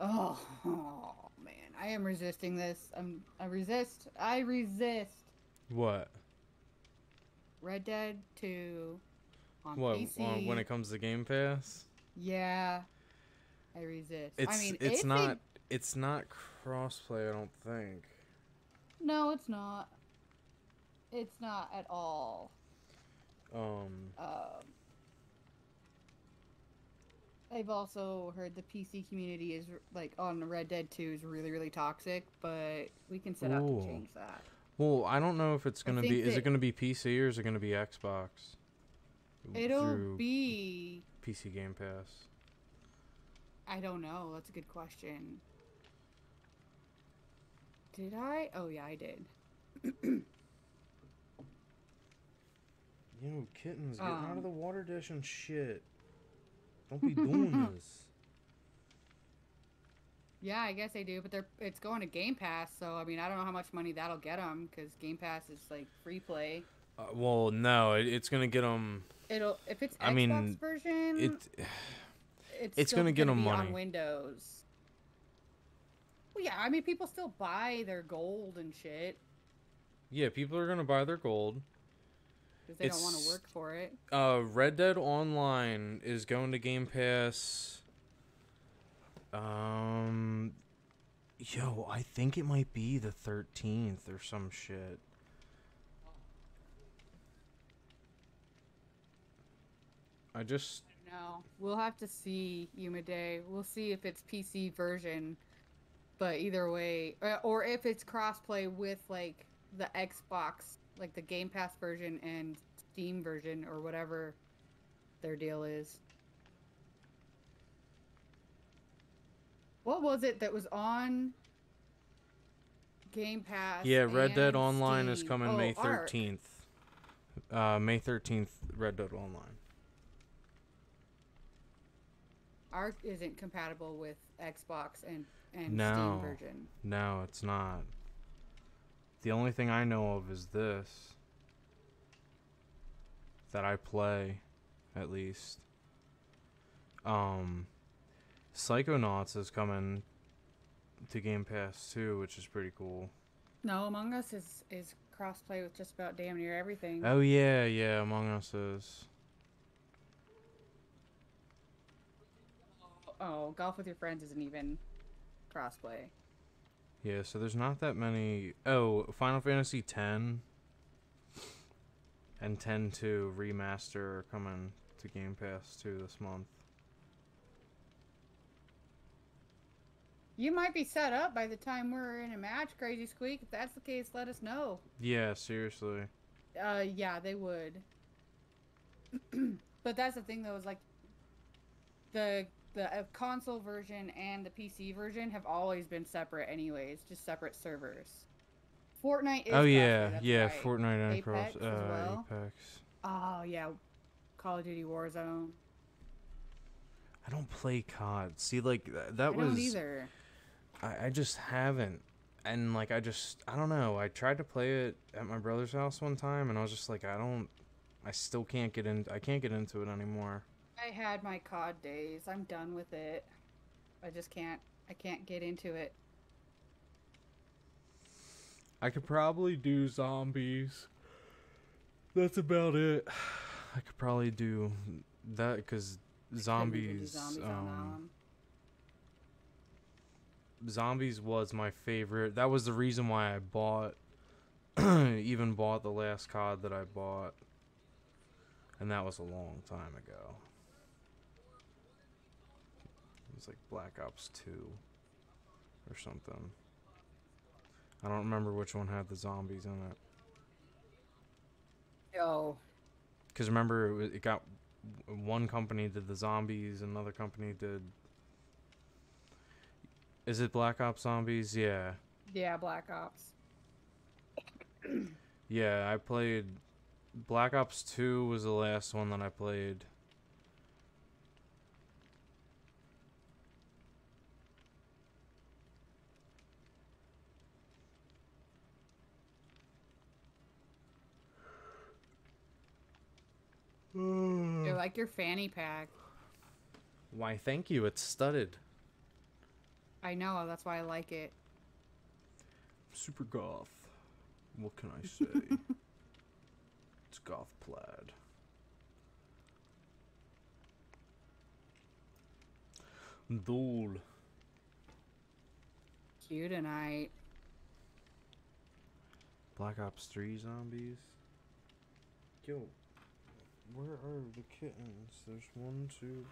Oh, oh man, I am resisting this. I'm I resist. I resist. What? Red Dead 2 on What? PC. uh, when it comes to Game Pass? yeah, I resist. It's I mean, it's if they- not it's not crossplay. I don't think. No, it's not. It's not at all. Um. Um, I've also heard the PC community is like on Red Dead 2 is really really toxic, but we can set out Ooh. to change that. Well, I don't know if it's gonna be. Is it gonna be PC or is it gonna be Xbox? It'll be PC Game Pass. I don't know. That's a good question. Did I? Oh yeah, I did. Yo, kittens, getting out Um. of the water dish and shit. Don't be doing this. Yeah, I guess they do, but they're it's going to Game Pass, so I mean, I don't know how much money that'll get them because Game Pass is like free play. Uh, well, no, it, it's gonna get them. It'll if it's Xbox I mean, version, It. it's, it's still gonna get them money. on Windows. Well, yeah, I mean, people still buy their gold and shit Yeah, people are gonna buy their gold. because they don't want to work for it. Uh, Red Dead Online is going to Game Pass. Um, yo, I think it might be the thirteenth or some shit. I just No, we'll have to see Yuma Day. We'll see if it's PC version, but either way, or, or if it's crossplay with like the Xbox, like the Game Pass version and Steam version, or whatever their deal is. What was it that was on Game Pass? yeah, Red Dead Online is coming Oh, May thirteenth. Uh, May thirteenth, Red Dead Online. ARK isn't compatible with Xbox and and No. Steam version. No, it's not. The only thing I know of is this. That I play, at least. Um, Psychonauts is coming to Game Pass too, which is pretty cool. No, Among Us is is crossplay with just about damn near everything. Oh yeah, yeah, Among Us is. Oh, golf with your friends isn't even crossplay. Yeah, so there's not that many. Oh, Final Fantasy X and 10-2 remaster are coming to Game Pass too this month. You might be set up by the time we're in a match, Crazy Squeak. If that's the case, let us know. Yeah, seriously. Uh, yeah, they would. but that's the thing, though, is like the the uh, console version and the PC version have always been separate, anyways, just separate servers. Fortnite is. oh yeah, yeah, right. Fortnite and Apex Cross uh, well? Apex. Oh yeah, Call of Duty Warzone. I don't play COD. See, like th- that I was don't either. I, I just haven't. And like I just I don't know. I tried to play it at my brother's house one time and I was just like I don't I still can't get in I can't get into it anymore. I had my COD days. I'm done with it. I just can't. I can't get into it. I could probably do zombies. That's about it. I could probably do that cuz Couldn't even do zombies zombies um. Zombies was my favorite. That was the reason why I bought even bought the last COD that I bought, and that was a long time ago. It was like Black Ops 2 or something. I don't remember which one had the zombies in it. Yo, Because remember, it, wa- it got one company did the zombies, another company did. Is it Black Ops Zombies? Yeah. yeah, Black Ops. Yeah, I played Black Ops 2 was the last one that I played. You're mm. like your fanny pack. Why, thank you. It's studded. I know, that's why I like it. Super goth. What can I say? it's goth plaid. Duel. Cute tonight. Black Ops 3 zombies. Yo, where are the kittens? There's one, two.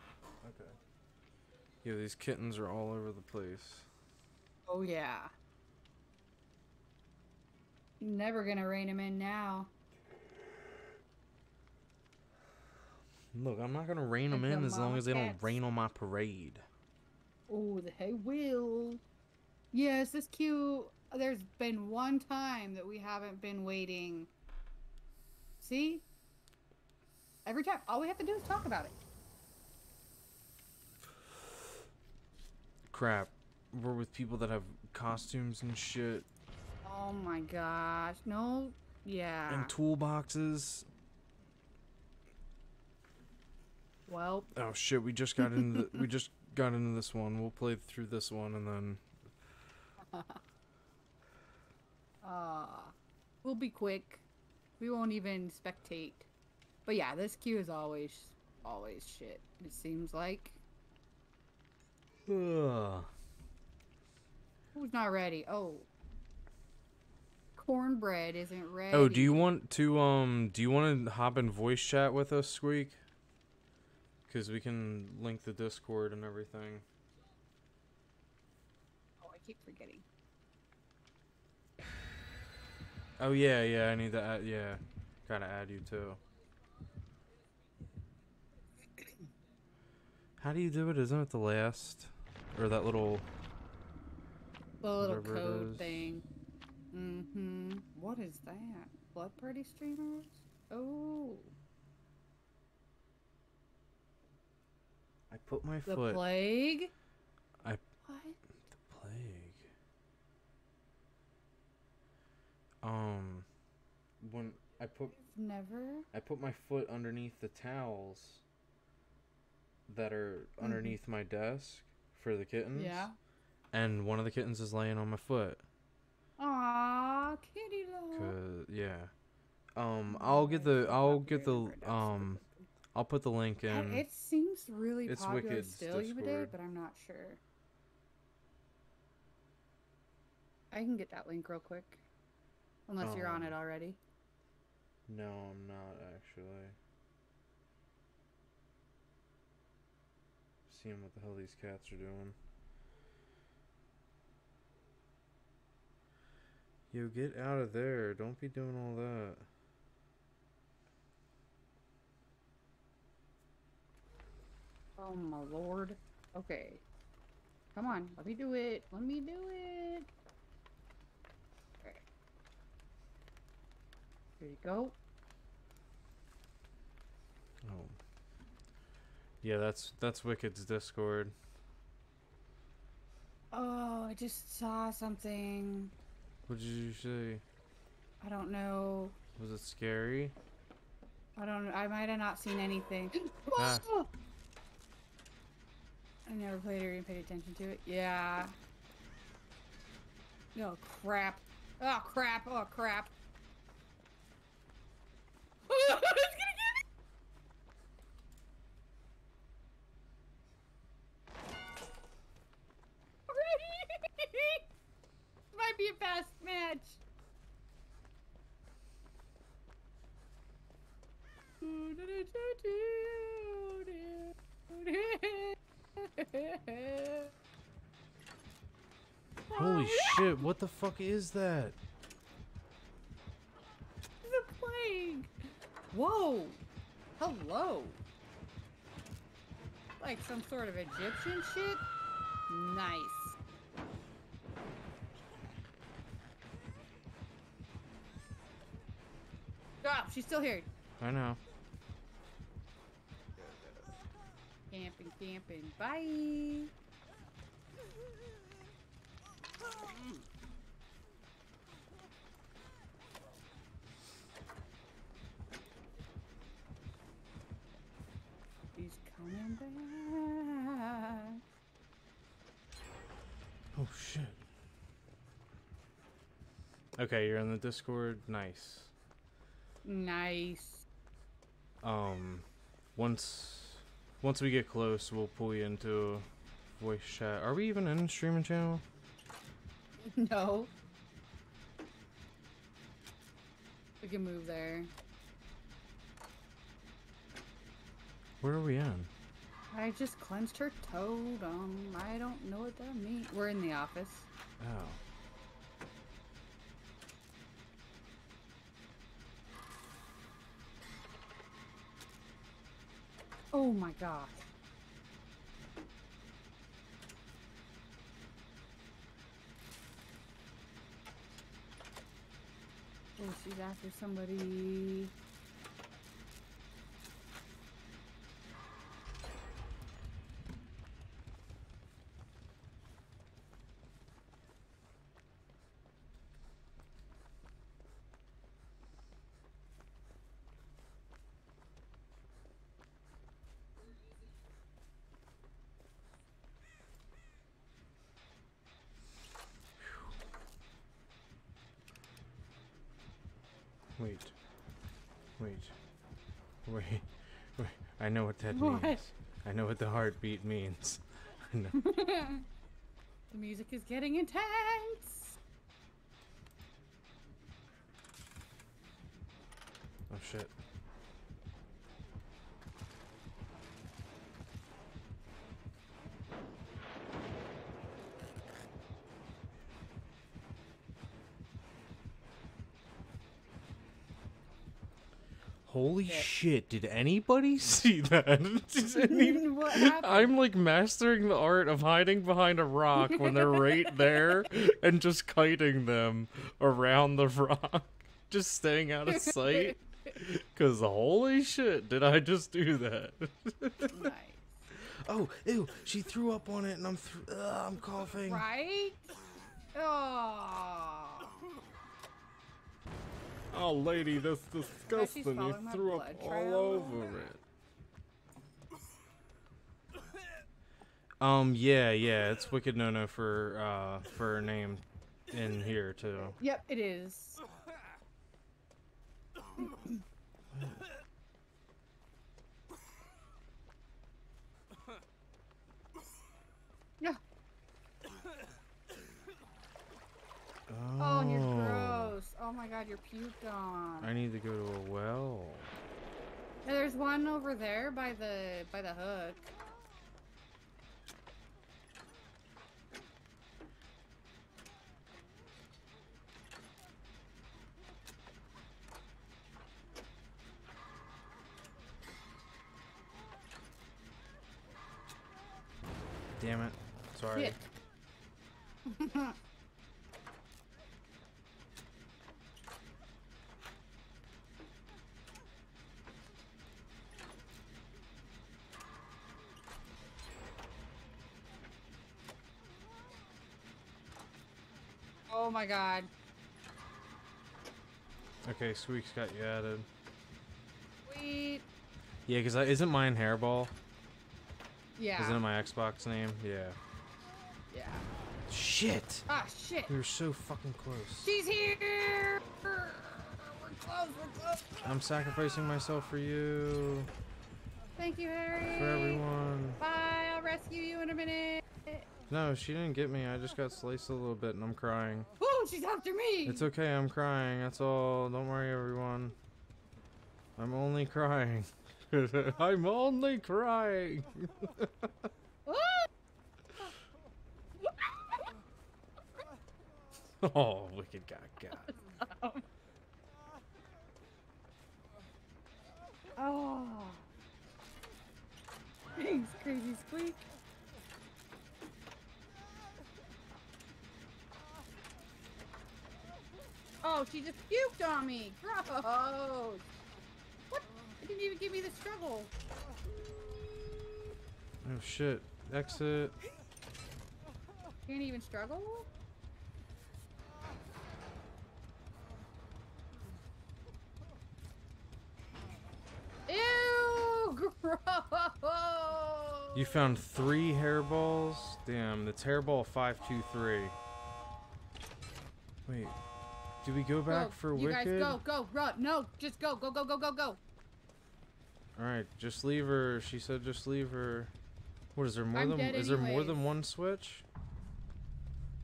Okay. Yeah, these kittens are all over the place. Oh yeah. Never gonna rein them in now. Look, I'm not gonna rein them in as long as they don't rain on my parade. Oh, they will. Yes, this cute. There's been one time that we haven't been waiting. See? Every time, all we have to do is talk about it. Crap. We're with people that have costumes and shit Oh my gosh. No. Yeah. and toolboxes. well, Oh shit, we just got into the, we just got into this one. We'll play through this one and then uh, we'll be quick. We won't even spectate. But yeah, this queue is always, always shit. It seems like. Ugh. Who's not ready? Oh. Cornbread isn't ready. Oh, do you want to um do you want to hop in voice chat with us, Squeak? Cuz we can link the Discord and everything. Oh, I keep forgetting. Oh yeah, yeah, I need to add yeah. Got to add you too. How do you do it? Isn't it the last or that little The little code thing. Mm-hmm. What is that? Blood Party streamers? Oh. I put my The foot The plague? I- What? the plague. Um when I put Never? I put my foot underneath the towels that are underneath my desk for the kittens. Yeah. And one of the kittens is laying on my foot. Aw, kitty love. Cause yeah. Um, I'll get the I'll get the um I'll put the link in. It seems really It's popular Wicked's still, Day, Discord. but I'm not sure. I can get that link real quick. Unless you're on Um, it already. No, I'm not actually. Seeing what the hell these cats are doing. Yo, get out of there. Don't be doing all that. Oh my lord. Okay. Come on, let me do it. Let me do it. Okay. Here you go. Oh. Yeah, that's that's Wicked's Discord. Oh, I just saw something. What did you say? I don't know. Was it scary? I don't know. I might have not seen anything. Ah. I never played it or even paid attention to it. Yeah. Oh crap. Oh crap. Oh crap. Holy shit, what the fuck is that? The plague! Whoa! Hello! Like some sort of Egyptian shit? Nice. Ah, she's still here. I know. Camping, camping. Bye. He's coming back. Oh shit. Okay, you're in the Discord. Nice. Nice. Um, once once we get close, we'll pull you into voice chat. Are we even in streaming channel? No. We can move there. Where are we in? I just clenched her totem. I don't know what that means. We're in the office. Oh. Oh my god. Oh, she's after somebody. Wait. Wait. Wait. Wait. I know what that What? means. I know what the heartbeat means. The music is getting intense. Oh shit. Holy Shit. did anybody see that? Any- what? I'm like mastering the art of hiding behind a rock when they're right there and just kiting them around the rock. Just staying out of sight. Cause holy shit, did I just do that? nice. Oh, ew, she threw up on it and I'm th- uh, I'm coughing. Right? Oh. Oh lady, that's disgusting. You threw up all trail. over it. Um, yeah, yeah, it's wicked no no for uh for a name in here too. Yep, it is. Yeah. Oh, and you're gross. Oh my god, you're puked on. I need to go to a well. There's one over there by the by the hook. Damn it. Sorry. oh my god. Okay, Squeaks got you added. Sweet. Yeah, because isn't mine Hairball? Yeah. Isn't it my Xbox name? Yeah. Yeah. Shit! Ah, shit. We were so fucking close. She's here. We're close. We're close. I'm sacrificing myself for you, Thank you, Harry. for everyone. Bye. I'll rescue you in a minute. No, she didn't get me. I just got sliced a little bit and I'm crying. Oh, she's after me. It's okay, I'm crying. That's all. Don't worry, everyone. I'm only crying. I'm only crying. oh, wicked got got. Oh. Thanks, crazy squeak. Oh, she just puked on me. Gross. What? It didn't even give me the struggle. Oh shit. Exit. Can't even struggle? Ew! Gross! You found three hairballs? Damn, it's hairball 523. Wait. Do we go back Go, for you Wicked? guys go, go, run. No, just go, go, go, go, go, go. Alright, just leave her. She said just leave her. What is there more I'm than is there more than one switch?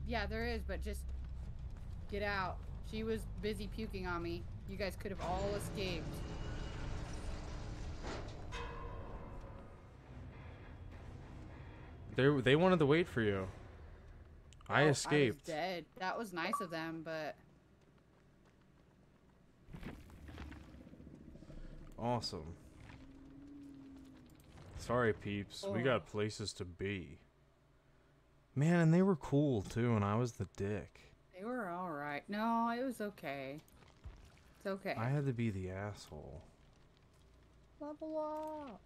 Yeah, there is, but just get out. She was busy puking on me. You guys could have all escaped. They they wanted to wait for you. I Oh, I was escaped. dead. That was nice of them, but Awesome. Sorry, peeps. We Oh. got places to be. Man, and they were cool too, and I was the dick. they were all right. No, it was okay. It's okay. I had to be the asshole. Level up.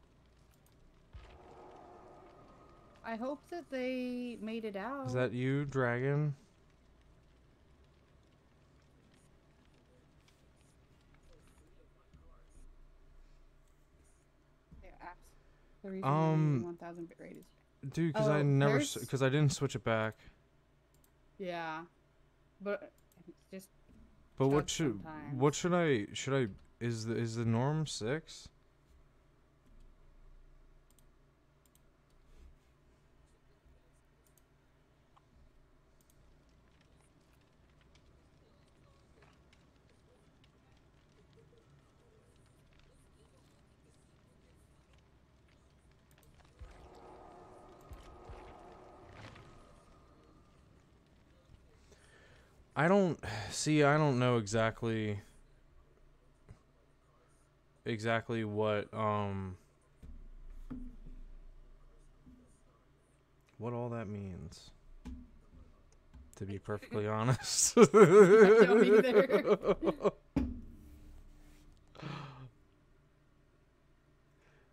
I hope that they made it out. Is that you, Dragon? Yeah, apps. The reason Um, 1000 bit rate is. Dude, because I Oh, never, because I didn't switch it back. Yeah. But just But what should, sometimes. what should I, should I, is the is the norm six? I don't see. I don't know exactly. Exactly what um. What all that means. To be perfectly honest.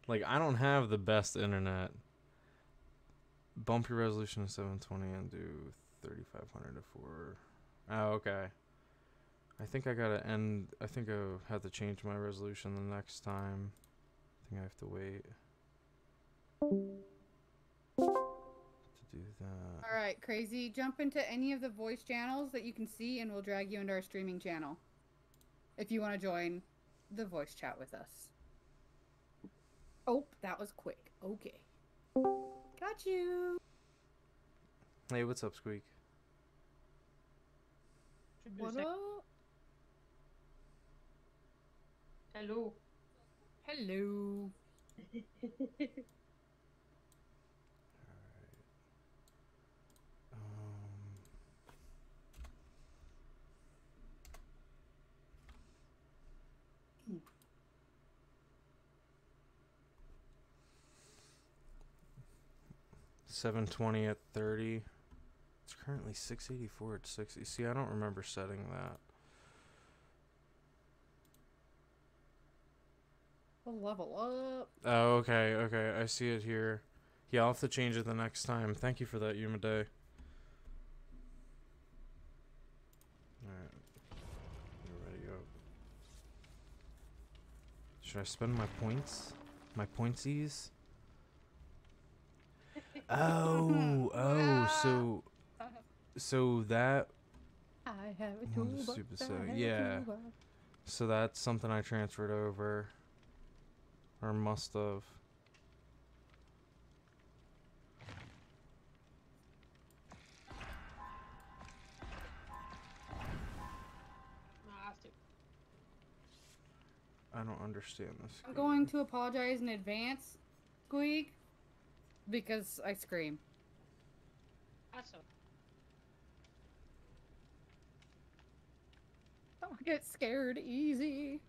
like I don't have the best internet. Bump your resolution to 720 and do 3500 to 4. Oh, okay. I think I gotta end. I think I have to change my resolution the next time. I think I have to wait to do that. All right, crazy. Jump into any of the voice channels that you can see, and we'll drag you into our streaming channel. If you want to join the voice chat with us. Oh, that was quick. Okay. Got you. Hey, what's up, Squeak? What up? Hello. Hello. Um, Seven twenty at thirty. Currently six eighty four at sixty. See, I don't remember setting that. We'll level up. Oh, okay, okay. I see it here. Yeah, I'll have to change it the next time. Thank you for that, Yuma Day. Alright. You're ready to go. Should I spend my points? My pointsies? Oh, oh, so so that I have a What a toolbox. stupid I saying. have a Yeah. so that's something I transferred over or must have. I don't understand this. I'm game. going to apologize in advance, Squeak, because I scream. Awesome. I get scared easy.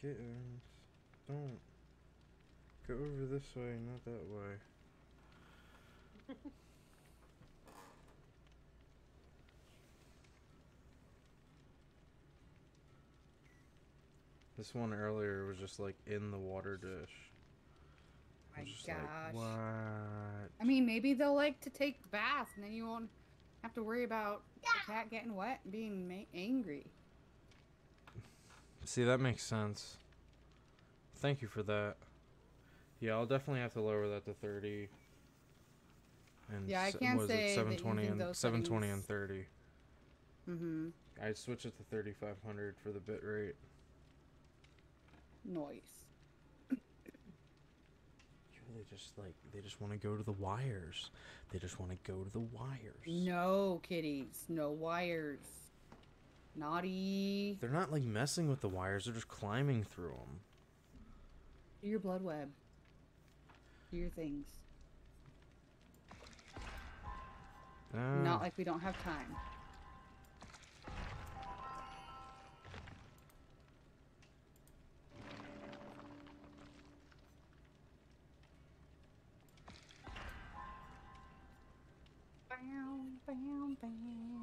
Kittens, don't go over this way, not that way. This one earlier was just like in the water dish. My gosh. like, what? I mean, maybe they'll like to take baths, and then you won't have to worry about the cat getting wet and being ma- angry. See, that makes sense. Thank you for that. Yeah, I'll definitely have to lower that to 30. And Yeah, I can't what is say it, 720 using and those 720 and 30. Mm-hmm. I switch it to 3500 for the bit rate. Noise. They just like they just want to go to the wires. They just want to go to the wires. No kitties. No wires. Naughty. They're not like messing with the wires. They're just climbing through them. Do your blood web. Do your things. Ah, Not like we don't have time. Bam, bam.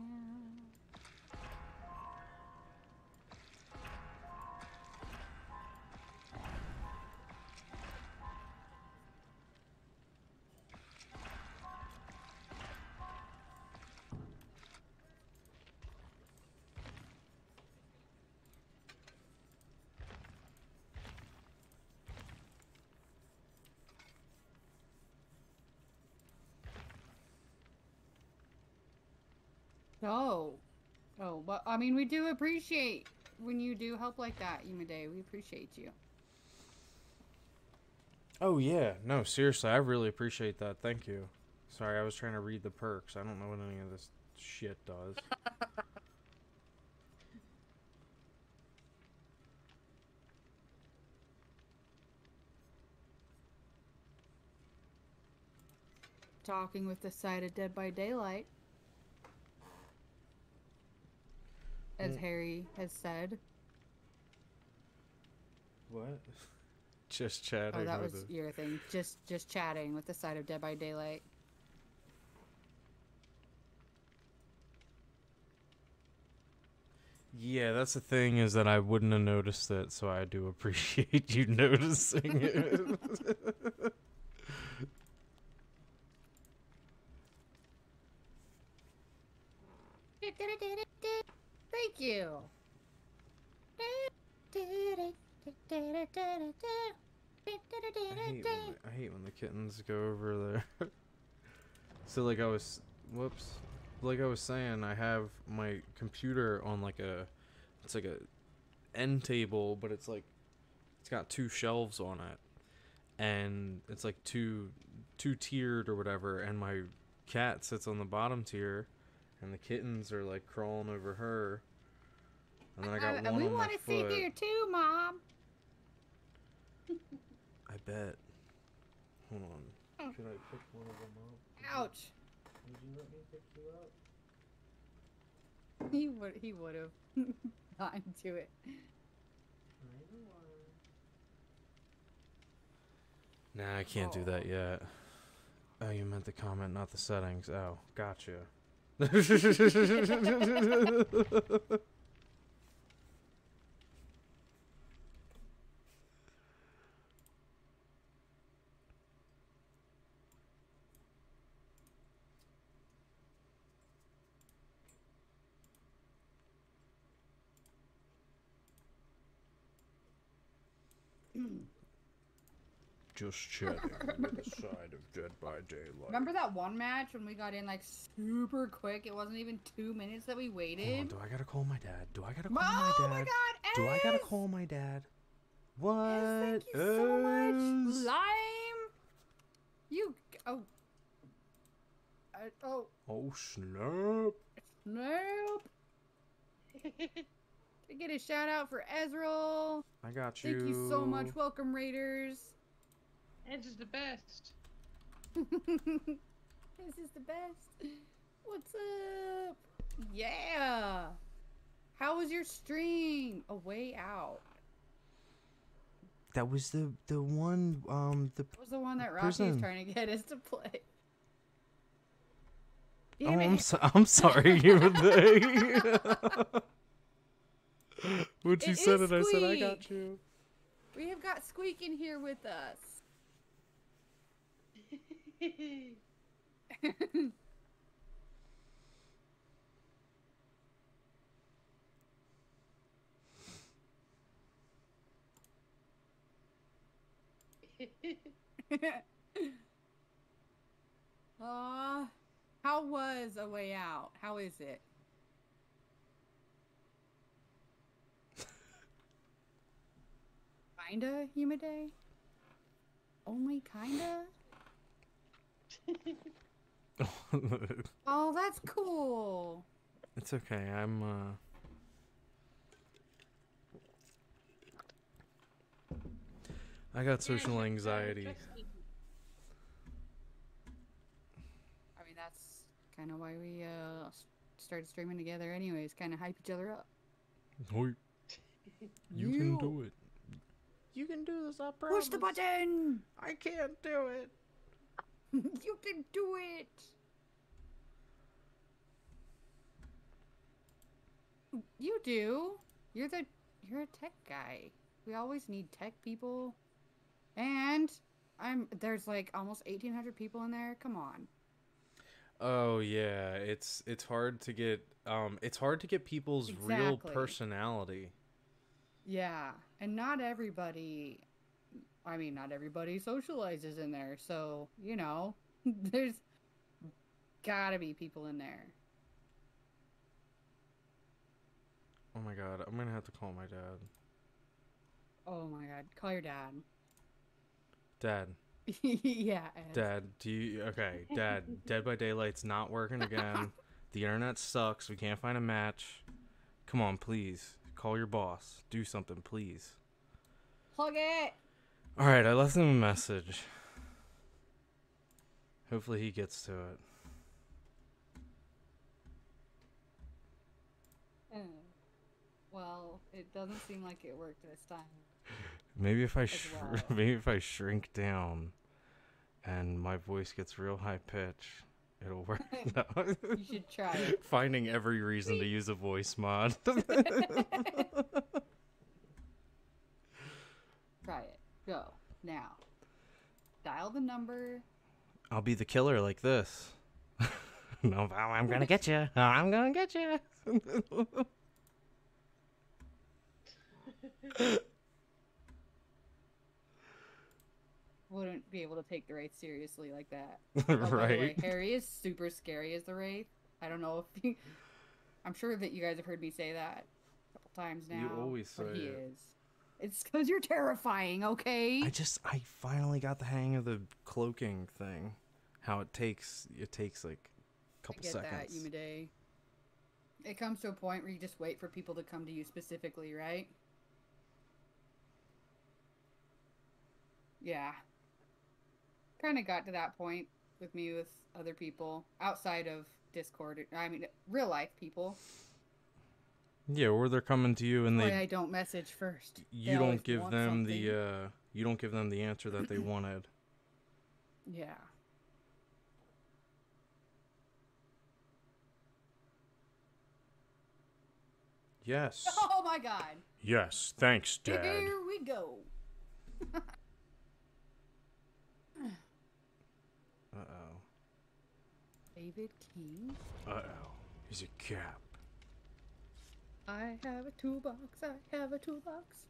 Oh. Oh, but I mean, we do appreciate when you do help like that, Day. We appreciate you. Oh yeah, no, seriously, I really appreciate that. Thank you. Sorry, I was trying to read the perks. I don't know what any of this shit does. Talking with the side of Dead by Daylight. As Mm. Harry has said. what? Just chatting. Oh, that was the- your thing. Just just chatting with the side of Dead by Daylight. Yeah, that's the thing is that I wouldn't have noticed it, so I do appreciate you noticing it. Thank you. I hate, when the, I hate when the kittens go over there. so like I was, whoops, like I was saying, I have my computer on like a, it's like a end table, but it's like, it's got two shelves on it, and it's like two, two tiered or whatever, and my cat sits on the bottom tier, and the kittens are like crawling over her, and then I got Uh, one we on my want to see foot. here too, Mom. I bet. Hold on. Could I pick one of them up? Ouch. Would you let me pick you up? He would. He would have gotten to it. Nah, I can't do that yet. Oh, you meant the comment, not the settings. Oh, gotcha. 是是是是是是是是是 Just chatting with the side of Dead by Daylight. Remember that one match when we got in like super quick? It wasn't even two minutes that we Hold on, waited. do I gotta call my dad? Do I gotta call oh my dad? Oh my god! Do I gotta call my dad? What? Ez, thank you so much, Lime. You oh. I, oh Oh snap! nope. to get a shout out for Ezreal. I got you. Thank you so much. Welcome, Raiders. Edge is the best. this is the best. What's up? Yeah. How was your stream? A way out. That was the the one um the That was the one that Rocky was trying to get us to play. Oh, Damn I'm so, I'm sorry you were there. when she It said is it, I said I got you. We have got Squeak in here with us. Aw, how was A Way Out? How is it? Kinda, Humide? Only kinda? Oh, that's cool. it's okay. I'm uh I got social anxiety. I mean, that's kind of why we uh started streaming together, anyways. Kind of hype each other up. Hoi. You can do it. You can do this, I promise. Push the button. I can't do it. you can do it. You do. You're the you're a tech guy. We always need tech people. And I'm there's like almost 1800 people in there. Come on. Oh yeah, it's it's hard to get um it's hard to get people's real personality. Yeah, and not everybody. I mean, not everybody socializes in there. So you know, there's gotta be people in there. Oh my god, I'm gonna have to call my dad. Oh my god, call your dad. Dad, yeah. Dad, do you okay? Dad, Dead by Daylight's not working again. the internet sucks. We can't find a match. Come on, please. Call your boss. Do something, please. Plug it. All right, I left him a message. Hopefully he gets to it. Oh. Well, it doesn't seem like it worked this time. Maybe if I sh- well. maybe if I shrink down and my voice gets real high pitch, it'll work. No. You should try it. Finding every reason to use a voice mod. Try it. Go now. Dial the number. I'll be the killer like this. no, I'm gonna get you. I'm gonna get you. Wouldn't be able to take the wraith seriously like that. Oh, by way, right? Harry is super scary as the Wraith. I don't know if he. I'm sure that you guys have heard me say that a couple times now. You always say he it. is. It's because you're terrifying, okay? I just I finally got the hang of the cloaking thing. How it takes it takes like a couple get that, seconds. Yumade. It comes to a point where you just wait for people to come to you specifically, right? Yeah. Kind of got to that point with me with other people outside of Discord. I mean, real life people. Yeah, or they're coming to you and Why they I don't message first. You always don't give them something. the uh you don't give them the answer that they wanted. Yeah. Yes. Oh my god. Yes. Thanks, Dad. Here we go. Uh oh. David King. Uh oh. He's a cap. I have a toolbox. I have a toolbox.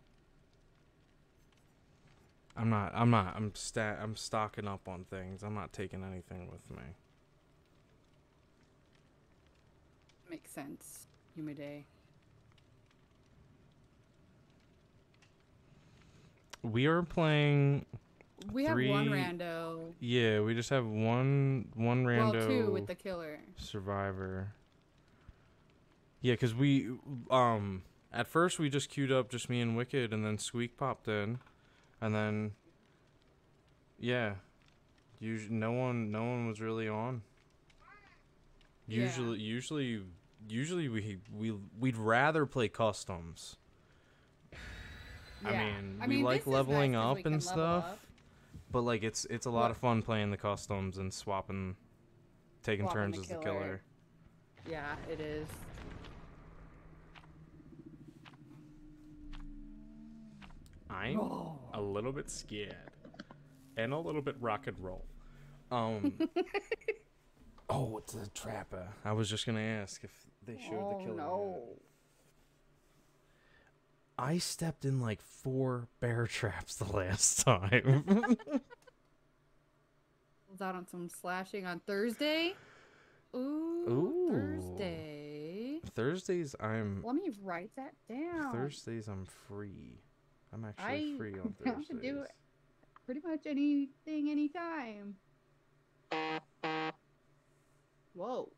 I'm not. I'm not. I'm sta- I'm stocking up on things. I'm not taking anything with me. Makes sense. Yumade. We are playing. We have one rando. Yeah, we just have one one rando Well, two with the killer. survivor. Yeah, cause we um At first, we just queued up just me and Wicked, and then Squeak popped in, and then yeah, usually no one no one was really on. Yeah. Usually, usually, usually we we we'd rather play customs. I Yeah. mean, I we mean, like leveling nice up and stuff, up. but like it's it's a lot What- of fun playing the customs and swapping, taking Swapping turns the as the killer. Yeah, it is. I'm a little bit scared and a little bit rock and roll. Um. oh, it's a trapper. I was just gonna ask if they showed oh the killer. yet. no. I stepped in like four bear traps the last time. Was out on some slashing on Thursday. Ooh, Ooh. Thursday. Thursdays I'm Let me write that down. Thursdays I'm free. I'm actually I free on Thursdays. to do pretty much anything, anytime. Whoa.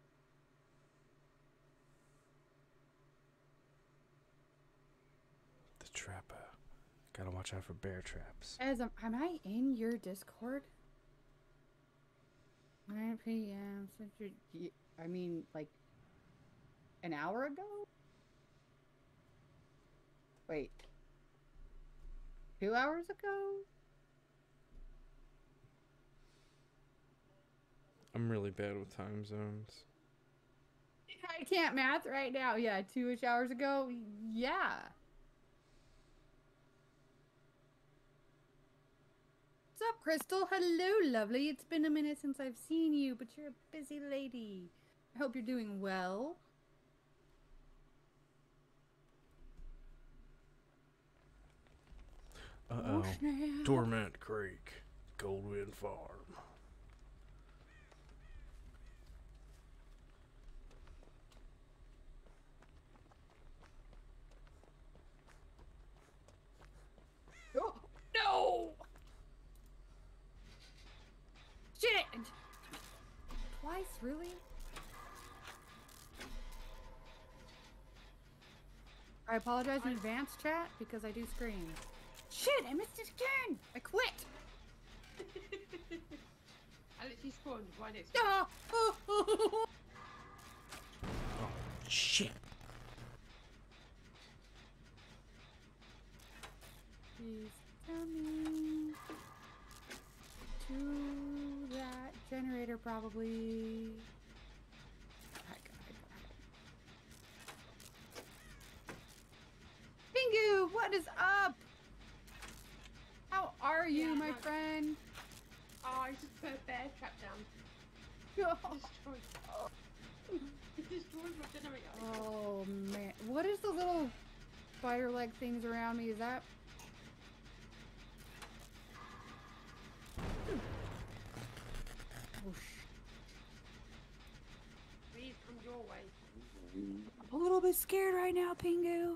The trapper. Uh, gotta watch out for bear traps. As am, am I in your Discord? 9 p.m. Central. I mean, like an hour ago. Wait. Two hours ago? I'm really bad with time zones. I can't math right now. Yeah, two-ish hours ago. Yeah. What's up, Crystal? Hello, lovely. It's been a minute since I've seen you, but you're a busy lady. I hope you're doing well. Uh oh. snap. Torment Creek, Coldwind Farm. No! Shit! Twice, really? I apologize in advance, chat, because I do scream. Shit, I missed it again! I quit! I literally spawned right next to Ah! Oh shit! Please coming to that generator, probably. I got it, got what is up? How are you, Yeah, my not- friend? Oh, I just put a bear trap down. Destroyed. Oh. It destroyed my. Oh man, what is the little spider leg things around me? Is that? Oh, Please come your way. I'm a little bit scared right now, Pingu.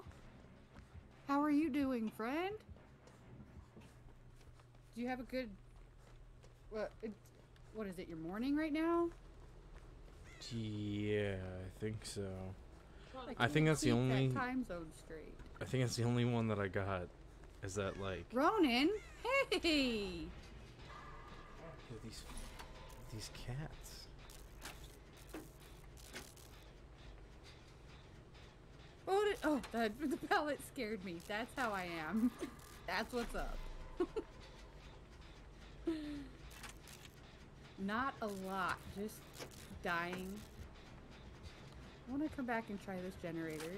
How are you doing, friend? Do you have a good? What? It, what is it? Your morning right now? Yeah, I think so. I can't think that's the only- that time zone straight. I think that's the only one that I got. Is that like Ronan, hey! These these cats? Oh, did, oh, the the pellet scared me. That's how I am. That's what's up. Not a lot, just dying. I want to come back and try this generator.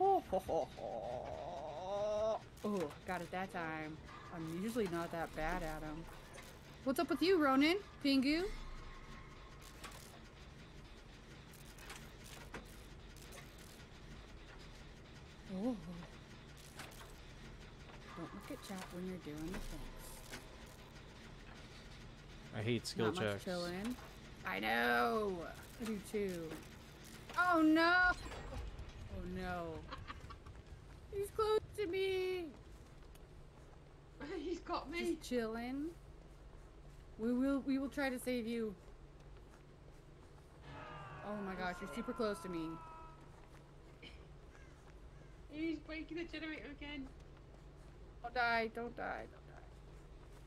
Oh, ho, ho, ho. oh, got it that time. I'm usually not that bad at them. What's up with you, Ronan? Pingu? Oh. Don't look at chat when you're doing the things. I hate skill Not much checks. chilling. I know. I do too. Oh no! Oh no! He's close to me. He's got me. Just chilling. We will. We will try to save you. Oh my gosh, you're super close to me. He's breaking the generator again. Don't die, don't die,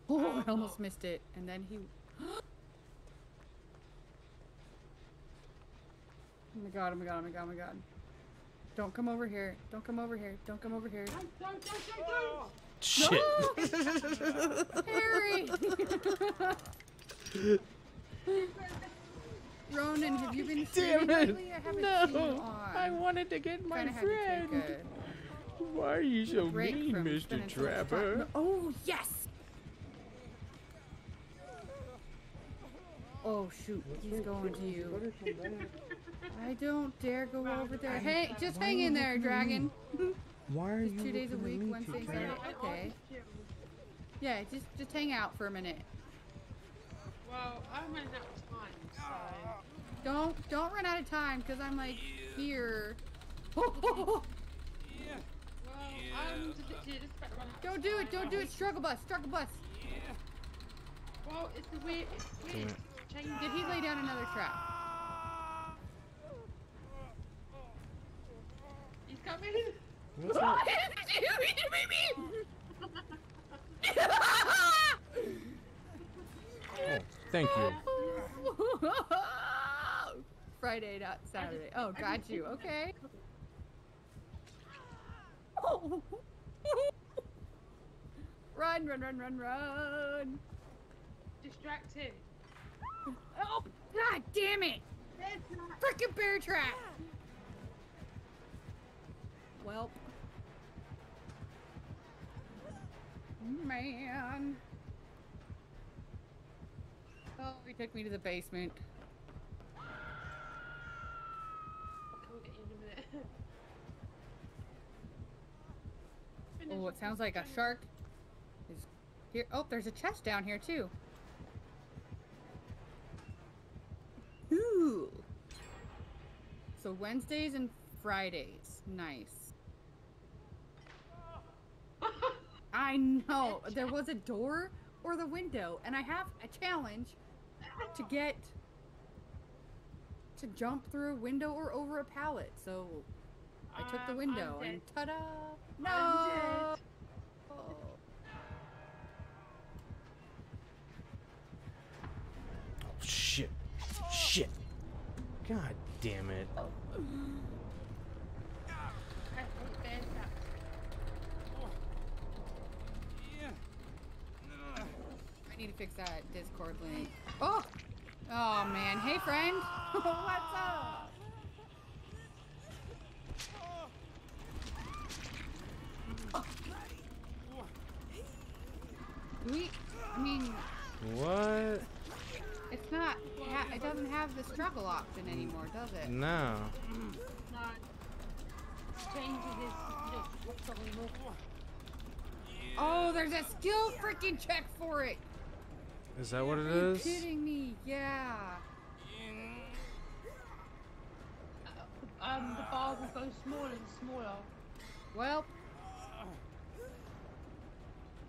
don't die. Oh, I almost missed it. And then he. oh my god, oh my god, oh my god, oh my god. Don't come over here. Don't come over here. Don't come over here. Don't, don't, don't, don't, Shit. Harry! Ronan, have you been streaming Damn it. lately? I haven't seen you on. wanted to get Kinda had to take a Why are you so mean, Mr. spending so much time- Trapper? Oh, yes! Oh, shoot. He's going to you. I don't dare go over there. Hey, just hang in there, dragon. Why are you two days a week, me, Wednesday, Saturday. Okay. Yeah, just just hang out for a minute. Well, I'm running out of time, so. Don't don't run out of time because I'm like here. Well, I'm just literally just about to run out don't do it! Don't do it! Struggle bus! Struggle bus! Well, it's the weird. It's weird. Damn Did he lay down another trap? He's coming. What's up? Oh, thank you. Friday, not Saturday. Oh, got you. Okay. Run, run, run, run, run. Distract him. Oh, god damn it! Freaking bear trap! Well. Man. Oh, he took me to the basement. We'll get you in a minute. Oh, it sounds like a shark is here. Oh, there's a chest down here too. Ooh. So Wednesdays and Fridays. Nice. I know. There was a door or the window, and I have a challenge to get to jump through a window or over a pallet. So I took the Um, window dead. and ta-da! No. Oh. Oh, shit. Shit. God damn it. I hate. I need to fix that Discord link. Oh! Oh man. Hey friend! What's up? Do we I mean What? it's not ha- it doesn't have the struggle option anymore, does it? No. No. Changes his look. What's on the look? Oh, there's a skill freaking check for it! Is that what it Are you kidding me? Yeah. Um, the bar will go smaller and smaller. Well.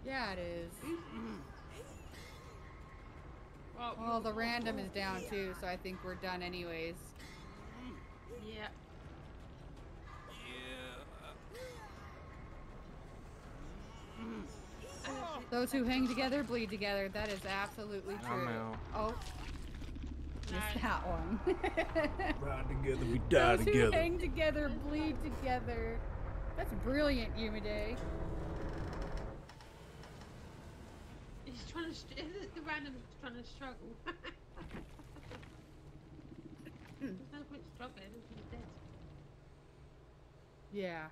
Yeah, it is. Well, Well, the random is down too, so I think we're done anyways. Yeah. Those who hang together bleed together. That is absolutely I'm true. out. Oh. Missed that one. Ride together, we die Those who together. hang together bleed together. That's brilliant, Yumide. He's trying to. St- the random's trying to struggle. There's no point struggling. He's dead. Yeah.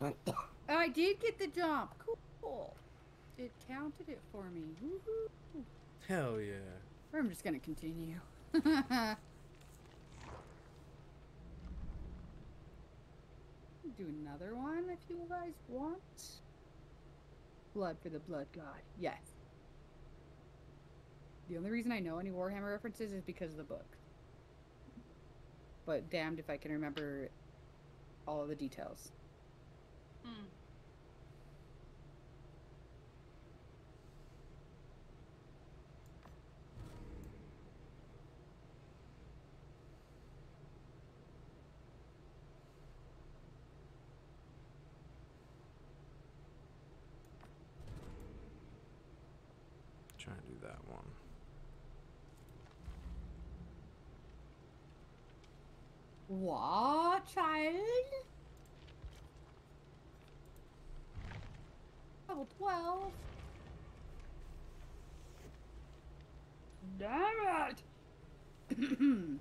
Oh, I did get the jump. Cool. It counted it for me. Woohoo. Hell yeah. I'm just gonna continue. Do another one if you guys want. Blood for the blood god. Yes. The only reason I know any Warhammer references is because of the book. But damned if I can remember all of the details. Hmm. try and do that one. What, child? Level 12? Damn it! Alright,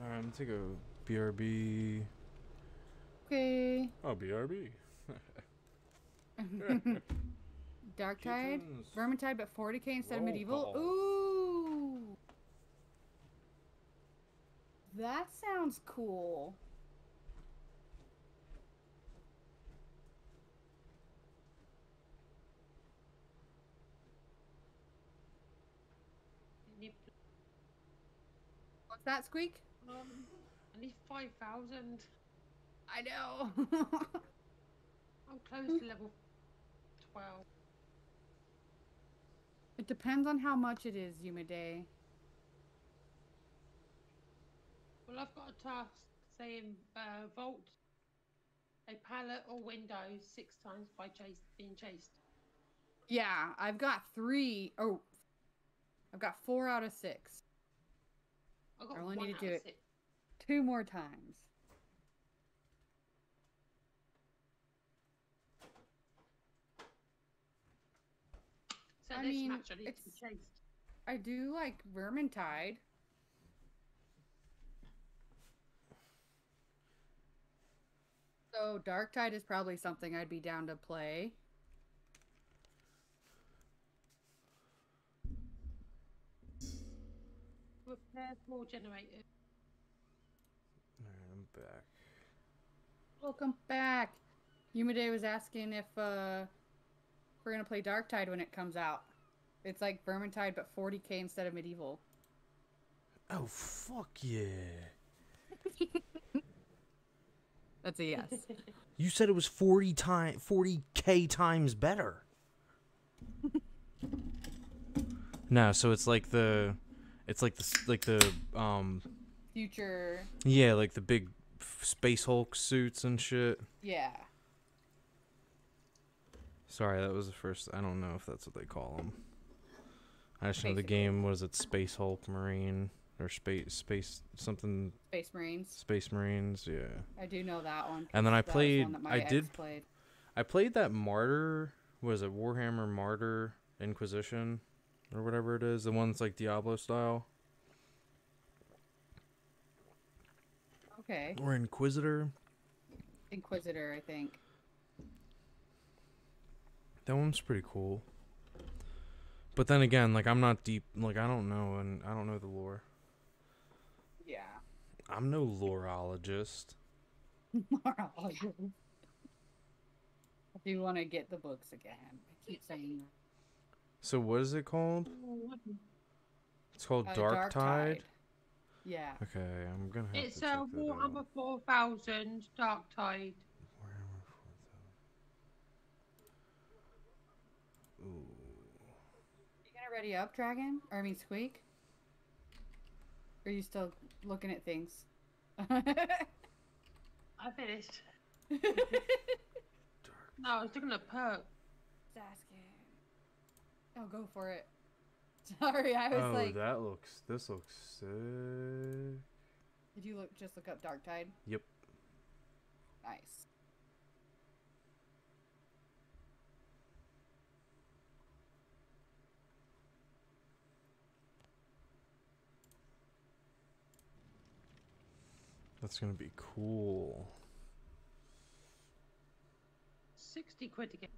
I'm gonna take a BRB. okay. Oh, BRB. Darktide? Kittens. Vermintide, but 40k instead of medieval? call. Ooh! That sounds cool. What's that, Squeak? um, I need 5,000. I know. I'm close to level 12. It depends on how much it is, Yumade. Well, I've got a task saying uh, vault a pallet or window six times by chase, being chased. Yeah, I've got three. Oh, I've got four out of six. I got I only need to do it. six. Two more times. So I this mean, match I need to be chased. I do like Vermintide. So Darktide is probably something I'd be down to play. Repair floor generator. Alright, I'm back. Welcome back. Yumade was asking if uh if we're gonna play Darktide when it comes out. It's like Vermintide but 40k instead of medieval. Oh, fuck yeah. That's a yes. You said it was 40 time 40k times better. no, so it's like the it's like the like the um Future, yeah, like the big space Hulk suits and shit. yeah. Sorry, that was the first I don't know if that's what they call them. I just know the game was it Space Hulk Marine or space space something Space Marines. Space Marines, yeah. I do know that one. And then I played- one that my I did- played. I played that Martyr. Was it Warhammer Martyr Inquisition or whatever it is? The one that's like Diablo style Okay. or Inquisitor. Inquisitor, I think. That one's pretty cool. But then again, like I'm not deep. Like I don't know, and I don't know the lore. Yeah. I'm no loreologist. Morologist. I do want to get the books again. I keep saying that. So what is it called? It's called Uh, Dark, Tide. Yeah. Okay, I'm gonna have It's to check uh, that out. Warhammer 4000 Dark Tide. Warhammer 4000. Ooh. You ready up, Dragon? Or I mean, Squeak? Or are you still looking at things? I finished. Dark. No, I was looking at perk. asking. Oh, go for it. Sorry, I was oh, like, that looks. This looks sick. did you look just look up Darktide? Yep. Nice. That's gonna be cool. 60 quid again.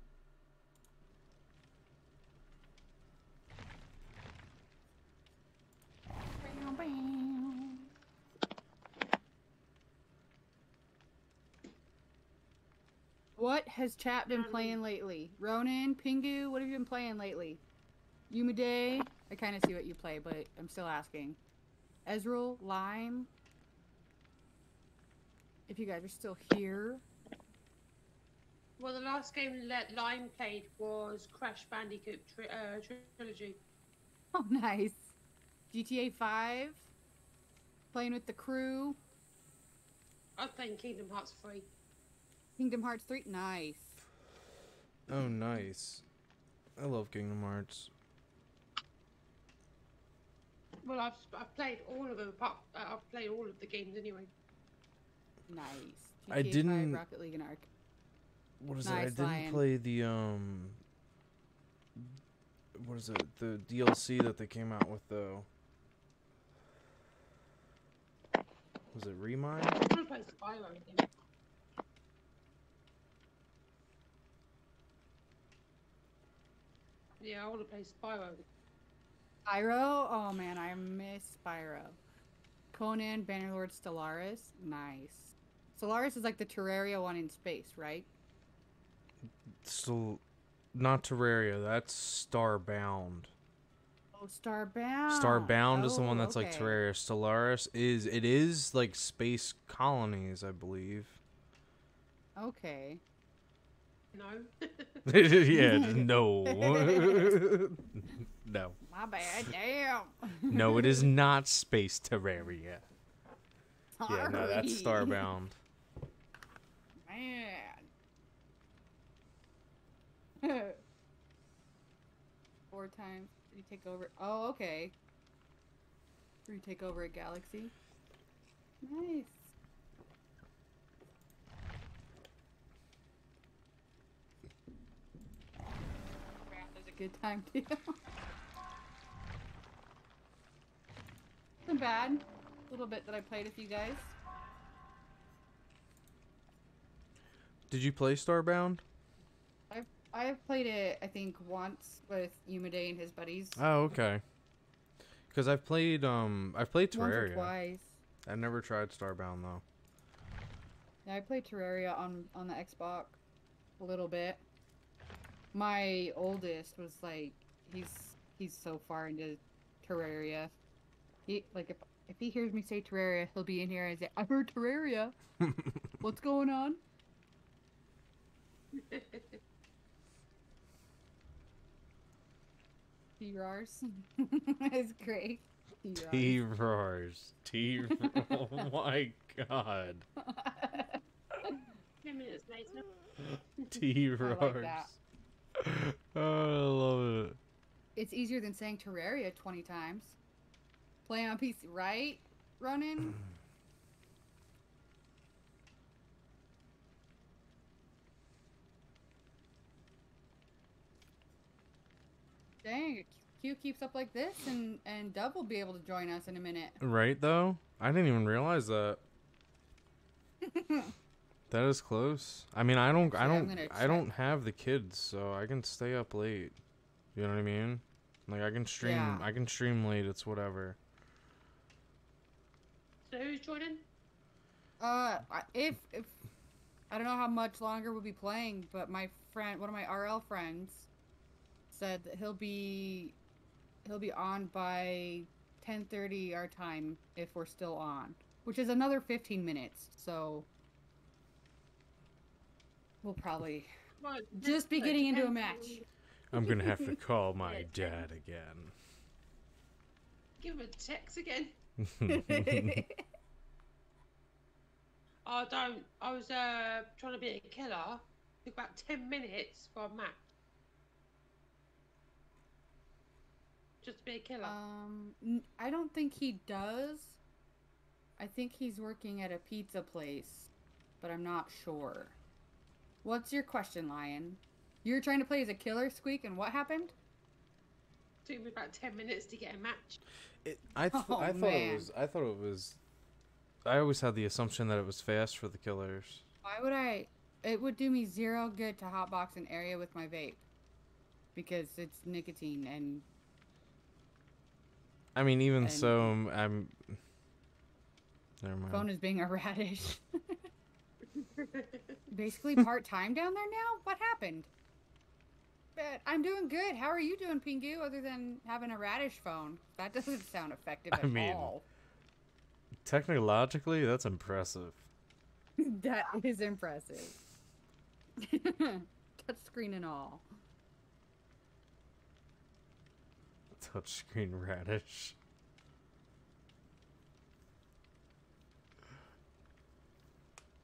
What has chat been playing lately? Ronan, Pingu, what have you been playing lately? Yumade, I kind of see what you play, but I'm still asking. Ezreal, Lime. If you guys are still here. Well, the last game let Lime played was Crash Bandicoot tri- uh, Trilogy. Oh, nice. GTA 5. Playing with the crew. I was playing Kingdom Hearts 3. Kingdom Hearts 3. Nice. Oh, nice. I love Kingdom Hearts. Well, I've I've played all of them. Apart, uh, I've played all of the games anyway. Nice. I GTA five, didn't- Rocket League and ARK. What is it? I didn't Lion. play the um. What is it? The DLC that they came out with though. Was it Remind? I want to play Spyro again. Yeah, I want to play Spyro. Spyro? Oh man, I miss Spyro. Conan, Bannerlord, Stellaris. Nice. Stellaris is like the Terraria one in space, right? Still, not Terraria. That's Starbound. Oh, Starbound. Starbound is the one oh, that's like. Terraria. Stellaris is it is like space colonies, I believe. Okay. No. yeah, no. no. My bad. Damn. No, it is not space Terraria. Yeah, no, that's Starbound. Man. Four times. He take over? Oh, okay. He take over a galaxy? Nice. That was a good time too. Wasn't bad. A little bit that I played with you guys. Did you play Starbound? I've I've played it I think once with Yumade and his buddies. Oh, okay. Because I've played um I've played Once or Terraria. twice. I never tried Starbound though. Yeah, I played Terraria on on the Xbox a little bit. My oldest was like he's he's so far into Terraria. He like if if he hears me say Terraria, he'll be in here and say, I heard Terraria. What's going on? T-Rars. it's great. T-Rars. T roars. Oh my god. Ten minutes later. T I roars. like oh, I love it. It's easier than saying Terraria 20 times. Playing on PC, right? Running? Dang, if Q keeps up like this, and and Dub will be able to join us in a minute. Right though? I didn't even realize that. that is close. I mean, I don't I Actually, I'm don't I don't have the kids, so I can stay up late. You know what I mean? Like I can stream Yeah. I can stream late, it's whatever. So who's joining? Uh, I- if if I don't know how much longer we'll be playing, but my friend, one of my RL friends, said that he'll be he'll be on by 10:30 our time if we're still on, which is another 15 minutes. So we'll probably Right, just be getting into a match. I'm gonna have to call my dad again. Give him a text again. I don't. I was uh, trying to be a killer. Took about 10 minutes for a match. Just to be a killer. um, n- I don't think he does. I think he's working at a pizza place, but I'm not sure. What's your question, Lion? You're trying to play as a killer, Squeak, and what happened? Took me about 10 minutes to get a match. It, I th- Oh, I thought man. it was I thought it was I always had the assumption that it was fast for the killers. Why would I? It would do me zero good to hotbox an area with my vape. Because it's nicotine and I mean, even And- so, um, I'm. Never mind. phone is being a radish. Basically part time down there now? What happened? But I'm doing good. How are you doing, Pingu, other than having a radish phone? That doesn't sound effective at I mean- all. Technologically, that's impressive. that is impressive. Touch screen and all. Touchscreen radish.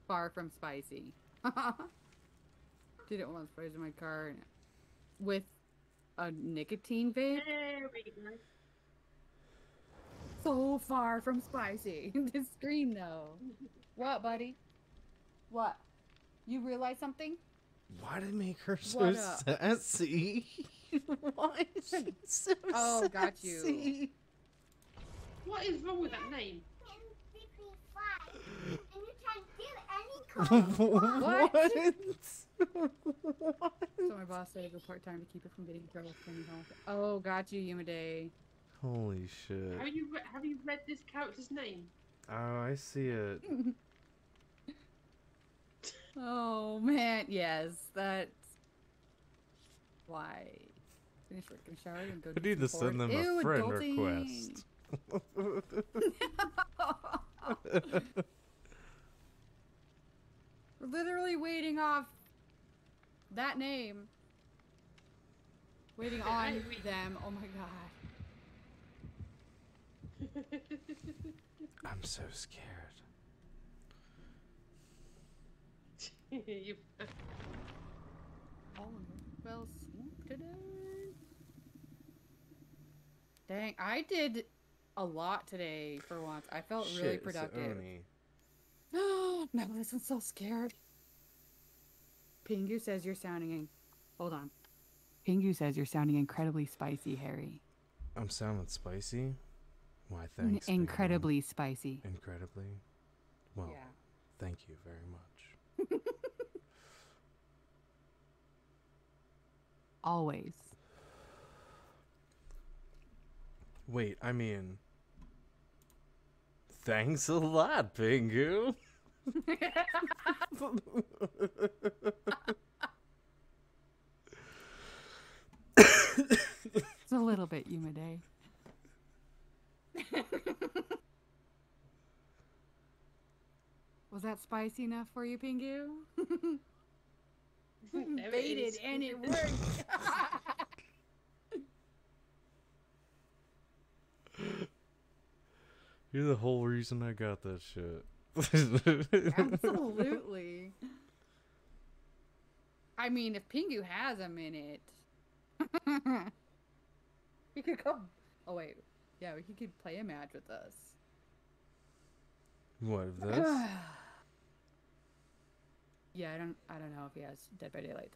Far from spicy. Did it once, but I was in my car with a nicotine vape. There we go. so far from spicy. this screen though. What, buddy? What? You realize something? Why did it make her so What sassy? Why is she so Oh, got you. What is wrong with that name? what? So my boss said I go part time to keep it from getting in trouble for coming home. Oh, got you, Yumade. Holy shit. Have you re- have you read this character's name? Oh, I see it. Oh man, yes, that's why. Finish work and shower and go. I need to send them a Ew, friend adulting. request. We're literally waiting off that name. Waiting on them. Oh my god. I'm so scared. You- Oh, well, swoop today. Dang, I did a lot today for once. I felt really Shit, productive. Oni. No, this one's so scared. Pingu says you're sounding. In- Hold on. Pingu says you're sounding incredibly spicy, Harry. I'm sounding spicy. Why, N- thanks. Mom. incredibly spicy. Incredibly. Well, Yeah. thank you very much. Always. Wait, I mean. Thanks a lot, Pingu. It's a little bit Yumade. Eh? Was that spicy enough for you, Pingu? There it Baited is. and it worked. You're the whole reason I got that shit. Absolutely. I mean, if Pingu has a minute, he could come. Oh wait, yeah, he could play a match with us. What of this? yeah, I don't, I don't know if he has Dead by Daylight.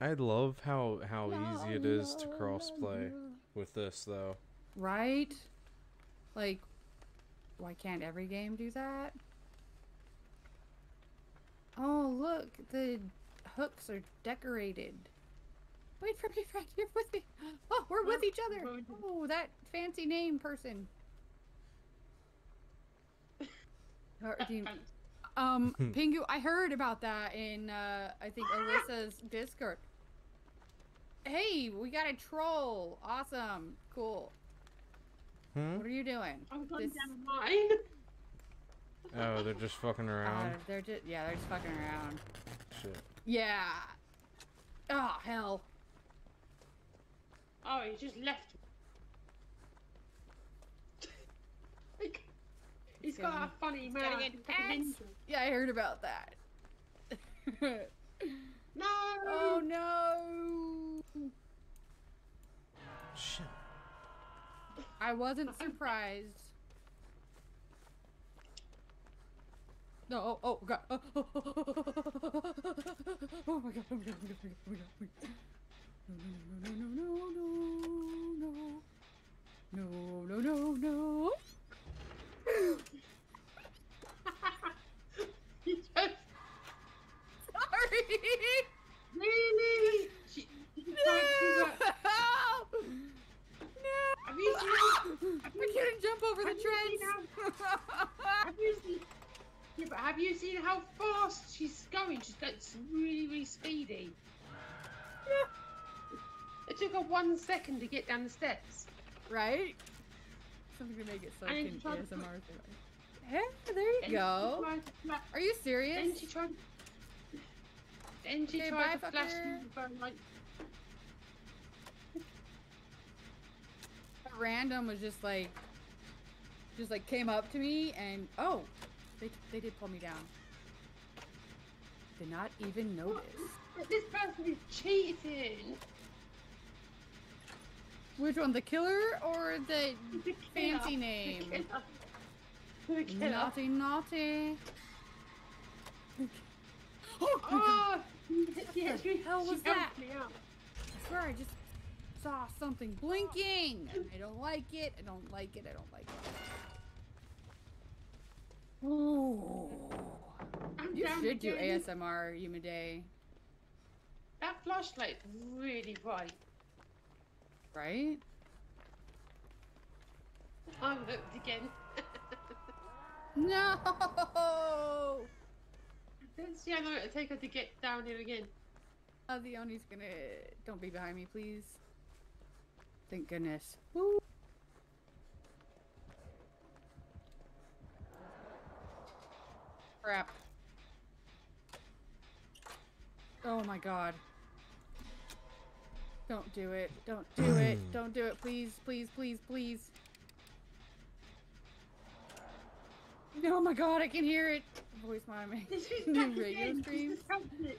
I love how how easy it is to crossplay with this though. Right? Like, why can't every game do that? Oh, look, the hooks are decorated. Wait for me, Frank. You're with me. Oh, we're with each other. Oh, that fancy name person. Or you- Um, Pingu, I heard about that in uh, I think Alyssa's Discord. Hey, we got a troll. Awesome. Cool. Hmm? What are you doing? I'm going This- down mine. Oh, they're just fucking Uh, around. they're just yeah, they're just fucking around. Shit. Yeah. Oh hell. Oh, he just left. Like, He's got a funny gotta mouth. get he's like a pets. ninja. Yeah, I heard about that. No. oh no. Shit. I wasn't surprised. No, oh, oh god. Oh, oh, oh, oh, oh, oh my god, oh my god, oh my god, oh my god, oh my god. No, no, no, no, no, no, no, no, no, no, no. He just Sorry. Really. She, uh, No. Have you seen? Have I you, couldn't jump over the have treads. have you seen? Yeah, but have you seen how fast she's going? She's it's really, really speedy. Yeah. It took her one second to get down the steps. right? Something to make it so I can ASMR. put- Hey, there you go. Are you serious? She tried. Then she Okay, tried bye, to flash me with her like. A Random was just like, just like came up to me and oh, they they did pull me down. Did not even notice. This person is cheating. Which one, the killer or the The fancy name? The killer. The killer. Naughty, naughty. Oh. Oh, yeah, the she, hell she was that? I swear I just saw something blinking. I don't like it. I don't like it. I don't like it. Ooh. I'm You should do again. ASMR, Yumade. That flashlight's really bright. Right? I'm hooked again. No! Let's see how long it'll take her to get down here again. Oh, the Oni's gonna. Don't be behind me, please. Thank goodness. Woo! Crap. Oh my god. Don't do it. Don't do it. Don't do it. Please, please, please, please. Oh my god, I can hear it. Voice miming. She's New radio again. She's streams. just helping it.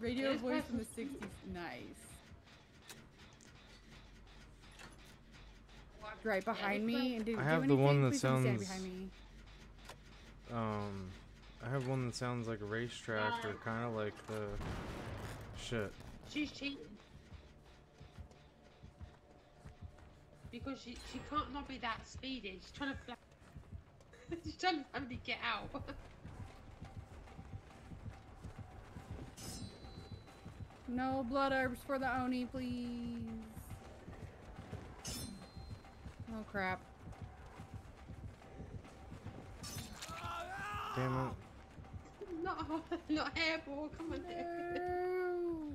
Radio voice from the 60s. Nice. Walked right behind me and didn't I have the anything. one that Please don't stand sounds- behind me. Um, I have one that sounds like a racetrack or kind of like the shit. She's cheating. Because she, she can't not be that speedy. She's trying to fly. She's trying to finally get out. No blood herbs for the Oni, please. Oh crap. Damn it. not not hairball. Come on. there. No.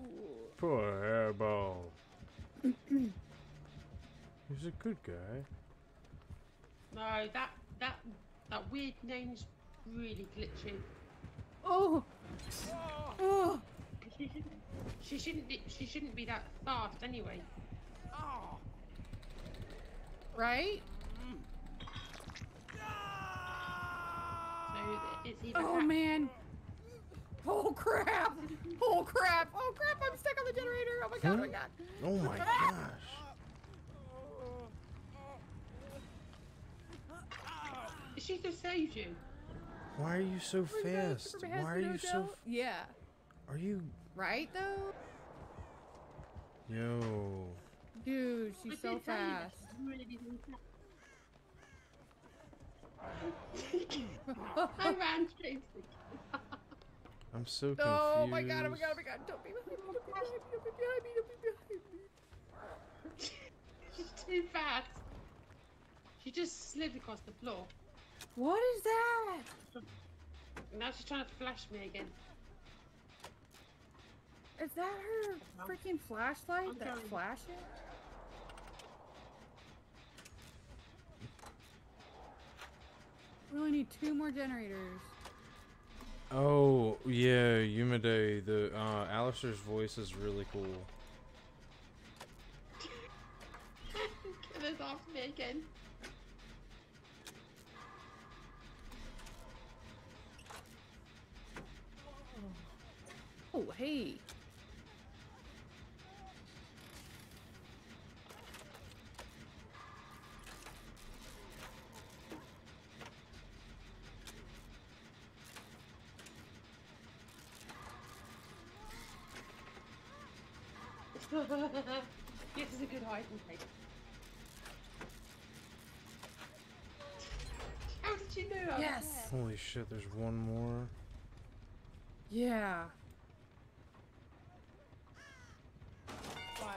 Poor hairball. He's a good guy. No, that that that weird name's really glitchy. Oh. Oh. She shouldn't, she shouldn't be she shouldn't be that fast anyway. Right? So it's either Oh man. Oh crap. Oh crap. Oh crap. I'm stuck on the generator. Oh my god. Oh my god. Oh my ah. gosh. She just saved you. Why are you so my fast? Why are you so? F- Yeah. are you? Right though? Yo. Dude, I she's so did tell you that fast. she's really, really fast. I ran straight to the I'm so confused. Oh my god, oh my god, oh my god. Don't be behind me, don't be behind me, don't be behind me, don't be behind me. She's too fast. She just slid across the floor. What is that? Now she's trying to flash me again. Is that her freaking flashlight I'm that sorry. flashes? We only need two more generators. Oh yeah, Yumade. The uh, Alistair's voice is really cool. Killer's after me again. Oh, hey. this is a good hiding place. How did you know? Yes. Holy shit! There's one more. Yeah.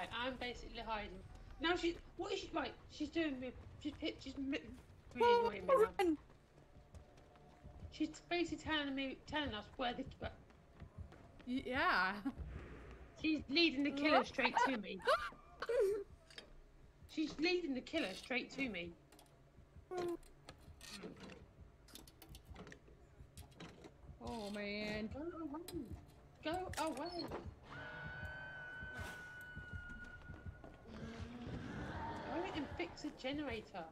Right, I'm basically hiding. Now she's what is she right? She's doing me. She's pit. She's mi- really Oh, annoying me now. She's basically telling me, telling us where the. uh, Yeah. She's leading the killer straight to me. She's leading the killer straight to me. Oh man. Go away. Go away. Hurry and fix a generator.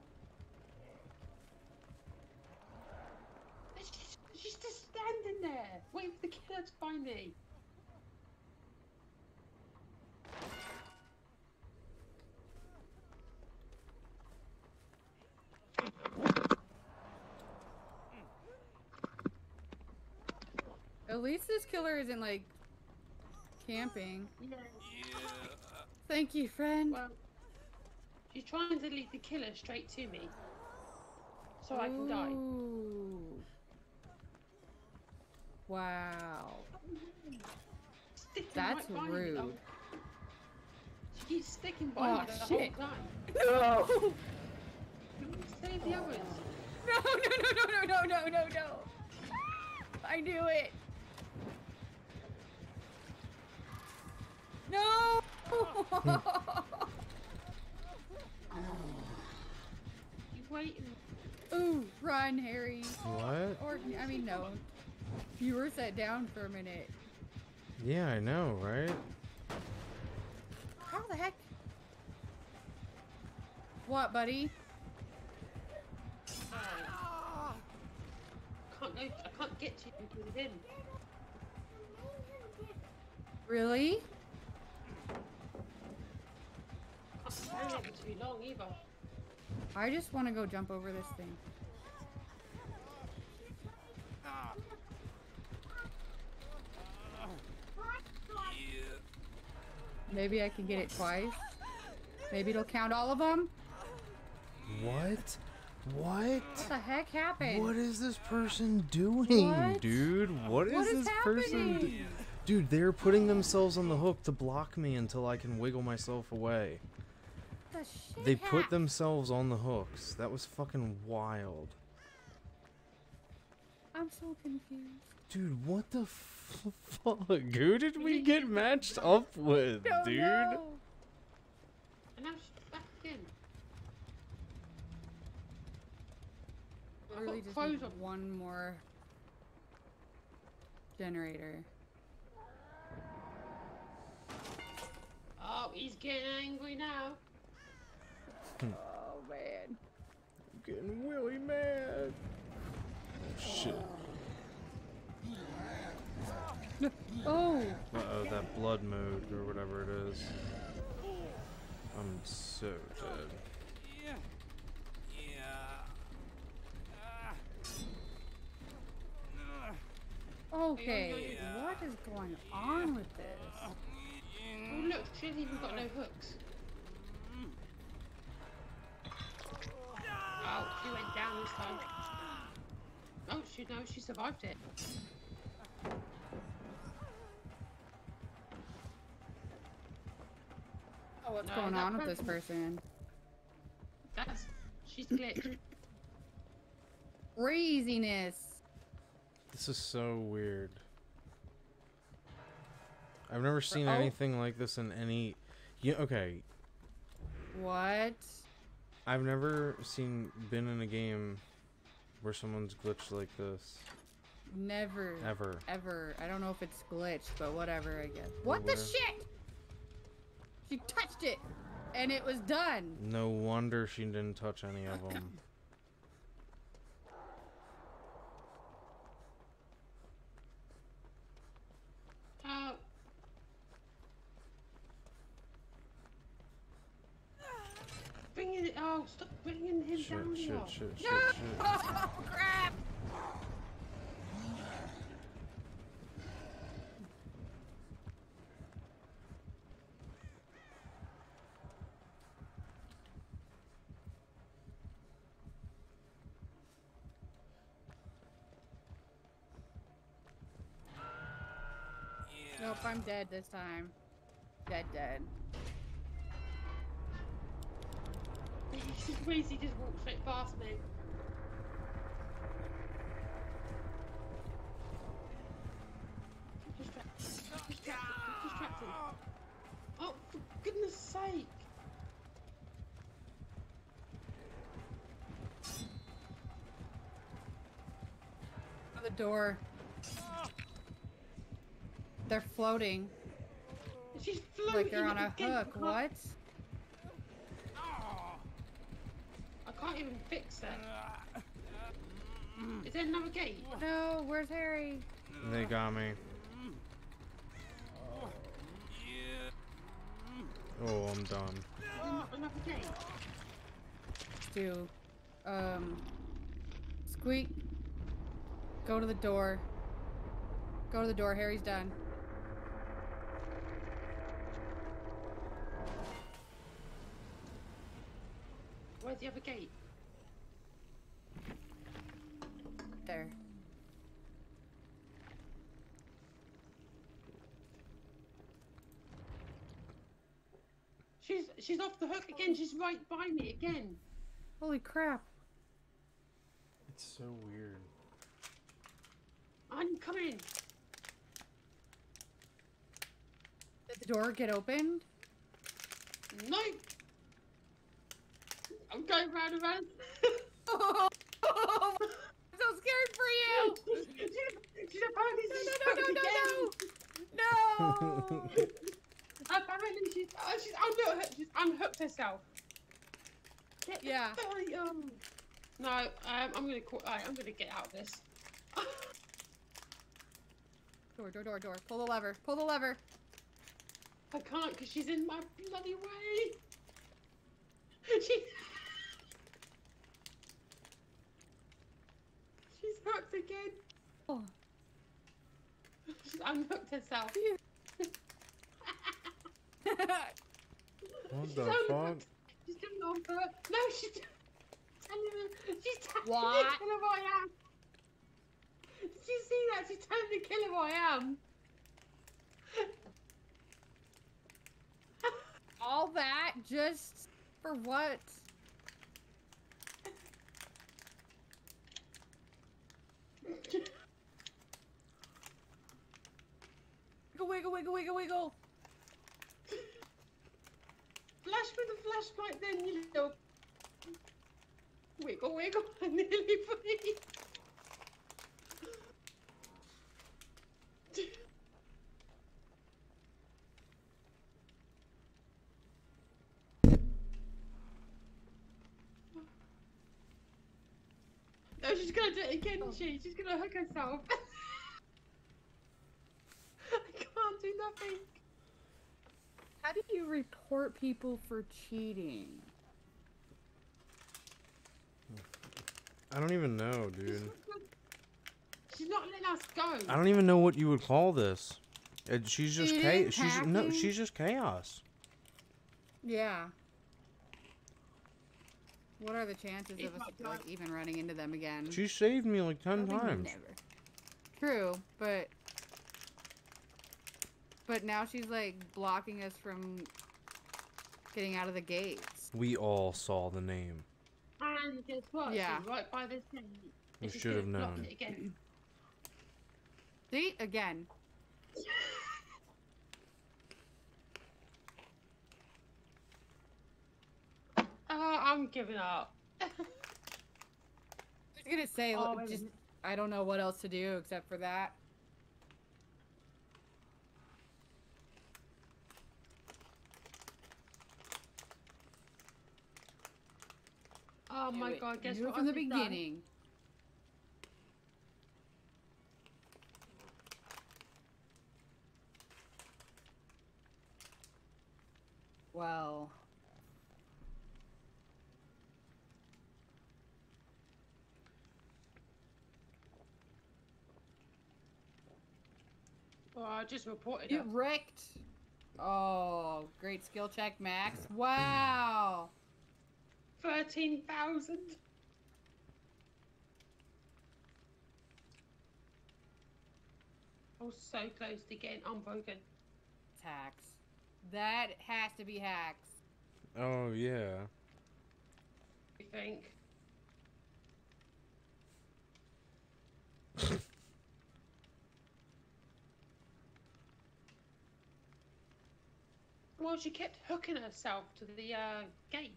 She's just, just standing there, waiting for the killer to find me. At least this killer isn't like camping. Yeah. Thank you, friend. Well she's trying to lead the killer straight to me, so I can die. Wow. Sticking That's right by me, rude. She keeps sticking by Oh, me the shit. whole time. No! Save the others. No, no, no, no, no, no, no, no. I knew it. No! Oh. waiting? Ooh, run, Harry. What? Or, I mean, no. You were set down for a minute. Yeah, I know, right? How the heck? What, buddy? Uh, can't go. I can't get to you because of him. Really? Can't stand it for too long either. I just want to go jump over this thing. Maybe I can get it twice. Maybe it'll count all of them. What? What? What the heck happened? What is this person doing, What? dude? what is, What is this person? do- Dude, they're putting themselves on the hook to block me until I can wiggle myself away. What the shit They put hap- themselves on the hooks. That was fucking wild. I'm so confused. Dude, what the f- fuck? Who did we get matched up with, Don't dude? know. And now she's back again. I I've really got just need on. one more generator. Oh, he's getting angry now. Oh man. I'm getting really mad. Oh, shit. Oh, Uh oh, that blood mode or whatever it is. I'm so dead. okay. What is going on with this? Oh look, she hasn't even got no hooks. Oh, she went down this time. Oh, she no, she survived it. Oh, what's No, going on with this person- person? That's she's glitched. Craziness. This is so weird. I've never seen oh. anything like this in any. Yeah, okay. What? I've never seen been in a game where someone's glitched like this Never. ever. Ever. I don't know if it's glitched, but whatever, I guess. What the shit? She touched it, and it was done. No wonder she didn't touch any of them. Oh. Bringing it. Oh, stop bringing him shit, down shit, here. shit, shit, No! shit. Oh, crap! Nope, I'm dead this time. Dead, dead. She's crazy. Just walked straight past me. Distracted. Oh, for goodness sake! The door. They're floating. She's floating. Like they're on a hook. What? I can't even fix that. Is there another gate? No, where's Harry? They got me. Oh, I'm done. Another gate? Do, um, squeak. Go to the door. Go to the door. Harry's done. The other gate? There. She's she's off the hook again. She's right by me again. Holy crap. It's so weird. I'm coming. Did the door get opened? No. I'm going round and round. I'm so scared for you. she's, she's apparently No, she's no, no, no, again. no, no. Apparently she's oh, she's unhooked. She's unhooked herself. Get Yeah. um. No, um, I'm gonna call. Right, I'm gonna get out of this. Door, door, door, door. Pull the lever. Pull the lever. I can't because she's in my bloody way. She. Hooked again. Oh. She's unhooked herself. What She's the unhooked. fuck? She's coming on for No, she's telling. She's telling What? me to kill I am. Did you see that? She's telling me to kill I am. All that just for what? Wiggle, wiggle, wiggle, wiggle, wiggle. Flash with the flashlight, then you little wiggle, wiggle. I'm nearly free. No, she's gonna do it again, Oh. she. She's gonna hook herself. I can't do nothing. How do you report people for cheating? I don't even know, dude. She's not letting us go. I don't even know what you would call this. She's just chaos. She's no. She's just chaos. Yeah. What are the chances If of us like even running into them again? She saved me like ten Probably times. Never. True, but but now she's like blocking us from getting out of the gates. We all saw the name. And guess what? Yeah. She's right by this gate. We should have known. it again. See again. Uh, I'm giving up. I was gonna say Oh, look, just. I don't know what else to do except for that. Oh my it. god, guess do what? from the I've done? beginning. Well, Oh, I just reported you it. wrecked. Oh, great skill check, Max. Wow. 13,000. I was so close to getting unbroken. It's hacks. That has to be hacks. Oh yeah. I think. Well, she kept hooking herself to the uh, gate.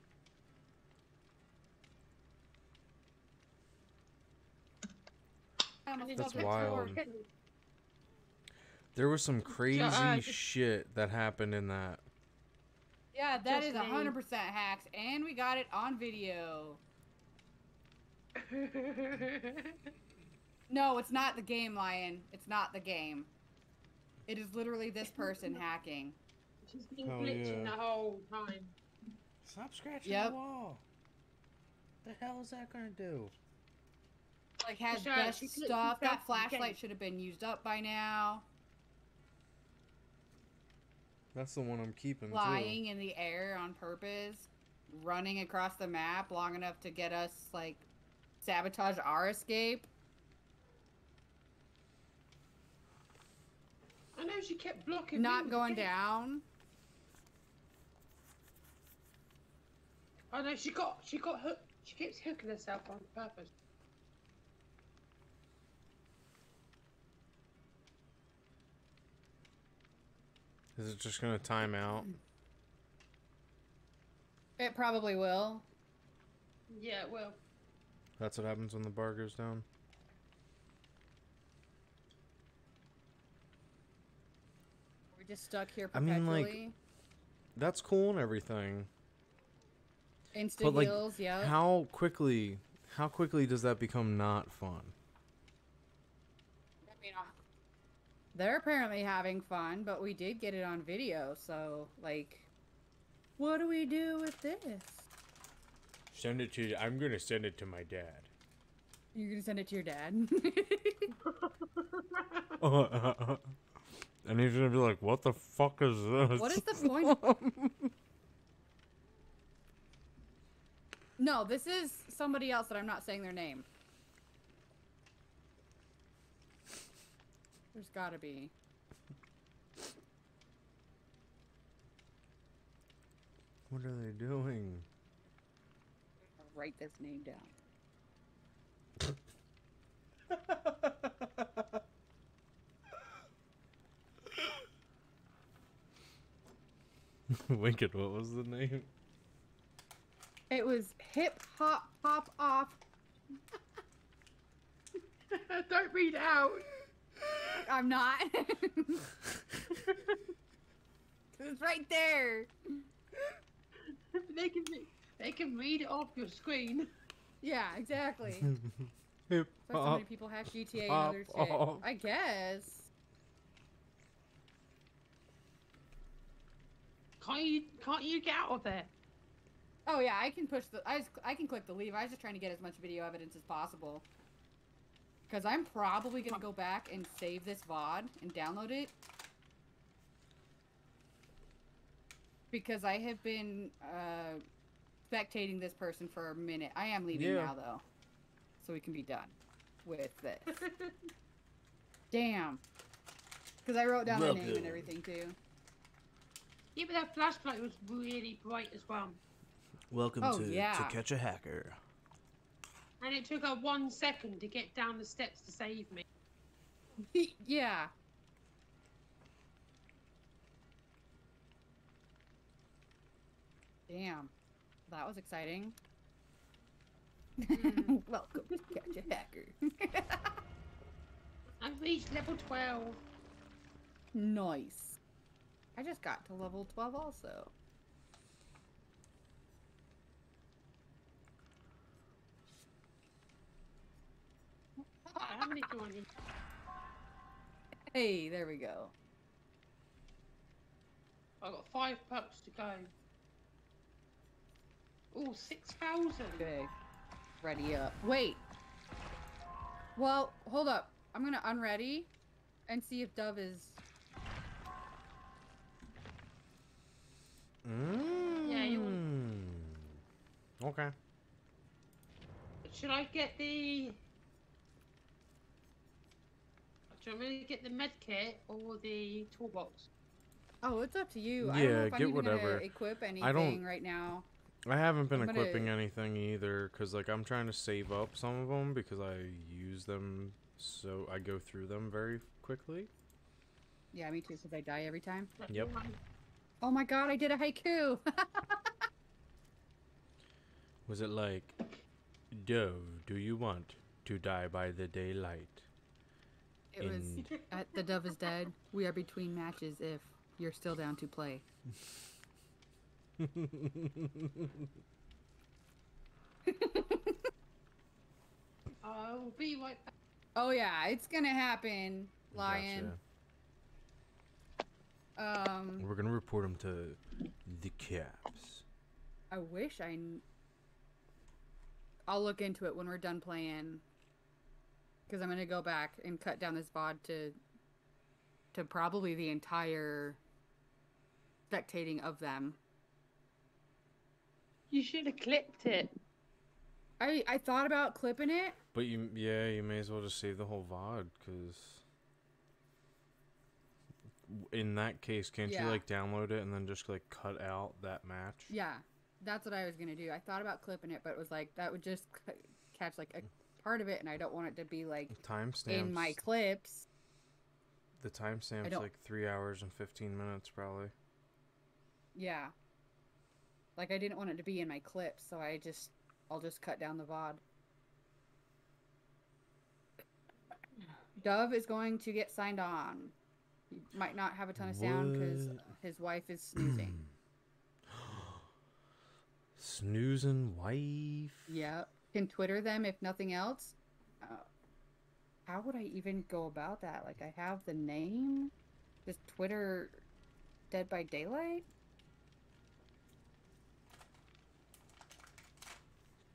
I almost And then fell That's she through the kept wild. There was some crazy uh, shit that happened in that. Yeah, that Just is me. hundred percent hacks, and we got it on video. No, it's not the game, Lion. It's not the game. It is literally this person hacking. She's been Hell glitching yeah. the whole time. Stop scratching Yep. the wall. The hell is that gonna do? like has Sure, best she stuff. she That could- flashlight should have been used up by now. That's the one I'm keeping too. In the air on purpose, running across the map long enough to get us like sabotage our escape. I know she kept blocking. Not with going gate. down. Oh, I know she got she got hooked. She keeps hooking herself on purpose. Is it just gonna time out? It probably will. Yeah, it will. That's what happens when the bar goes down. We're just stuck here I mean, like, That's cool and everything. Insta But like, heals, yep. how quickly, how quickly does that become not fun? I mean, uh, they're apparently having fun, but we did get it on video, so like, what do we do with this? Send it to. I'm gonna send it to my dad. You're gonna send it to your dad? and he's gonna be like, "What the fuck is this?" what is the point? no, this is somebody else that I'm not saying their name. There's gotta be. What are they doing? I'll write this name down. Wicked. What was the name? It was hip hop pop off. don't read out. I'm not. it's right there. they can they can read it off your screen. Yeah, exactly. Hip But so hop. many people have GTA and pop others too. off. I guess. Can't you can't you get out of there? Oh yeah, I can push the. I just, I can click the leave. I was just trying to get as much video evidence as possible. Because I'm probably gonna go back and save this VOD and download it. Because I have been uh, spectating this person for a minute. I am leaving Yeah. now though, so we can be done with this. Damn. Because I wrote down the name and everything too. Yeah, but that flashlight was really bright as well. Welcome Oh, yeah. Catch a Hacker. And it took her one second to get down the steps to save me. yeah. Damn. That was exciting. Mm. Welcome to Catch a Hacker. I reached level 12. nice. I just got to level 12 also. How many do I? Hey, there we go. I've got five perks to go. Oh, 6,000. Okay. Ready up. Wait. Well, hold up. I'm gonna unready and see if Dove is. Yeah, you Mm. Okay. Should I get the... Do you want me to get the med kit or the toolbox? Oh, it's up to you. I don't know Yeah, if I'm get whatever. equip anything I don't- right now. I haven't been I'm gonna- equipping anything either, cause like I'm trying to save up some of them because I use them so I go through them very quickly. Yeah, me too, because I die every time. Yep. Oh my god, I did a haiku! Was it like, Dove, do you want to die by the daylight? It was In- uh, The dove is dead. We are between matches if you're still down to play. I'll be right back. Oh yeah, it's gonna happen, Lion. Gotcha. Um, We're gonna report him to the caps. I wish I. Kn- I'll look into it when we're done playing. Because I'm gonna go back and cut down this VOD to to probably the entire spectating of them. You should have clipped it. I I thought about clipping it. But you, yeah, you may as well just save the whole VOD, because in that case, can't Yeah. you like download it and then just like cut out that match? Yeah, that's what I was gonna do. I thought about clipping it, but it was like that would just catch like a part of it, and I don't want it to be like Timestamps. in my clips. the timestamp's like three hours and fifteen minutes, probably. Yeah. Like I didn't want it to be in my clips, so I just I'll just cut down the VOD. Dove is going to get signed on. He might not have a ton of sound because his wife is snoozing. Snoozing wife. yep. Can Twitter them if nothing else. Uh, how would I even go about that? Like I have the name. Just Twitter Dead by Daylight?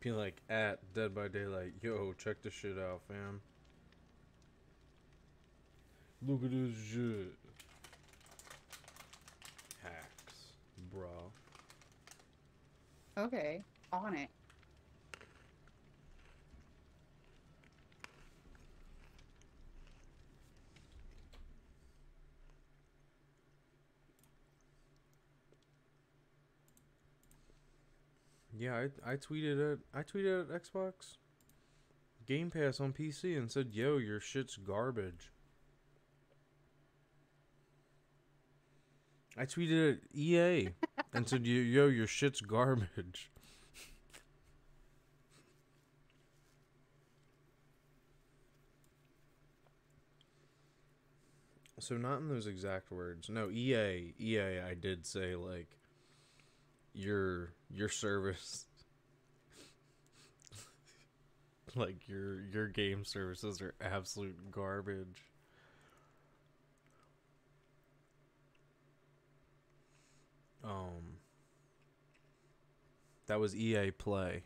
Be like at Dead by Daylight. Yo, check this shit out, fam. Look at this shit. Hacks, bro. Okay. On it. Yeah, I I tweeted at I tweeted at Xbox Game Pass on PC and said, "Yo, your shit's garbage." I tweeted at EA and said, "Yo, yo, your shit's garbage." So not in those exact words. No, EA, EA I did say like your your service like your your game services are absolute garbage. Um that was EA Play.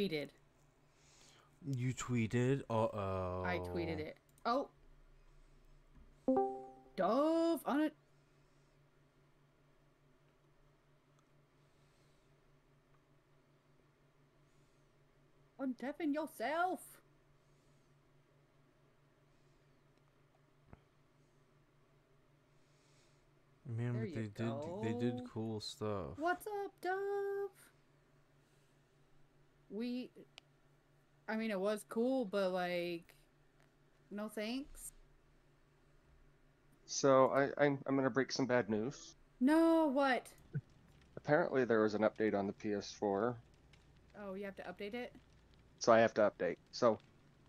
Tweeted. You tweeted? Uh oh. I tweeted it. Oh. Dove on it. Undeafen yourself. Man, There but they did they did cool stuff. What's up, Dove? We. I mean, it was cool, but like, no thanks. So I, I'm, I'm gonna break some bad news. No, what? Apparently there was an update on the PS4, Oh, you have to update it? so I have to update. So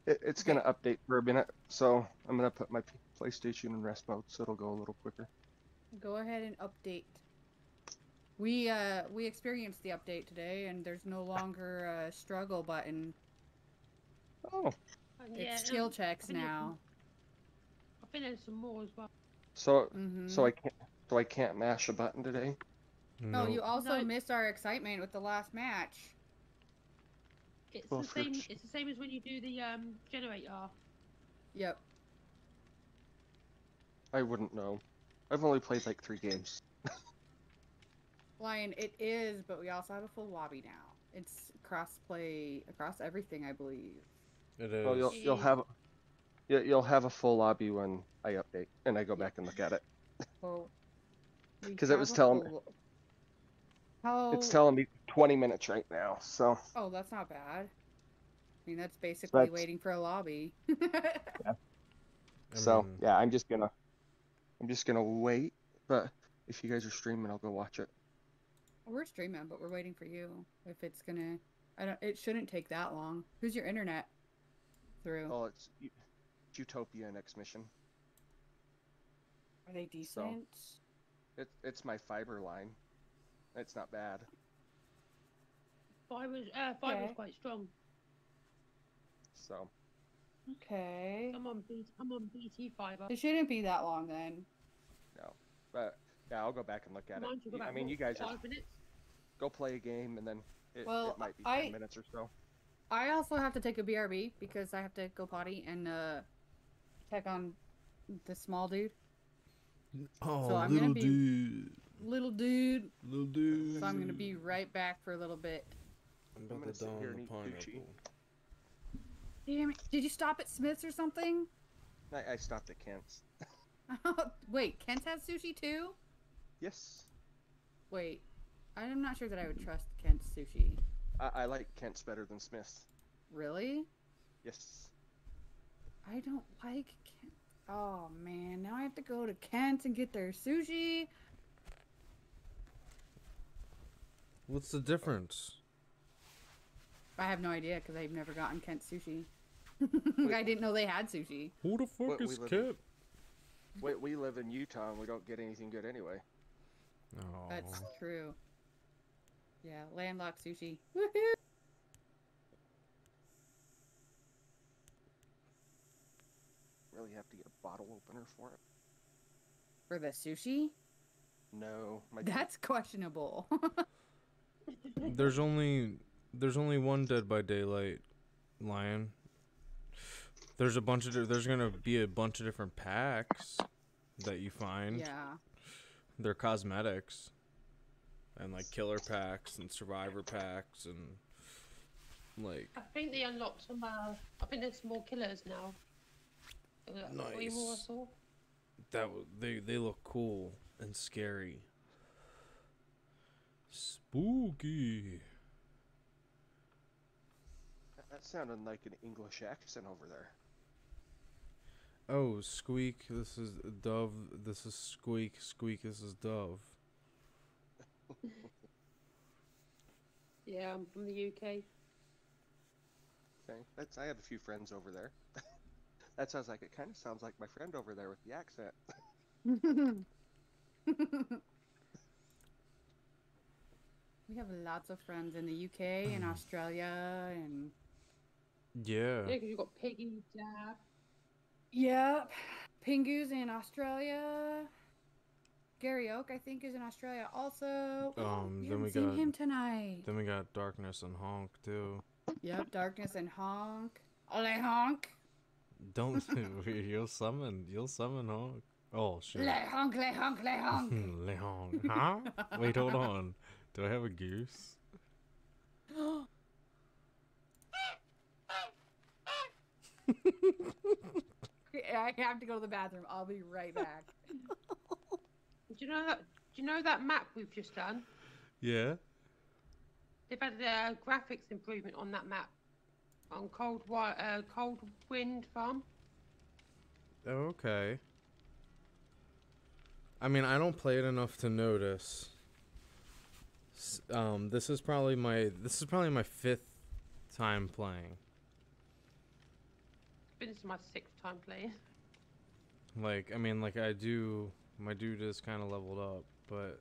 it, it's gonna update for a minute. So I'm gonna put my PlayStation in rest mode, so it'll go a little quicker. Go ahead and update. We uh we experienced the update today, and there's no longer a struggle button. Oh, And yeah, it's skill checks I think now. I think there's some more as well. so Mm-hmm. so I can't so I can't mash a button today. Oh, you also No. missed our excitement with the last match. It's Well, the same. friction. It's the same as when you do the um generator. Yep. I wouldn't know. I've only played like three games. Lion, it is, but we also have a full lobby now. It's crossplay across everything, I believe. It is. Oh, you'll you'll have you- you'll have a full lobby when I update and I go back and look at it. Well, we 'Cause it was telling- full- How? It's telling me 20 minutes right now. So Oh, that's not bad. I mean, that's basically that's- waiting for a lobby. I so mean, yeah, I'm just gonna I'm just gonna wait. But if you guys are streaming, I'll go watch it. We're streaming, but we're waiting for you. If it's gonna, I don't. It shouldn't take that long. Who's your internet? through? Oh, it's Utopia next mission. Are they decent? It, it's my fiber line. It's not bad. Fiber's, uh, fiber's Okay. quite strong. So Okay. I'm on BT, I'm on BT fiber. It shouldn't be that long then. no, but yeah, I'll go back and look at Mine it. took Y- I about, mean, you guys are, five minutes. Go play a game and then it, Well, it might be I- ten minutes or so. I also have to take a BRB because I have to go potty and uh check on the small dude, Oh, I'm gonna little be- dude. little dude. Little dude. So I'm gonna be right back for a little bit. I'm I'm about gonna sit down here the and eat sushi. pineapple. Damn it! Did you stop at Smith's or something? I, I stopped at Kent's. Wait, Kent has sushi too? Yes, Wait, I'm not sure that I would trust Kent's sushi. I, I like Kent's better than Smith's. Really? Yes. I don't like Kent. Oh man, now I have to go to Kent's and get their sushi. What's the difference? I have no idea because I've never gotten Kent sushi. I didn't know they had sushi. Who the fuck What we is live in- We, we live in Utah and we don't get anything good anyway. Oh. That's true. Yeah, landlocked sushi. Woohoo! Really have to get a bottle opener for it. For the sushi? No, my That's questionable. There's only there's only one Dead by Daylight lion. There's a bunch of di- there's gonna be a bunch of different packs that you find. yeah. They're cosmetics. And like killer packs and survivor packs and like I think they unlocked some. Uh, I think there's more killers now. Uh, what you all Nice. that w- they they look cool and scary. Spooky. That- That sounded like an English accent over there. Oh, squeak. This is dove. This is squeak. Squeak. This is dove. Yeah, I'm from the UK. Okay, that's I have a few friends over there. that sounds like it kind of sounds like my friend over there with the accent. we have lots of friends in the UK and mm. Australia and Yeah. Yeah, 'cause you've got Piggy, Dab. Yep. Pingu's in Australia. Gary Oak, I think, is in Australia also. Um, we then haven't we seen got- him tonight. Then we got darkness and honk too. Yep, Darkness and Honk. Ole Honk. Don't you'll summon you'll summon honk. Oh shit. Le Honk, Le Honk, Le Honk. Le honk. Huh? Wait, hold on. Do I have a goose? I have to go to the bathroom. I'll be right back. Do you know that? Do you know that map we've just done? Yeah. They've had a graphics improvement on that map on Cold Wi- uh, Cold Wind Farm. Oh, okay. I mean, I don't play it enough to notice. Um, this is probably my this is probably my fifth time playing. This is my sixth time playing. Like, I mean, like I do, my dude is kind of leveled up, but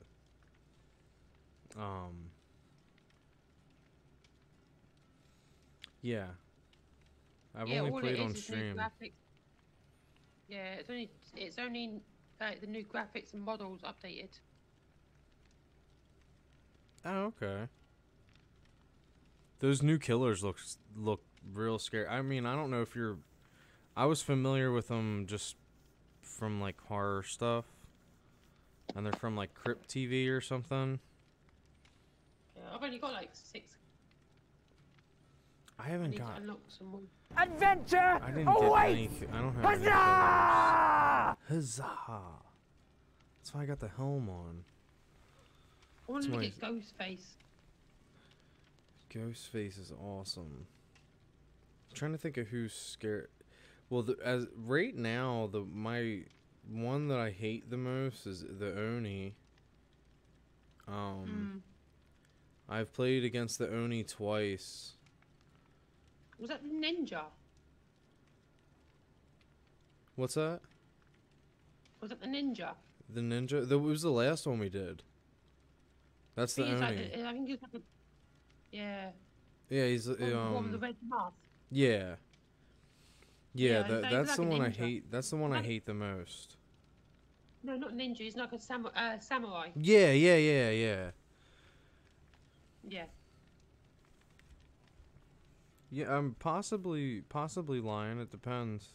um, yeah. I've yeah, only played on stream. Yeah, it's only it's only uh, the new graphics and models updated. Oh, okay. Those new killers look look real scary. I mean, I don't know if you're. I was familiar with them just from like horror stuff, and they're from like Crypt TV or something. Yeah, I've only got like six. I I haven't need to got. unlock some more. Adventure I didn't get anything. I don't have any Huzzah! Huzzah! That's why I got the helm on. I wanted It's to my- get Ghostface. Ghostface is awesome. I'm trying to think of who's scared. Well, the, as right now, the my one that I hate the most is the Oni. Um, I've played against the Oni twice. Was that the ninja? What's that? Was it the ninja? The ninja? That was the last one we did. That's the He is like Oni. I think he's like. Yeah. Yeah, he's One, one with the um. red mask. Yeah. Yeah, Yeah, that, that's like the a one I hate. That's the one I hate the most. No, not ninja. He's like a samu- uh, samurai. Yeah, yeah, yeah, yeah. Yeah. Yeah, I'm possibly possibly lying. It depends.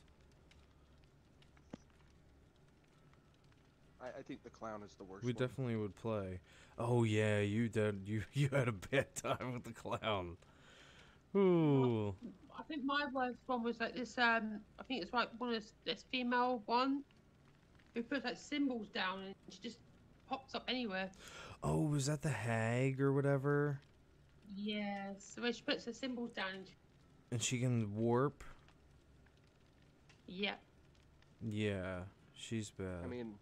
I, I think the clown is the worst. We one. definitely would play. Oh yeah, you did. You you had a bad time with the clown. Ooh. I think my worst one was like this. Um, I think it's like one of this, this female one who puts like symbols down and she just pops up anywhere. Oh, was that the hag or whatever? Yes. So when she puts the symbols down, and she, And she can warp. yeah. Yeah, she's bad. I mean,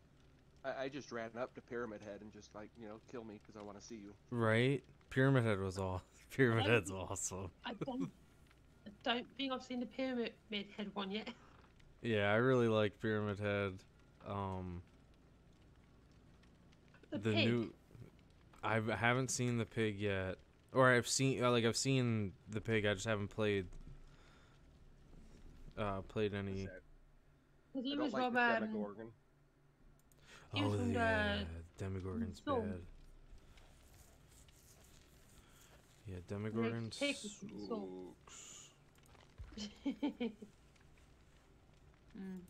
I, I just ran up to Pyramid Head and just like you know kill me because I want to see you. right? Pyramid Head was all. Pyramid Head's awesome. I don't, I don't think I've seen the pyramid head one yet. Yeah, I really like Pyramid Head. Um, The, the pig. new. I've- I haven't seen the pig yet, or I've seen uh, like I've seen the pig. I just haven't played. Uh, played any. Because I he don't was like from the um, Demogorgon. he was Oh from the- yeah, Demogorgon's Saw. bad. Yeah, Demogorgon pig was from Saw. sucks. mm.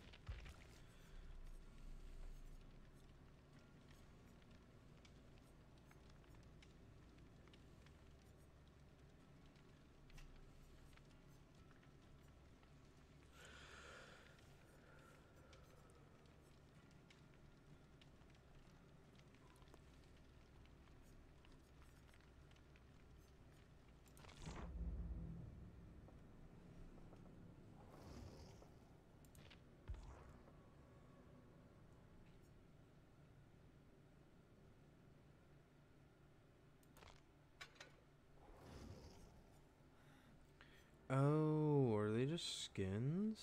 Oh, are they just skins?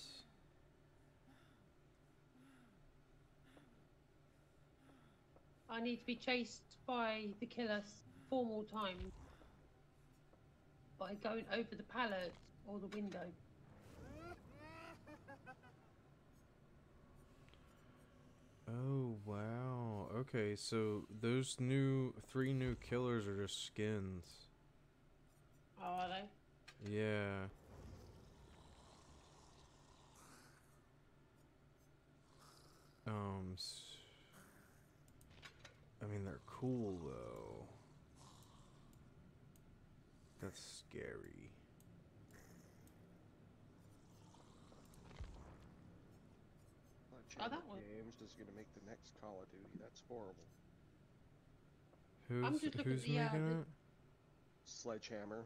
I need to be chased by the killer four more times by going over the pallet or the window. Oh wow. Okay, so those new three new killers are just skins. Oh, are they? Yeah. Um. s- I mean, they're cool though. That's scary. Oh, that one. Games is gonna make the next Call of Duty. That's horrible. Who's just looking at who's the, uh, making the- it? Sledgehammer.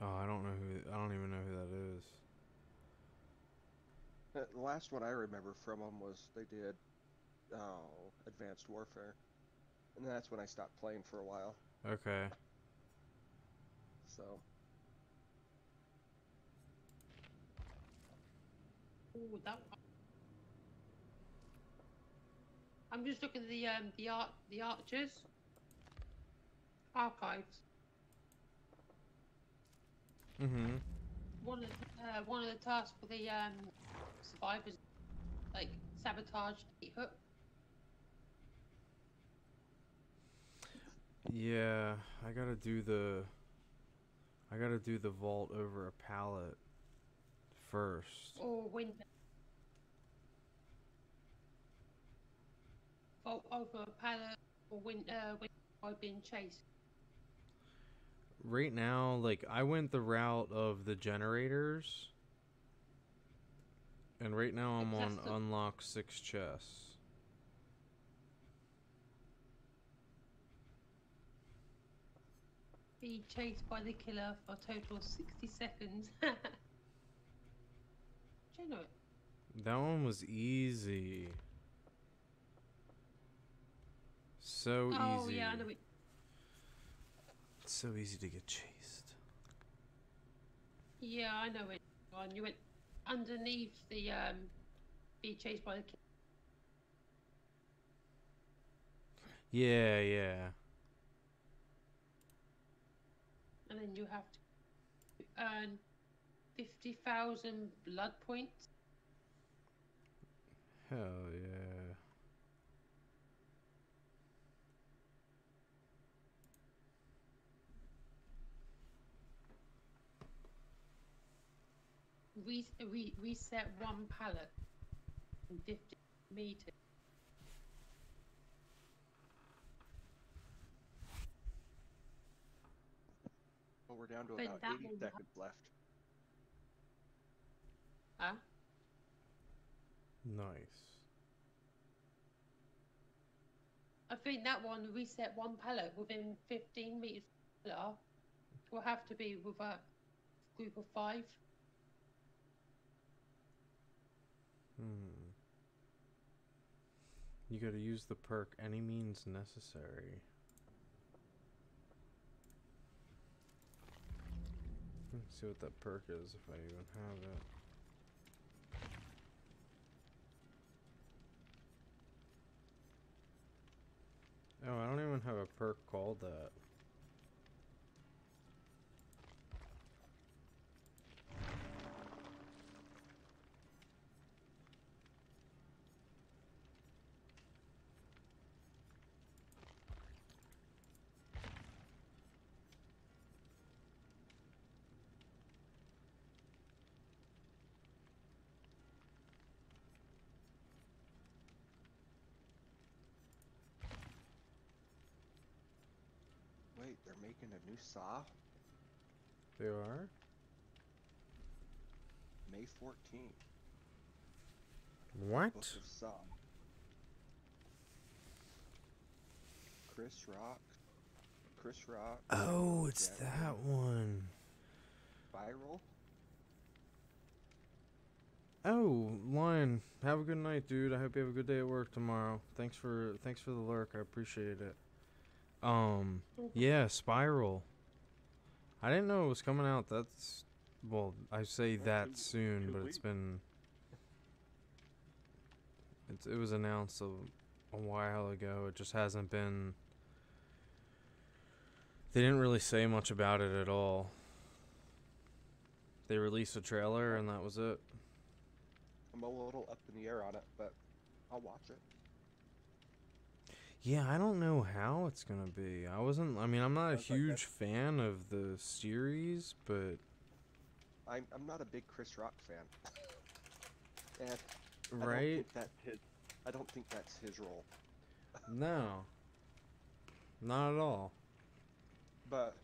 Oh, I don't know who. I don't even know who that is. Uh, The last one I remember from them was they did, oh, Advanced Warfare, and that's when I stopped playing for a while. Okay. So Oh, that one. I'm just looking at the um the art the archers archives. Mm-hmm. One of the, uh, one of the tasks for the um survivors like sabotage the hook. Yeah, I gotta do the. I gotta do the vault over a pallet first. or window. Vault over a pallet or win uh when by being chased. Right now, like I went the route of the generators, and right now I'm on unlock six chests. Be chased by the killer for a total of sixty seconds. Genuine. That one was easy. So Oh easy. yeah, I know it. It's so easy to get chased. Yeah, I know it. You went underneath the um be chased by the killer. Yeah, yeah. and then you have to earn 50,000 blood points. Hell yeah. Re- re- reset one pallet in 50 meters. Well, we're down to But about that 80 will ha- seconds left. Huh? Nice. I think that one reset one pallet within 15 meters. of the pillar Will have to be with a group of five. Hmm. You gotta use the perk any means necessary. Let's see what that perk is if I even have it. Oh, I don't even have a perk called that. They're making a new Saw They are? May 14th. What? Book of Saw. Chris Rock. Chris Rock. Oh, it's Jack that one. Viral. Oh, Lion, have a good night, dude. I hope you have a good day at work tomorrow. Thanks for thanks for the lurk. I appreciate it. Um, yeah, Spiral. I didn't know it was coming out. That's well, I say that soon, but it's been it's, it was announced a, a while ago. It just hasn't been. They didn't really say much about it at all. They released a trailer and that was it. I'm a little up in the air on it, but I'll watch it. Yeah, I don't know how it's gonna be. I wasn't. I mean, I'm not a Sounds like huge fan of the series, but I'm I'm not a big Chris Rock fan. and I don't right? think that his, I don't think that's his role. No, not at all. But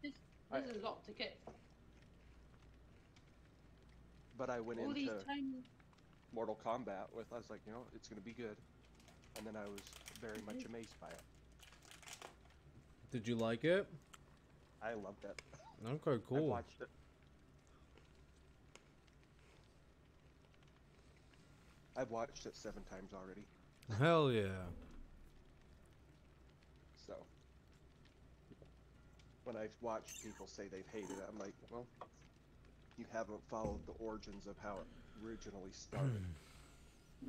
There's, I- there's a lot to get. but I went All into these tiny. Mortal Kombat with I was like, you know, it's gonna be good, and then I was very much amazed by it. Did you like it? I loved it. Okay, cool. I cool. watched it. I've watched it seven times already. Hell yeah. So when I've watched people say they've hated it, I'm like, well, you haven't followed the origins of how it originally started.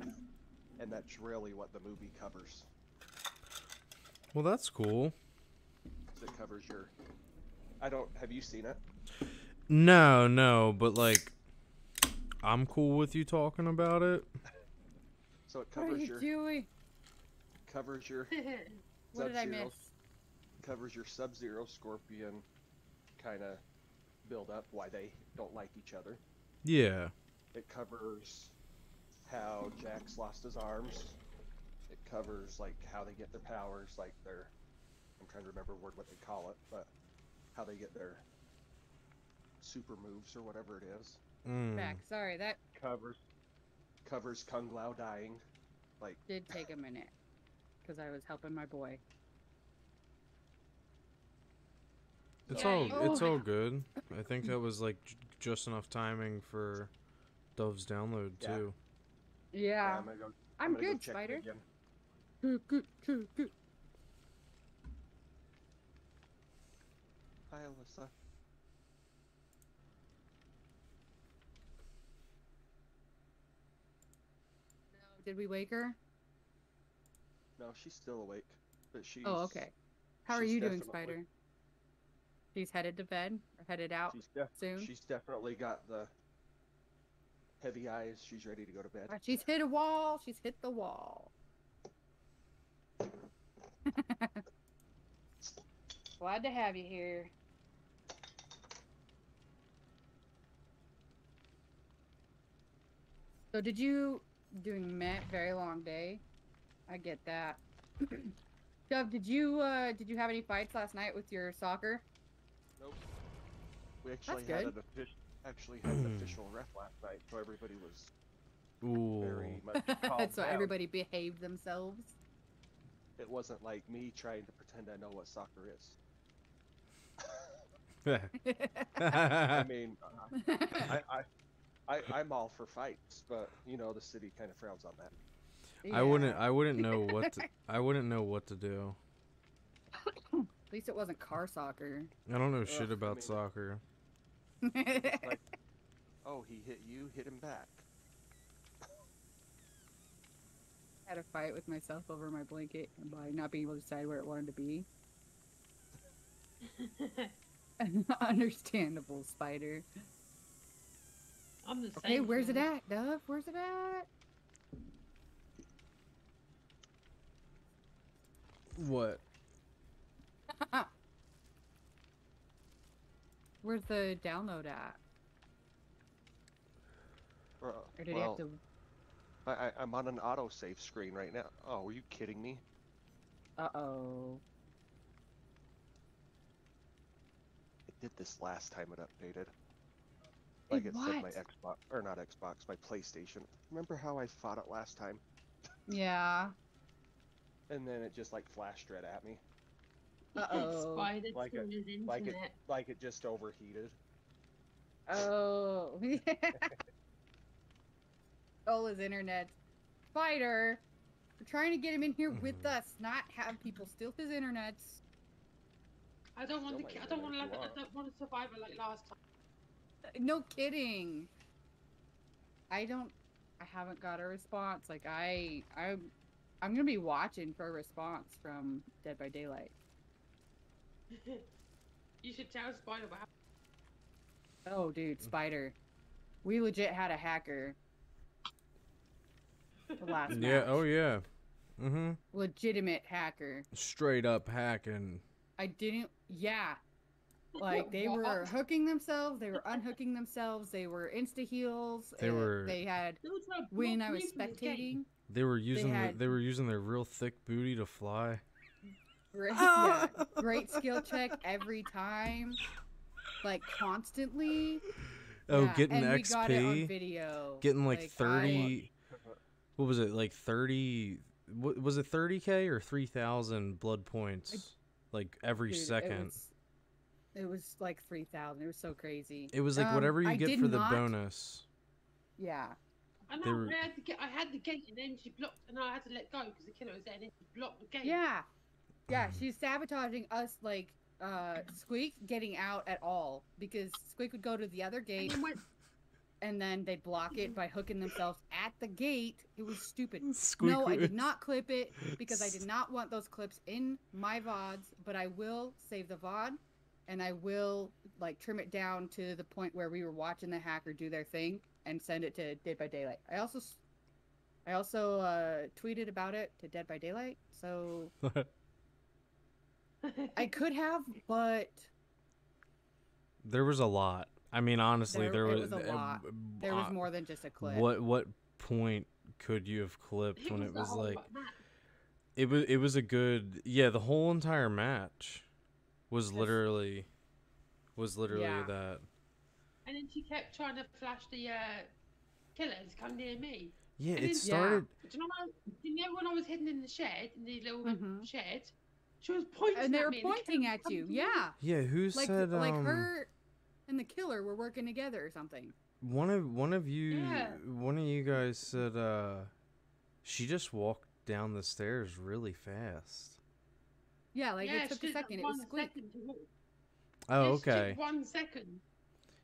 and that's really what the movie covers. Well, that's cool. So it covers your I don't have you seen it? No, no, but like, I'm cool with you talking about it. So it covers What are covers you your doing? covers your What did I Sub-Zero. miss? covers your Sub Zero Scorpion kinda build up why they don't like each other. Yeah. It covers how Jax lost his arms. It covers like how they get their powers, like their I'm trying to remember word what they call it, but how they get their super moves or whatever it is. Mm. Back. Sorry, that Covers covers Kung Lao dying. Like did take a minute because I was helping my boy. It's Yeah, all. you- It's Oh. all good. I think that was like j- just enough timing for Dove's download Yeah. too. Yeah. I'm gonna go I'm gonna go good, check it Spider. Hi Alyssa. Did we wake her? No, she's still awake, but she's. Oh, okay. How are you doing, Spider? She's headed to bed or headed out She's soon. She's definitely got the heavy eyes. She's ready to go to bed. Ah, She's hit a wall. She's hit the wall. Glad to have you here. So did you doing met very long day? I get that. Dove, did you uh did you have any fights last night with your soccer? Nope. We actually That's had good. an official actually had an official ref last night, so everybody was Ooh. very much calmed so down. everybody behaved themselves. It wasn't like me trying to pretend I know what soccer is. I mean, uh, I, I, I, I'm all for fights, but you know the city kind of frowns on that. I wouldn't. I wouldn't know what. To, I wouldn't know what to do. At least it wasn't car soccer. I don't know Ugh, shit I about mean- soccer. Like, oh, he hit you, hit him back. Had a fight with myself over my blanket and by not being able to decide where it wanted to be. An understandable, Spider. I'm the same. Okay, where's it at, Dove? Where's it at? What? Where's the download at? Uh, Or did you well, have to? I, I, I'm on an autosave screen right now. Oh, were you kidding me? Uh oh. It did this last time it updated. Like it said my? Xbox, or not Xbox, my PlayStation. Remember how I fought it last time? Yeah. And then it just like flashed right at me, Uh oh. Spider Like a- through his internet. like it, like it just overheated. Oh. Stole his internet. Spider. We're trying to get him in here with Mhm. us, not have people steal his internet. I don't want Still the. I don't want to. internet I don't want to survive it like last time. No kidding. I don't. I haven't got a response. Like I, I'm, I'm gonna be watching for a response from Dead by Daylight. you should tell Spider what happened. Oh, dude, Spider. We legit had a hacker. The last Yeah. Oh yeah. Mm-hmm. Legitimate hacker. Straight up hacking. I didn't. Yeah. Like they were hooking themselves. They were unhooking themselves. They were insta heals. They were- They had There when I was movement in this game. spectating. They were using. had- the, they were using their real thick booty to fly. Great, yeah, great skill check every time, like constantly. Oh, Yeah, getting and we got it on XP. video. Getting like, I- thirty. What was it? Like thirty. What was it? Thirty k or three thousand blood points? Like every dude, second. It was, it was like three thousand. It was so crazy. It was like Um, whatever you I get did for the not- bonus. Yeah. I know. were- I had to get. I had the gate, and then she blocked, and I had to let go because the killer was there, and then she blocked the gate. Yeah. Yeah, Mm. she's sabotaging us like uh Squeak getting out at all because Squeak would go to the other And gate then when, and then they'd block it by hooking themselves at the gate. It was stupid. Squeak no, I did not clip it because I did not want those clips in my VODs, but I will save the VOD and I will like trim it down to the point where we were watching the hacker do their thing and send it to Dead by Daylight. I also I also uh, tweeted about it to Dead by Daylight, so I could have, but there was a lot. I mean, honestly, There- there, was, was a uh, lot. b- there was uh, more than just a clip. What what point could you have clipped it when was it was like match. it was it was a good yeah the whole entire match was literally was literally Yeah. that And then she kept trying to flash the uh, killers come near me. yeah And it then- started Do you know, when I, do you know when I was hidden in the shed, in the little Mhm. shed? She was pointing and they at were me. pointing was at you. Yeah, yeah who like said like um her and the killer were working together or something. one of one of you Yeah. one of you guys said uh she just walked down the stairs really fast Yeah, like yeah, it took a second. It was one Squeak. second to walk. oh Yeah, she took okay One second.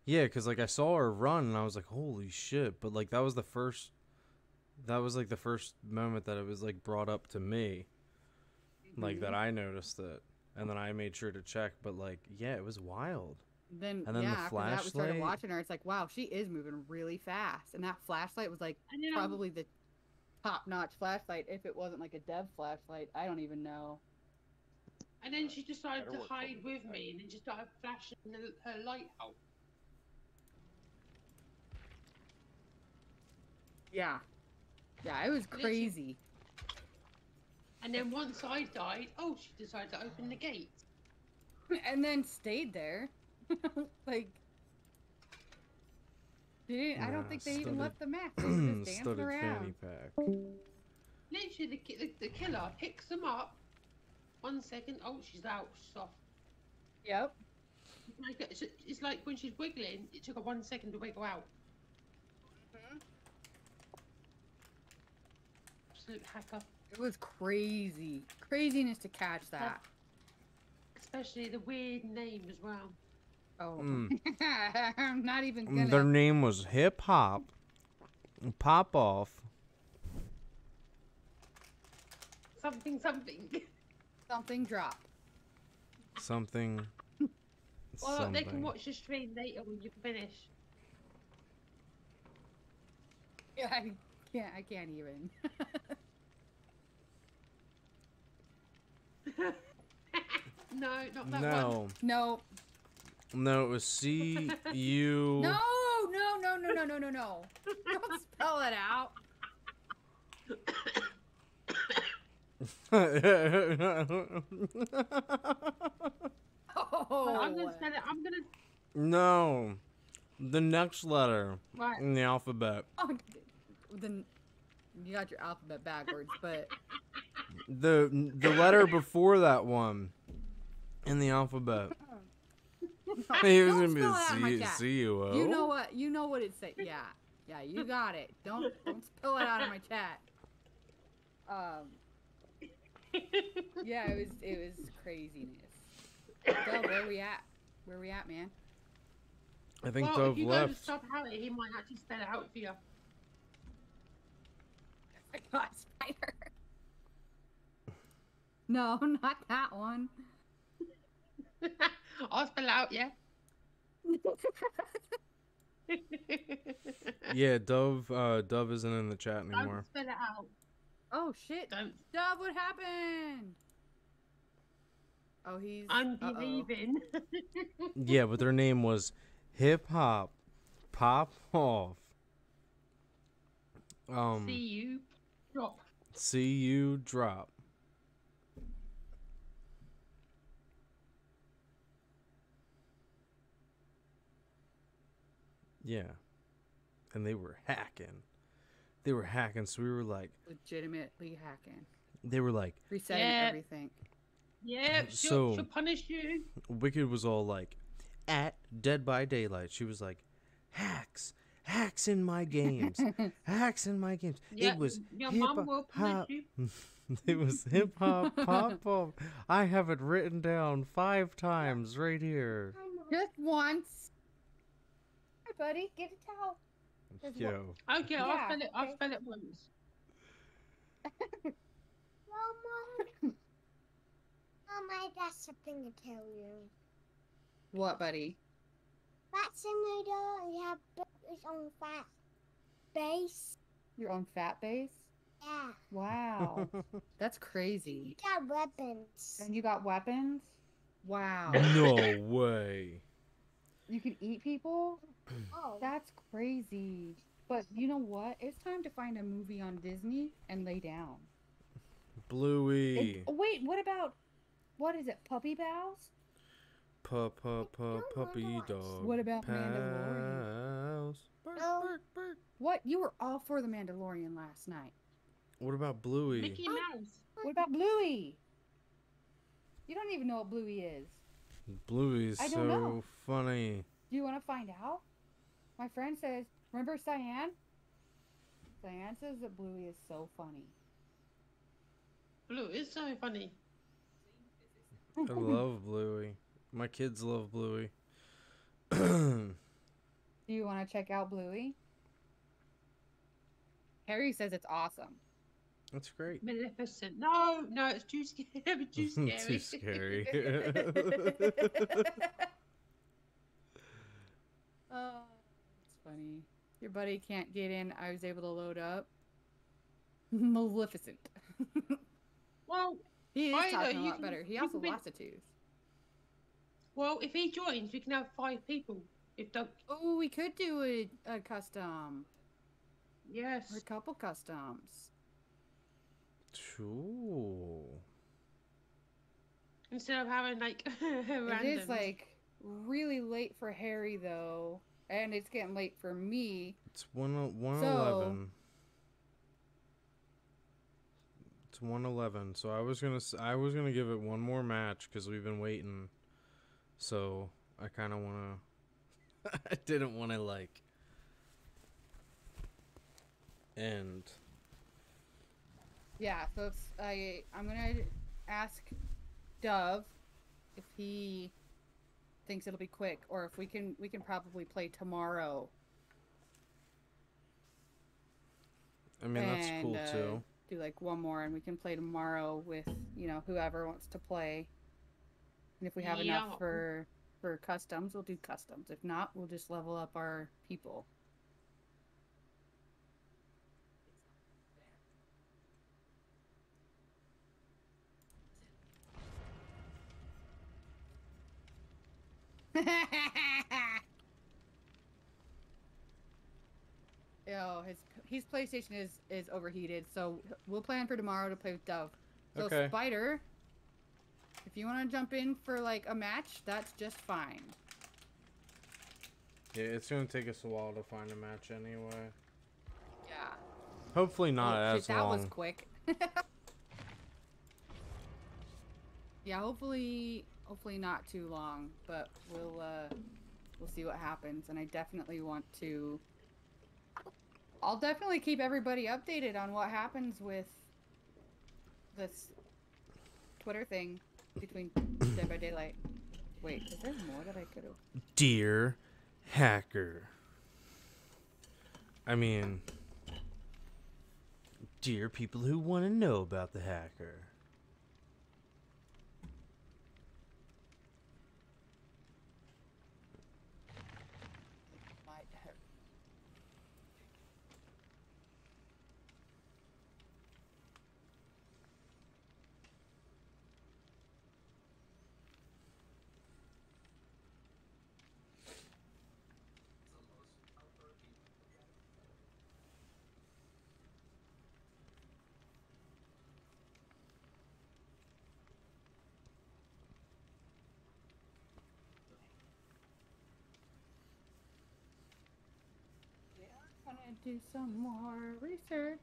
yeah because like i saw her run and i was like holy shit but like that was the first that was like the first moment that it was like brought up to me, like that I noticed it, and then I made sure to check. But like, yeah, it was wild. Then, And then yeah, the after that we started watching her. It's like, wow, she is moving really fast, and that flashlight was like And then I'm- probably the top-notch flashlight. If it wasn't like a dev flashlight, I don't even know. And then she decided to hide with me and then just started flashing the, her light out. Yeah, yeah, it was Literally- crazy. And then once I died, oh, she decided to open the gate. and then stayed there. like, didn't I don't think they even left the map. They were just dancing Studded fanny around. pack. Literally, the, the, the killer picks them up. One second, oh, she's out, she's off. Yep. It's like, it's, it's like when she's wiggling, it took her one second to wiggle out. Mm-hmm. Absolute hacker. It was crazy. Craziness to catch that. Especially the weird name as well. Oh. Mm. I'm not even Mm, gonna. Their name was Hip Hop Pop Off. Something, something. Something drop. Something. Well, something. they can watch the stream later when you finish. Yeah, I can't. I can't even. no, not that one. No, no, it was C U. no, no, no, no, no, no, no, no. Don't spell it out. oh. I'm gonna oh. send it. I'm gonna. No, the next letter what? in the alphabet. Oh, then you got your alphabet backwards, but the the letter before that one in the alphabet. He was Don't gonna be spell it out in my C chat. C U O. you know what? You know what it say. Yeah. Yeah. You got it. Don't don't spill it out of my chat. Um. Yeah, it was it was craziness. Dove, where we at? Where we at, man? I think well, Dove if you go to Sub Harry, he might actually spell it out for you. I got a spider. No, not that one. I'll spell out, yeah. Yeah, Dove. Uh, Dove isn't in the chat Don't anymore. spell it out. Oh shit! Don't. Dove, what happened? Oh, he's. I'm uh-oh. believing. Yeah, but their name was Hip Hop Pop Off. Um, See you. Drop. see you drop. Yeah, and they were hacking. They were hacking, so we were like, legitimately hacking, they were like, resetting Yeah. everything. Yeah, she'll, So- she'll punish you. Wicked was all like, at Dead by Daylight. She was like, hacks, hacks in my games, hacks in my games. Yeah, it was your hip mum will punish hop. you. it was hip hop pop off. I have it written down five times right here. Just once. Hi, buddy. Get a towel. There's one- Yo, Okay, I'll Yeah, spell it. I'll okay. spell it once. Mom, Mom, I got something to tell you. What, buddy? That's in the door. You have built its own fat base. Your own fat base? Yeah. Wow, that's crazy. You got weapons. And you got weapons? Wow. no way. You can eat people? Oh. That's crazy. But you know what? It's time to find a movie on Disney and lay down. Bluey. It- oh, wait, what about what is it? Puppy Bows? Pu pu pu puppy dog. What about Mandalorian? pals. No. What? You were all for the Mandalorian last night. What about Bluey? Mickey Mouse. What about Bluey? You don't even know what Bluey is. Bluey's I so know. funny. Do you want to find out? My friend says, remember Cyan? Cyan says that Bluey is so funny. Blue is so funny. I love Bluey. My kids love Bluey. Do you want to check out Bluey? Harry says it's awesome. That's great. Maleficent. No, no, it's too scary. too scary. Too scary. Oh, uh, it's funny. Your buddy can't get in. I was able to load up. Maleficent. well, he is I know, talking a lot can- better. He you also can be- lost a tooth. well, if he joins, we can have five people. If Doug, Oh, we could do a, a custom. yes, Or a couple customs. Ooh. instead of having like It randoms. is like really late for Harry though, and it's getting late for me. It's one one eleven. It's one eleven. So I was gonna I was gonna give it one more match because we've been waiting. So I kind of wanna. I didn't want to like. End. Yeah, so I I'm gonna ask Dove if he thinks it'll be quick, or if we can we can probably play tomorrow. I mean that's cool uh, too. Do like one more, and we can play tomorrow with you know whoever wants to play. And if we have Yeah. enough for for customs, we'll do customs. If not, we'll just level up our people. Yo, his his PlayStation is is overheated, so we'll plan for tomorrow to play with Dove. So Okay. Spider, if you want to jump in for like a match, that's just fine. Yeah, it's gonna take us a while to find a match anyway. Yeah. Hopefully not Oh, as shit, that long. was quick. yeah, hopefully hopefully not too long, but we'll uh we'll see what happens and I definitely want to I'll definitely keep everybody updated on what happens with this Twitter thing between Dead by Daylight. Wait, is there more that I could have Dear hacker. I mean, dear people who want to know about the hacker. might have gonna do some more research.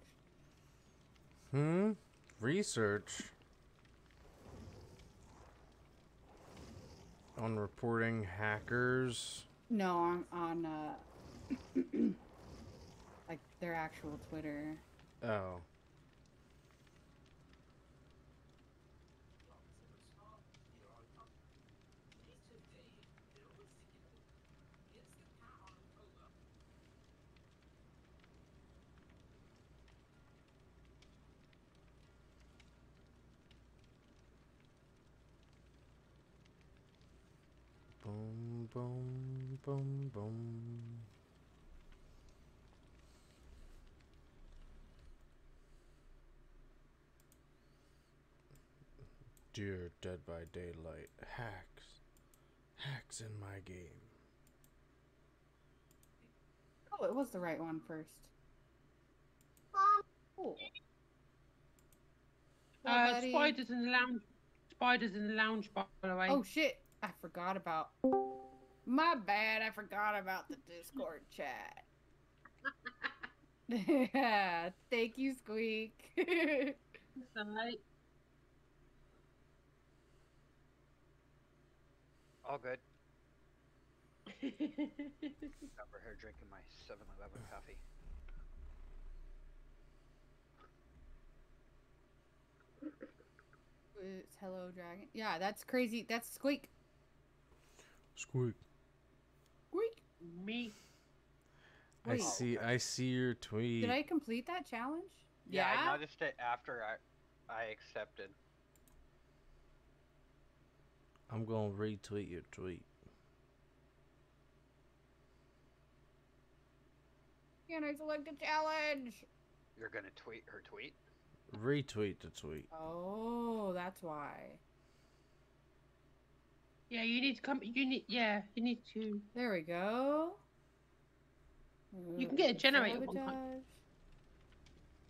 Hmm? Research on reporting hackers. No, on on uh like their actual Twitter. Oh. Boom, boom, boom, boom. Dear Dead by Daylight, hacks. Hacks in my game. Oh, it was the right one first. Cool. Well, uh, buddy- spiders in the lounge. Spiders in the lounge, by the way. Oh shit! I forgot about. My bad. I forgot about the Discord chat. yeah. Thank you, Squeak. It's alright. All good. Over here drinking my 7-Eleven coffee. it's Hello Dragon. Yeah, that's crazy. That's Squeak. Squeak. Squeak. Me. I Wait. see. I see your tweet. Did I complete that challenge? Yeah, I noticed it after I I accepted. I'm gonna retweet your tweet. Can I select a challenge? You're gonna tweet her tweet. Retweet the tweet. Oh, that's why. Yeah, you need to come. You need. Yeah, you need to. There we go. You can get a Uh, generator one time.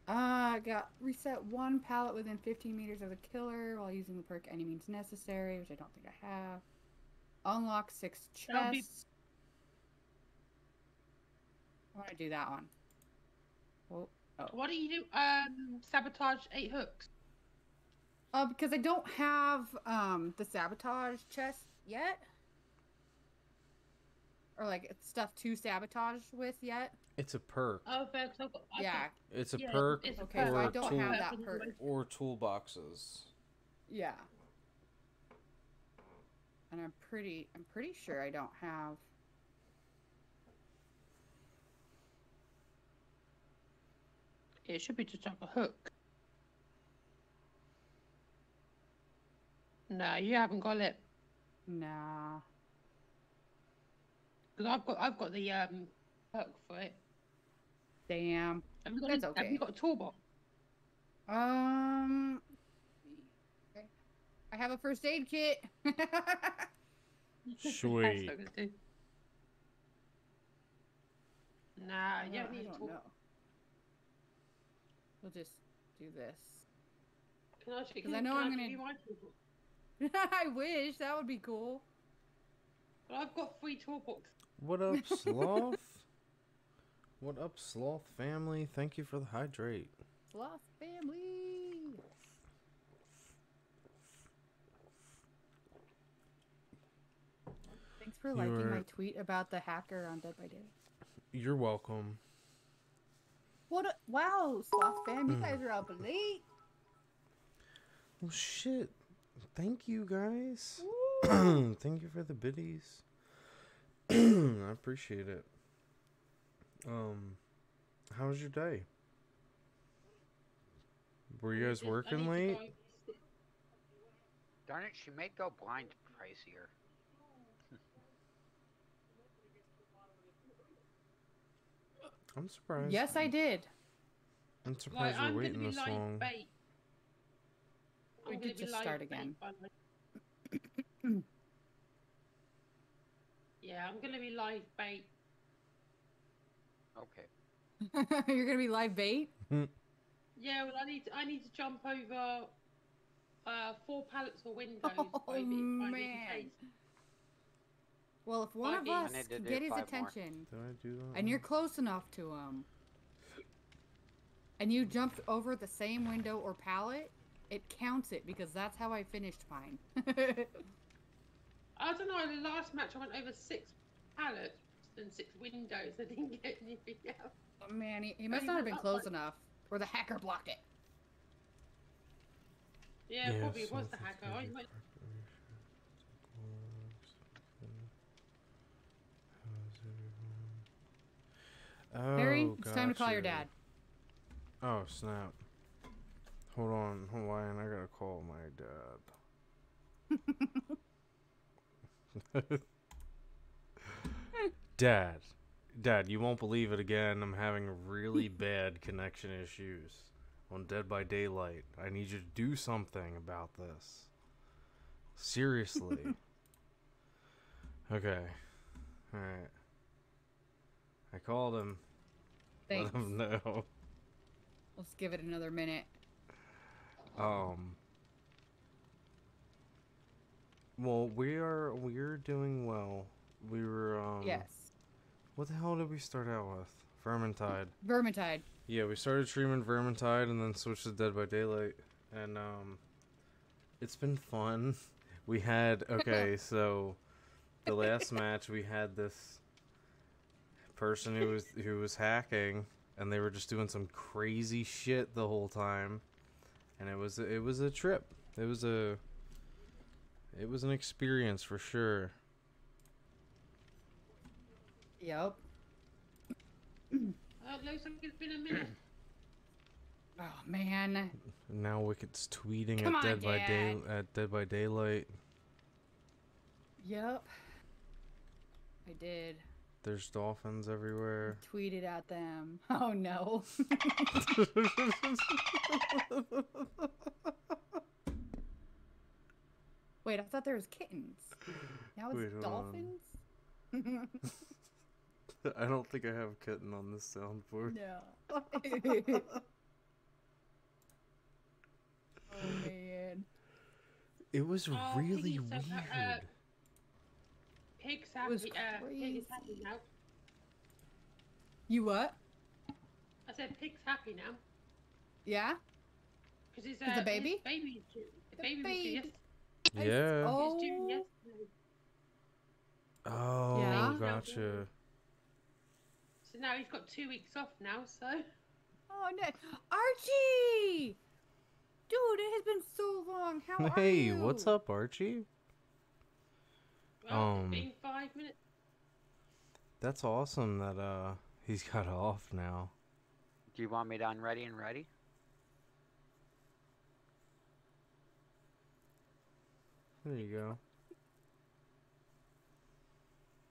Uh, got reset one pallet within 15 meters of the killer while using the perk any means necessary, which I don't think I have. Unlock six That'll be- chests. I want to do that one. Oh, oh. Why don't you do um sabotage eight hooks? Uh, because I don't have um the sabotage chest yet, or like stuff to sabotage with yet. It's a perk. Oh, fair, 'cause I've got. I've Yeah. It's a yeah, perk it's a Okay, so or I don't tool have that perk. or toolboxes. Yeah. And I'm pretty I'm pretty sure I don't have It should be just like a hook. No, you haven't got it. Nah. Because I've got I've got the um hook for it. Damn. Have you got, That's a, have okay. you got a toolbox? Um okay. I have a first aid kit. That's Sweet. what I'm gonna. Nah, you Uh, don't need a don't know. We'll just do this. Can I, actually- 'Cause can, I know can I'm gonna- you my toolbox? I wish that would be cool. But I've got three toolboxes. What up, sloth? what up, sloth family? Thank you for the hydrate. Sloth family. Thanks for You liking my tweet about the hacker on Dead by Day. You're welcome. What? A, wow, Sloth fam, you guys are up late. Well, shit. Thank you guys. Thank you for the biddies. I appreciate it. Um, how was your day? Were you guys working late? Darn it, she made go blind pricier. I'm surprised. Yes, I did. I'm surprised I'm we're gonna waiting be this live long. bait. We I'm did just live start again. by the way. yeah, I'm gonna be live bait. Okay. You're gonna be live bait. Yeah, well, I need to, I need to jump over uh, four pallets or windows. Oh by the- by man. Well, if one of us I need to can get his attention, Did I do that? and you're close enough to him, and you jumped over the same window or pallet, it counts it because that's how I finished mine. I don't know. The last match, I went over six pallets and six windows. I didn't get anything else. Oh, man, he, he must he not have been close like- enough, or the hacker blocked it. Yeah, Yeah, probably was the it's hacker. gonna I Oh, Harry, it's time to call your dad. Oh snap! Hold on, Hawaiian. I gotta call my dad. dad, dad, you won't believe it again. I'm having really bad connection issues on Dead by Daylight. I need you to do something about this. Seriously. okay. All right. I called him. Thanks. Let him know. Let's give it another minute. Um. Well, we are we're doing well. We were um. yes. What the hell did we start out with? Vermintide. Vermintide. Yeah, we started streaming Vermintide and then switched to Dead by Daylight, and um, it's been fun. We had okay, so the last match we had this person who was who was hacking, and they were just doing some crazy shit the whole time, and it was it was a trip. It was a it was an experience for sure. Yep. Uh, looks like it's been a minute. Oh man. Now Wicked's tweeting Come at on, Dead by Day at Dead by Daylight. Yep. I did. There's dolphins everywhere. Tweeted at them. Oh no. Wait, I thought there was kittens. Now it's Wait, dolphins? I don't think I have a kitten on this soundboard. no. oh man. It was Oh, really piggy's so- uh, weird. Pig's was happy. Uh, pig is happy now. You what? I said pig's happy now. Yeah? Because his, Is uh, the baby? His baby. The, The baby, was due baby. yesterday. Yeah. Oh. due yesterday. Oh, Yeah. gotcha. So now he's got two weeks off now, so. Oh no. Archie! Dude, it has been so long. How are you? Hey, what's up, Archie? Well, Um, it's been five minutes. That's awesome that uh he's got off now. Do you want me to unready and ready? There you go.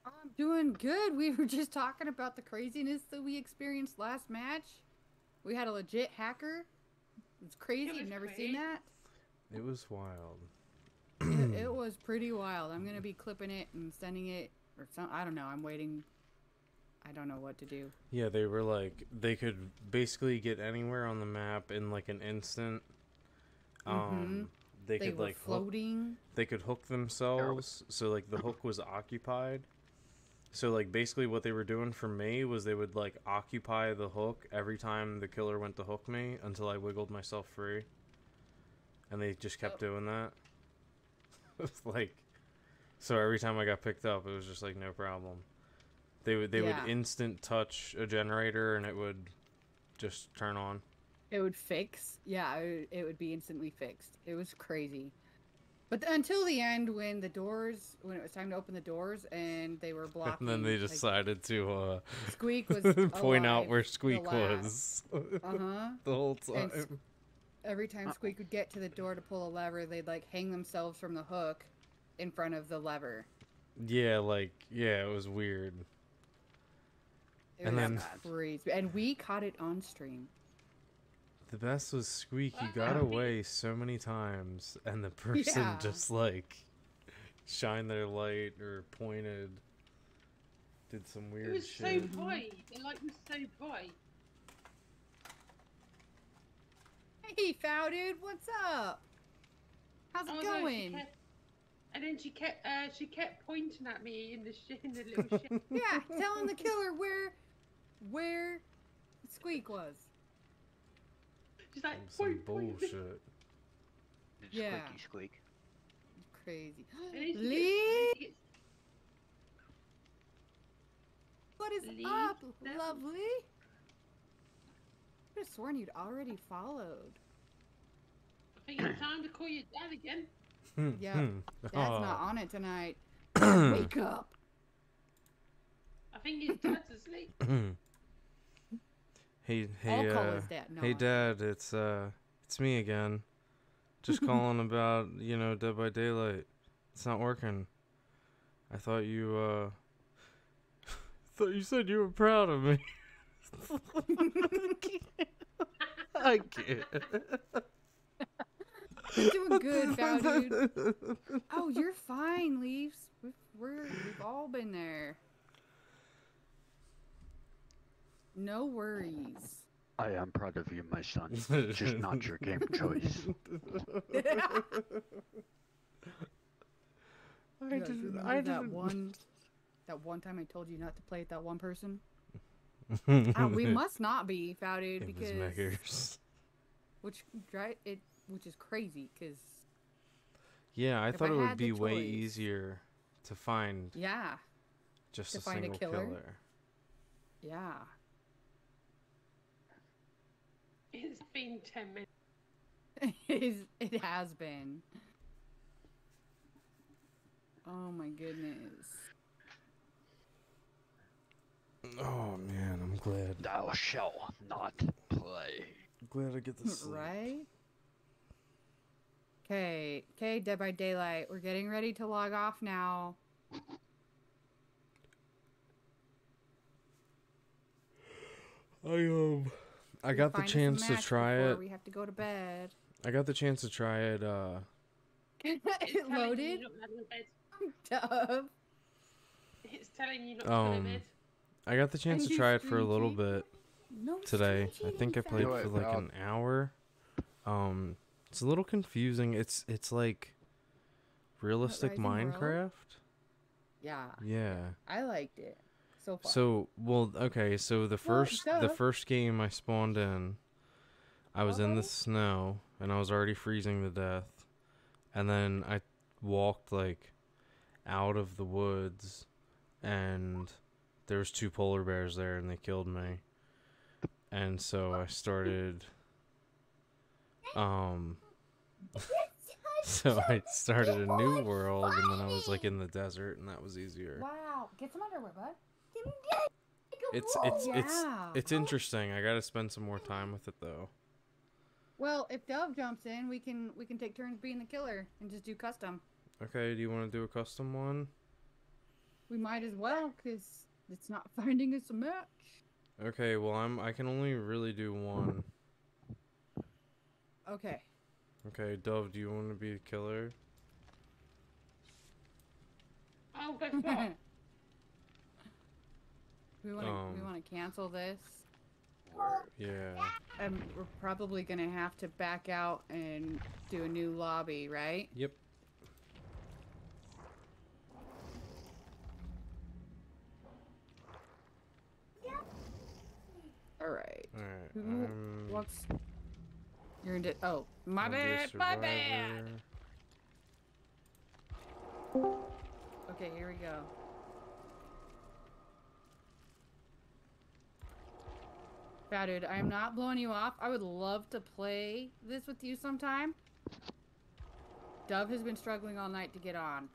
I'm doing good. We were just talking about the craziness that we experienced last match. We had a legit hacker. It's crazy. was I've never crazy. seen that. It was wild. It, it was pretty wild. I'm gonna be clipping it and sending it, or some. I don't know. I'm waiting. I don't know what to do. Yeah, they were like they could basically get anywhere on the map in like an instant. Um they, Mm-hmm. They could were like hook, floating. they could hook themselves so like the hook was occupied. So like basically what they were doing for me was they would like occupy the hook every time the killer went to hook me until I wiggled myself free. And they just kept Oh. doing that. Like so every time I got picked up it was just like no problem. They would they Yeah. would instant touch a generator and it would just turn on. It would fix. Yeah, it would, be instantly fixed. It was crazy. But th- until the end, when the doors, when it was time to open the doors, and they were blocked, and then they like, decided to uh Squeak was point out where Squeak was Uh huh. the whole time. And every time uh, Squeak would get to the door to pull a lever, they'd like hang themselves from the hook in front of the lever. Yeah, like yeah, it was weird. It And was then- crazy. And we caught it on stream. The best was Squeak. He got away so many times, and the person Yeah. just like shined their light or pointed, did some weird. It weird was so bright. The light was so bright. Hey, Fow dude, what's up? How's it Oh, no, she going? kept- and then she kept uh, she kept pointing at me in the sh- in the little shit. yeah, telling the killer where, where Squeak was. She's like, Some point, point. bullshit. Yeah. Squeaky squeak. Crazy. And Lee, gets, what is Lee, up, that- lovely? I could have sworn you'd already followed. I think it's time to call your dad again. Yep. Hmm. Dad's Aw. not on it tonight. Wake up. I think his dad's asleep. hey, I'll hey, call uh, his dad. No, hey, Dad, it's uh, it's me again. Just calling about you know Dead by Daylight. It's not working. I thought you uh, thought you said you were proud of me. I can't. You're doing good, Fow dude. Oh, you're fine, Leaves. We've, we're, we've all been there. No worries. I am proud of you, my son. Just not your game choice. I You guys didn't. I that didn't. one. That one time I told you not to play with that one person. Ah, we must not be Fow dude It because Meggers. which dri- it which is crazy because Yeah, I thought I it would had the be way easier to find yeah just to a find a single killer. killer. yeah It's been ten minutes. it, is, it has been. Oh my goodness. Oh man, I'm glad. Thou shall not play. Glad I get to sleep. right? Okay, okay, Dead by Daylight. We're getting ready to log off now. I um, I got the Find us a chance to try it. We have to go to bed. I got the chance to try it. Uh, it loaded. not to go to bed. Dove. It's telling you not to go to um, bed. I got the chance to try it for a little stream bit No today. I think I played for like I'll- an hour. Um, it's a little confusing. It's it's like realistic Rising World? Minecraft. Yeah, Yeah. I liked it so far. So well, okay. So the Well, first the first game I spawned in, I was in the Uh-huh. snow and I was already freezing to death, and then I walked like out of the woods, and there was two polar bears there and they killed me, and so I started. Um. So I started a new world, and then I was like in the desert, and that was easier. wow, get some underwear, bud. It's it's it's it's interesting. I gotta spend some more time with it though. Well, if Dove jumps in, we can we can take turns being the killer and just do custom. Okay, do you want to do a custom one? We might as well, cause it's not finding us a match. Okay, well I'm I can only really do one. Okay. Okay, Dove, do you want to be the killer? Oh, go for we want to we Um, want to cancel this. Yeah. And we're probably gonna have to back out and do a new lobby, right? Yep. All right. All right. Who I'm wants? You're into. Oh, my a bad. My bad. Okay, here we go. Yeah, dude, I am not blowing you off. I would love to play this with you sometime. Dove has been struggling all night to get on.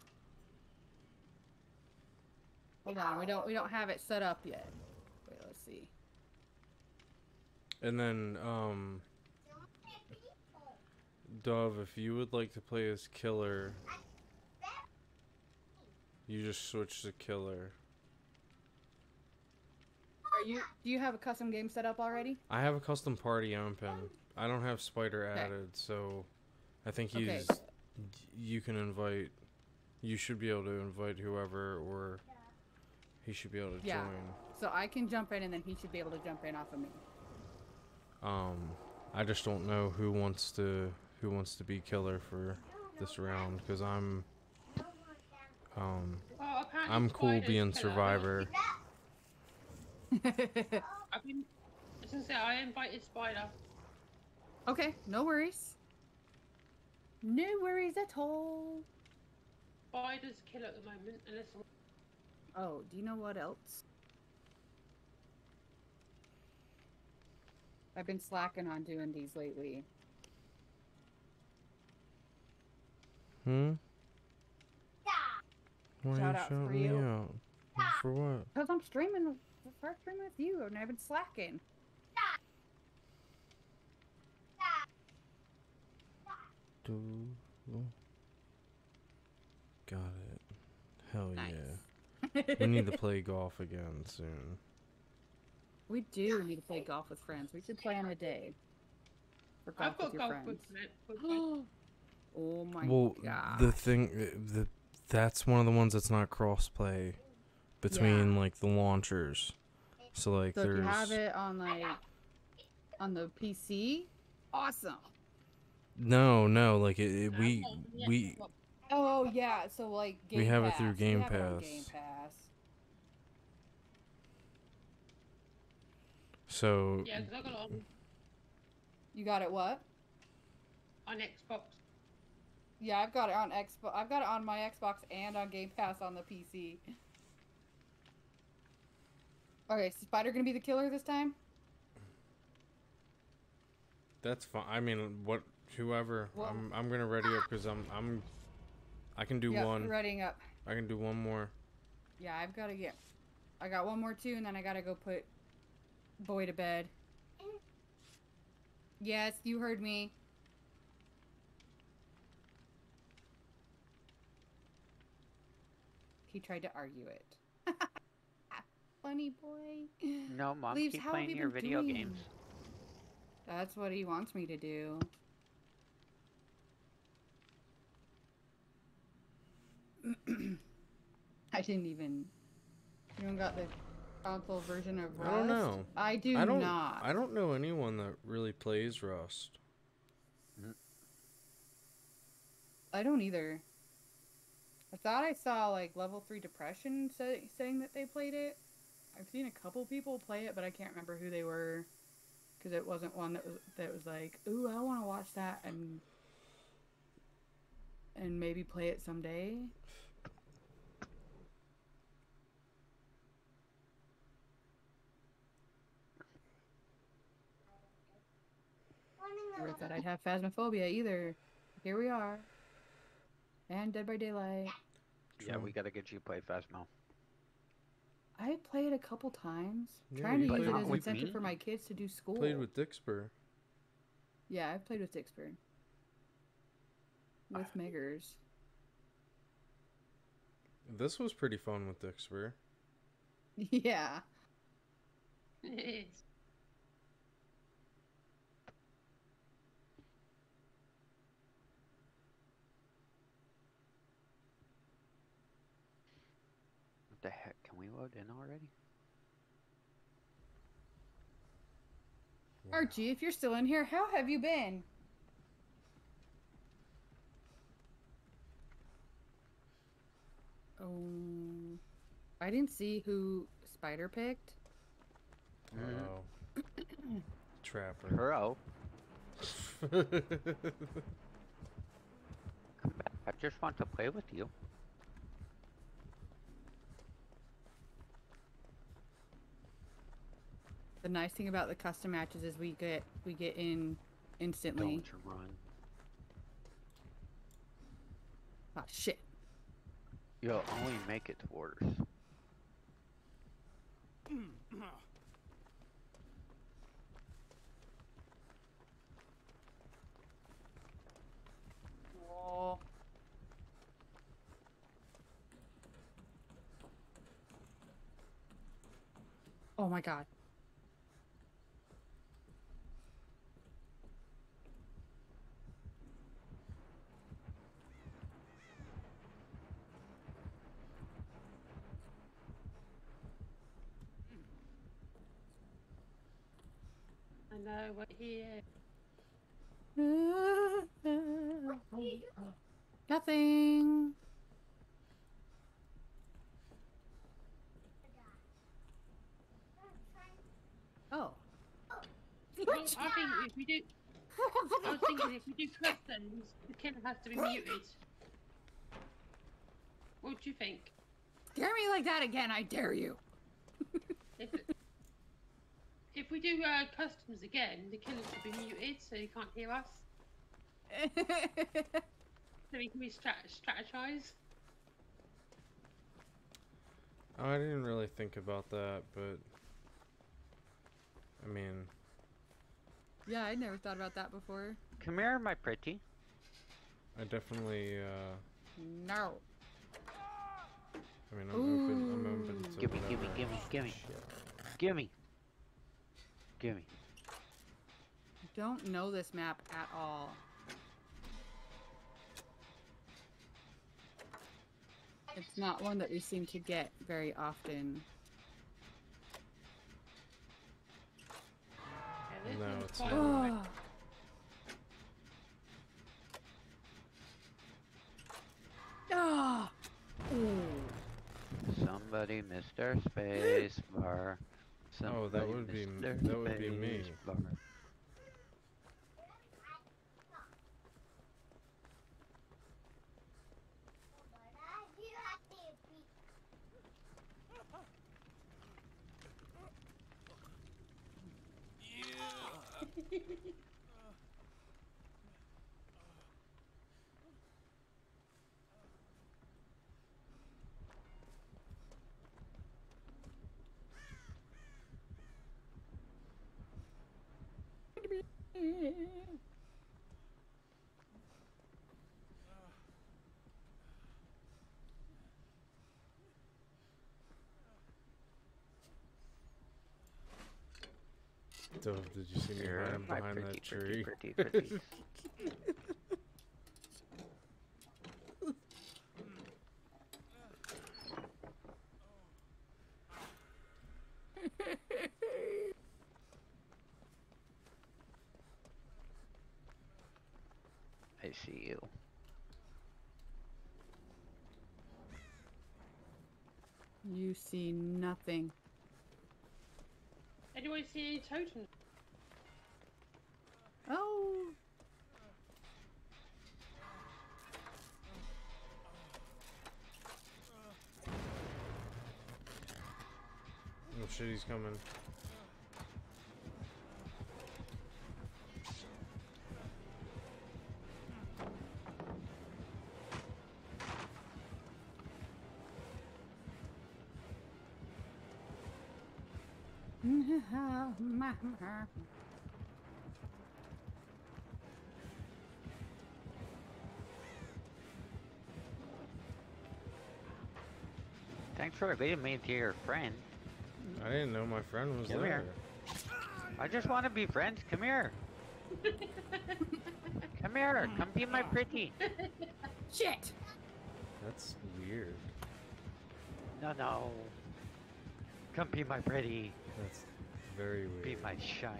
Hold on, we don't we don't have it set up yet. Wait, let's see. And then um Dove, if you would like to play as killer, you just switch to killer. Are you do you have a custom game set up already? I have a custom party open. I don't have spider Okay. added, so I think he's Okay. you can invite you should be able to invite whoever or he should be able to Yeah. join. So I can jump in and then he should be able to jump in off of me. Um I just don't know who wants to who wants to be killer for this round cuz I'm um Well, I'm cool being survivor. I've been. I say I invited Spider. Okay, no worries. No worries at all. Spider's killer at the moment, unless Oh, do you know what else? I've been slacking on doing these lately. Hmm? Why Shout out for me you. out? For what? Because I'm streaming, start streaming with you, and I've been slacking. Do Got it. Hell Nice. yeah. We need to play golf again soon. We do need to play golf with friends. We should plan a day for golf I've got with your golf friends. equipment. equipment. oh my god. well, god. the thing, uh, the that's one of the ones that's not cross-play between like the launchers. So like so if you have it on like on the PC, awesome. no, no, like it, it- we we Oh yeah, so like Game We have it through Pass. We Game have it on Pass. Game Pass. So Yeah, because I got it on, You got it what? on Xbox. Yeah, I've got it on Xbox. I've got it on my Xbox and on Game Pass on the PC. Okay, so Spider gonna be the killer this time? that's fine. I mean, what whoever Well- I'm I'm gonna ready up because I'm I'm I can do yeah, one. readying up. I can do one more. Yeah, I've got to get. I got one more too, and then I gotta go put boy to bed. Yes, you heard me. He tried to argue it. Funny boy. No, mom, Leaves, keep playing your video doing? games. That's what he wants me to do. I didn't even. You don't got the console version of Rust? I don't know. I do I don't. not. I don't know anyone that really plays Rust. I don't either. I thought I saw like level three depression say, saying that they played it. I've seen a couple people play it, but I can't remember who they were because it wasn't one that was that was like, "Ooh, I want to watch that and and maybe play it someday." Never thought I'd have phasmophobia either. Here we are. And Dead by Daylight. Yeah, we gotta get you to play Phasmo. I played it a couple times, Yeah, trying to use it as with incentive me? for my kids to do school. Played with Dixper. Yeah, I've played with Dixper. Ah. With Meggers. This was pretty fun with Dixper. yeah. It is. What the heck? Can we load in already? Archie, if you're still in here, how have you been? Oh, I didn't see who Spider picked. Oh. Trapper. Hurro. I just want to play with you. The nice thing about the custom matches is we get we get in instantly. Don't run. Oh shit. You'll only make it to orders. Oh. Oh my god. I know, we're here. Nothing. Oh. I think if we do, I was thinking if we do customs, the killer has to be muted. What do you think? Dare me like that again, I dare you. If, if we do uh, customs again, the killer should be muted so he can't hear us. so we can be strat- strategize. I didn't really think about that, but I mean, Yeah, I'd never thought about that before. Come here, my pretty. I definitely. Uh, No. I mean, I'm open. I'm open to Gimme, gimme, gimme, gimme. Gimme. Gimme. Don't know this map at all. It's not one that we seem to get very often. Yeah, this No, it's not. quick. Ah. Somebody, Mr. Space Bar. Oh, that would be that would be me. Dove, did you see me You're hiding behind pretty, that tree? pretty, pretty, pretty. I see you. You see nothing. Anyone see any totems? Oh. Oh shit, he's coming. Thanks for leading me to your friend. I didn't know my friend was Come there. here. I just want to be friends. Come here. Come here. Come be my pretty. Shit! That's weird. No, no. Come be my pretty. That's very weird. Be my shiny.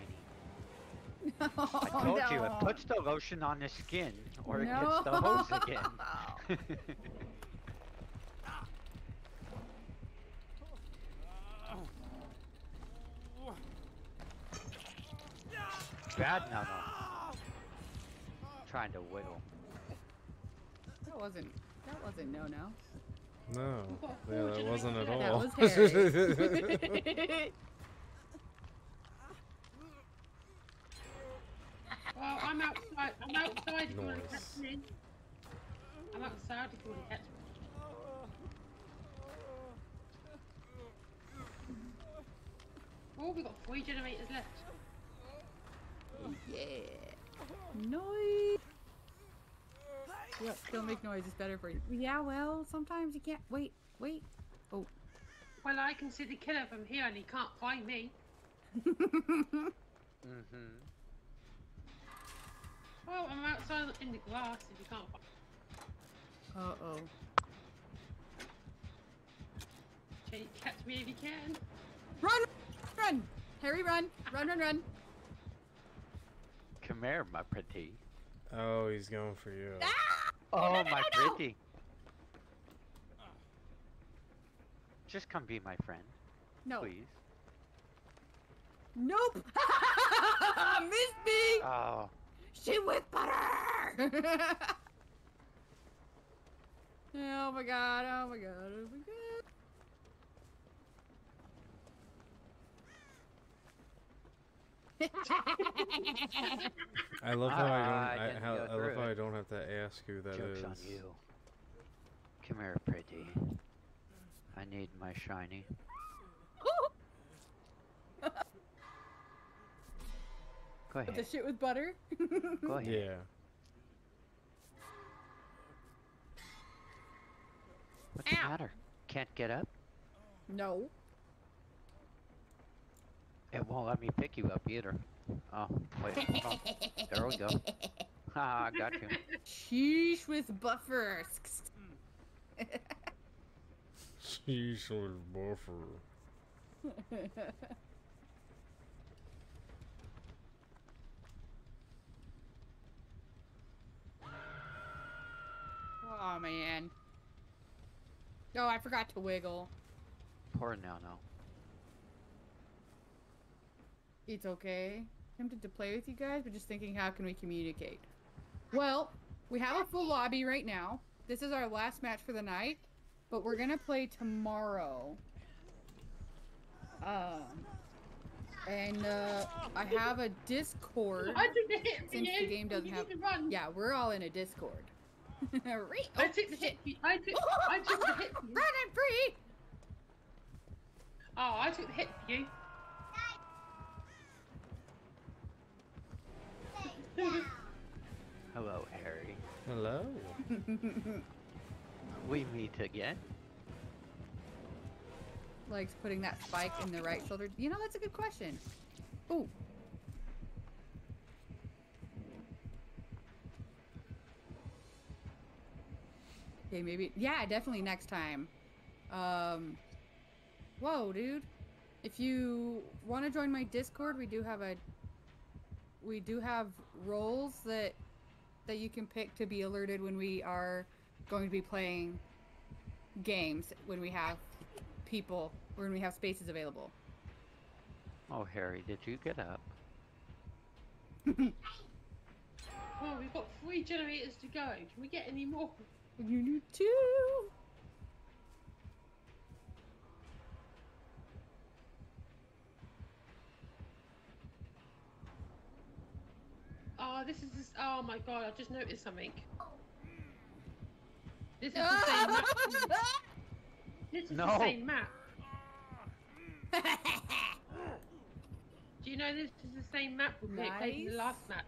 No, oh, I told you, it puts the lotion on the skin, or it no. gets the hose again. Bad no no. Trying to wiggle. That wasn't. That wasn't no no. No. Yeah, that wasn't at all. That was Harry. Well, I'm outside. I'm outside if you want to catch me. I'm outside if you want to catch me. Oh, we've got three generators left. yeah. Noise. Yep, don't make noise. It's better for you. Yeah, well, sometimes you can't. Wait, wait. Oh. Well, I can see the killer from here and he can't find me. Mm-hmm. Well, I'm outside in the grass if you can't find Uh oh. Can you catch me if you can? Run! Run! Harry, run! Run, run, run! Come here, my pretty. Oh, he's going for you. Oh, my pretty. Just come be my friend, No. please. Nope! Missed me! Oh, Shit with butter! oh my god, oh my god, oh my god. I love how Ah, I I don't. I, didn't how, I love through how I don't have to ask who that is. joke's on you. Come here, pretty. I need my shiny. Go With the shit with butter? Go ahead. Yeah. What's the matter? Can't get up? no. It won't let me pick you up either. Oh, wait. hold on. There we go. Ah, I got you. Sheesh with buffer. Sheesh with buffer. oh man. Oh, I forgot to wiggle. Poor no no. It's okay. Tempted to play with you guys, but just thinking how can we communicate? Well, we have a full lobby right now. This is our last match for the night, but we're gonna play tomorrow. Um, and uh, I have a Discord. I took the hit for Since the game doesn't have- need to run. Yeah, we're all in a Discord. Re- I oh, took the hit. For you. I took. I took the hit. For you. Run and free! Oh, I took the hit for you. Hello, Harry. Hello. We meet again. Likes putting that spike in the right shoulder. You know, that's a good question. Ooh. Okay, maybe. Yeah, definitely next time. Um. Whoa, dude. If you want to join my Discord, we do have a. We do have roles that that you can pick to be alerted when we are going to be playing games when we have people when we have spaces available. Oh, Harry, did you get up? Well, we've got three generators to go. Can we get any more? You need two. Oh, this is this. Oh my god! I just noticed something. This is the same map. This is No. the same map. Do you know this is the same map we played played in the last map?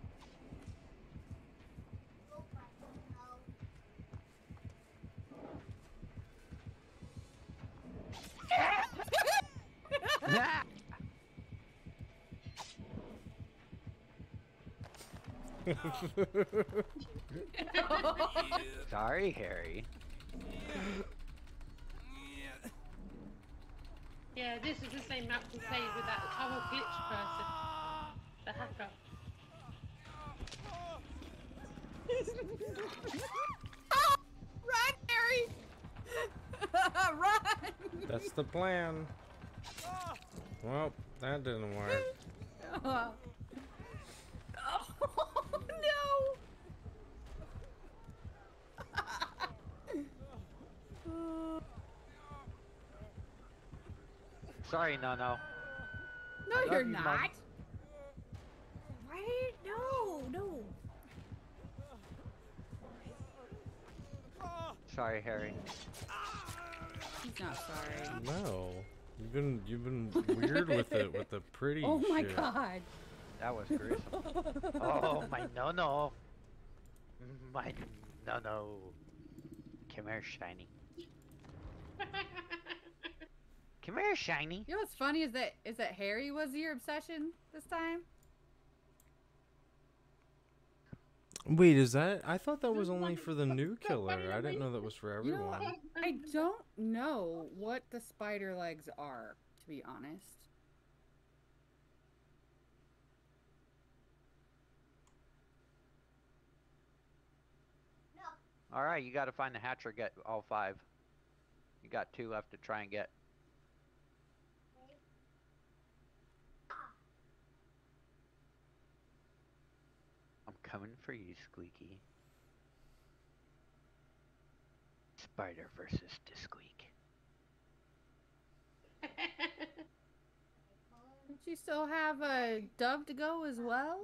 Sorry, Harry. Yeah, this is the same map we played with that other glitch person, the hacker. Run, Harry! Run! That's the plan. Well, that didn't work. oh no! Sorry, no, no. No, you're you, Mom. not. Right? No, no. Sorry, Harry. He's not sorry. No. You've been you've been weird with it with the pretty Oh my shit. god. That was gruesome. oh, my no, no. My no, no. Come here, Shiny. Come here, Shiny. You know what's funny is that is that Harry was your obsession this time? Wait, is that? I thought that was only for the new killer. I didn't know that was for You know, everyone. I don't know what the spider legs are, to be honest. All right, you got to find the hatcher. Get all five. You got two left to try and get. I'm coming for you, Squeaky. Spider versus Disqueak. Don't you still have a dove to go as well?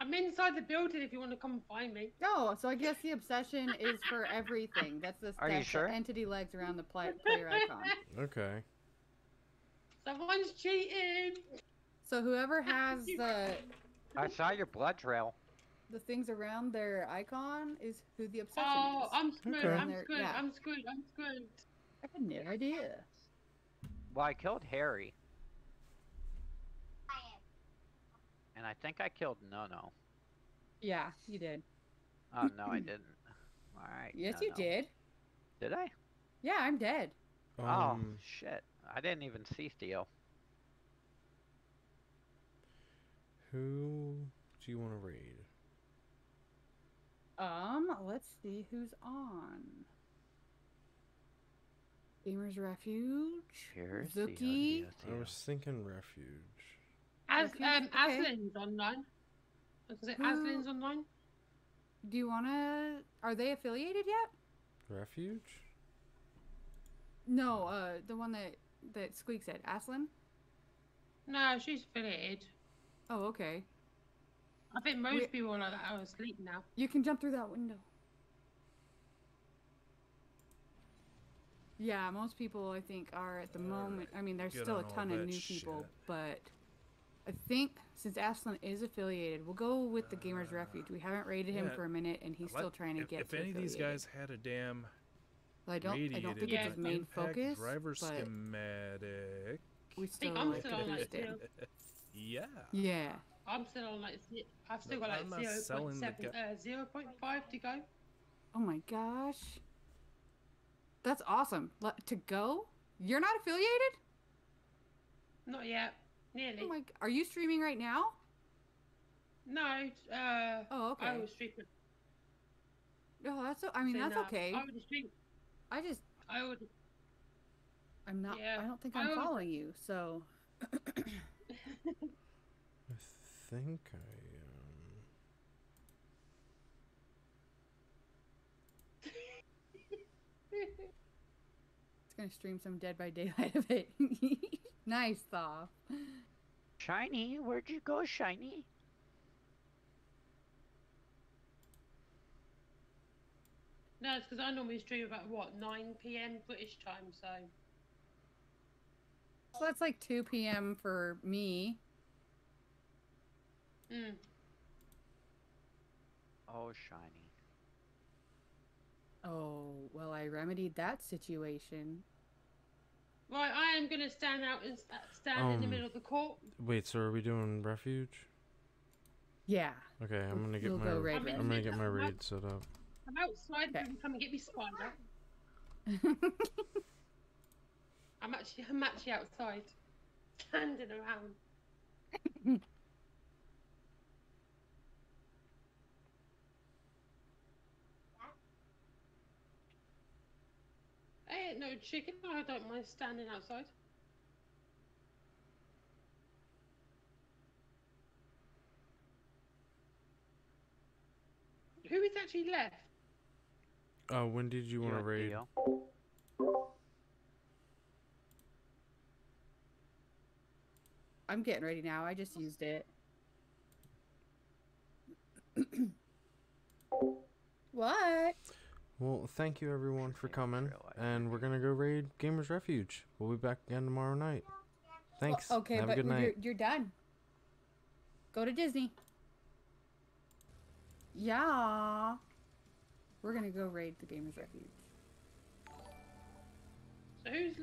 I'm inside the building if you want to come find me. No, so I guess the obsession is for everything. That's the, Are you that's the sure? entity legs around the pla- player icon. Okay. Someone's cheating. So whoever has the I saw your blood trail. the things around their icon is who the obsession Oh, is. I'm screwed. Okay. I'm They're- screwed. yeah. I'm screwed. I'm screwed. I had no idea. Well, I killed Harry. And I think I killed No-No. Yeah, you did. Oh, no, I didn't. All right. Yes, you No-No. did. Did I? Yeah, I'm dead. oh, Um, shit. I didn't even see Theo. Who do you want to read? Um, let's see who's on. Gamers Refuge. Here's the Zuki. audio, I was thinking refuge. As Refuge? um, Okay. Aslan's online. Was it Who- Aslan's online? Do you wanna? Are they affiliated yet? Refuge? No, uh, the one that that Squeak said, Aslan. No, she's affiliated. Oh, okay. I think most We- people are like that are asleep now. You can jump through that window. Yeah, most people I think are at the moment. I mean, there's Get still a ton of that new people, but I think since Aslan is affiliated, we'll go with the Gamers Refuge. We haven't raided him Uh, for a minute, and he's Let- still trying to if, get. If to any of these guys had a damn Well, I don't. I don't think Yeah. it's his main impact focus, driver but schematic. we still I'm like still to on like boost it. zero. Yeah. Yeah. I'm still on like I've still No, got like not zero selling the seven, gu- uh, zero point five to go. Oh my gosh. That's awesome. Le- to go? You're not affiliated? Not yet. Nearly. Oh my! Are you streaming right now? No. Uh, Oh, okay. I was streaming. Oh, that's. o- I mean, so that's no, okay. I would stream. I just. I would. I'm not. Yeah, I don't think I I'm would- following you. So. I think I um. It's gonna stream some Dead by Daylight of it. nice, Thaw. Shiny, where'd you go, Shiny? No, it's because I normally stream about what 9 p.m. British time. So So that's like 2 p.m. for me. mm. Oh, Shiny. Oh, well, I remedied that situation. right, I am gonna stand out and sta- stand in the Um, middle of the court. Wait, so are we doing refuge? Yeah. Okay, I'm gonna get You'll my go raid I'm I'm gonna get my raid set up. I'm outside. Okay. You can come and get me, spider. I'm actually, I'm actually outside, standing around. I ain't no chicken. I don't mind standing outside. Who is actually left? Uh, when did you want to and raid? Theo. I'm getting ready now. I just used it. what? Well, thank you everyone for coming, and we're gonna go raid Gamers Refuge. We'll be back again tomorrow night. Thanks. Well, okay, Have but a good you're, night. you're done. Go to Disney. Yeah. We're gonna go raid the Gamers Refuge. So who's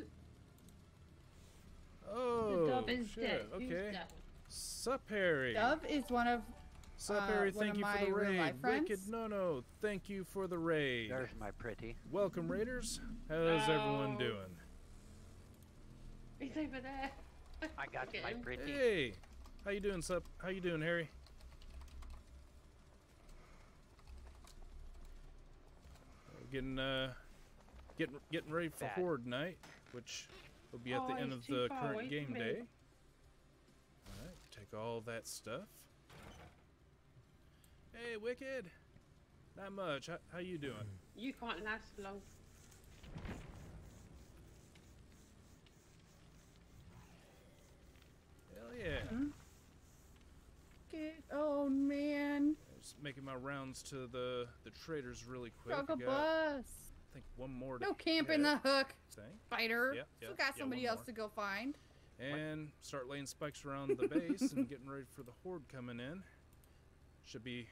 the Oh, dove is shit. dead? Who's Okay. dead? Sup, Harry? Dove is one of Sup, uh, Harry? one Thank of you for my the real raid. life friends. Wicked No No, thank you for the raid. There's my pretty. Welcome, Raiders. How's everyone doing? He's over there. I got Get my him. pretty. Hey, how you doing, Sup? How you doing, Harry? We're Getting uh, getting getting ready for Bad. Horde night, which will be at Oh, the end of the current game day. All right, take all that stuff. Hey, Wicked. Not much. How, how you doing? You can't last long. Hell yeah. Hmm? Get, oh man. Just making my rounds to the the traders really quick. Struggle bus. I think one more. No camping the hook, Thing. spider. Yep, Still yep, got somebody else more. to go find. and start laying spikes around the base and getting ready for the horde coming in. Should be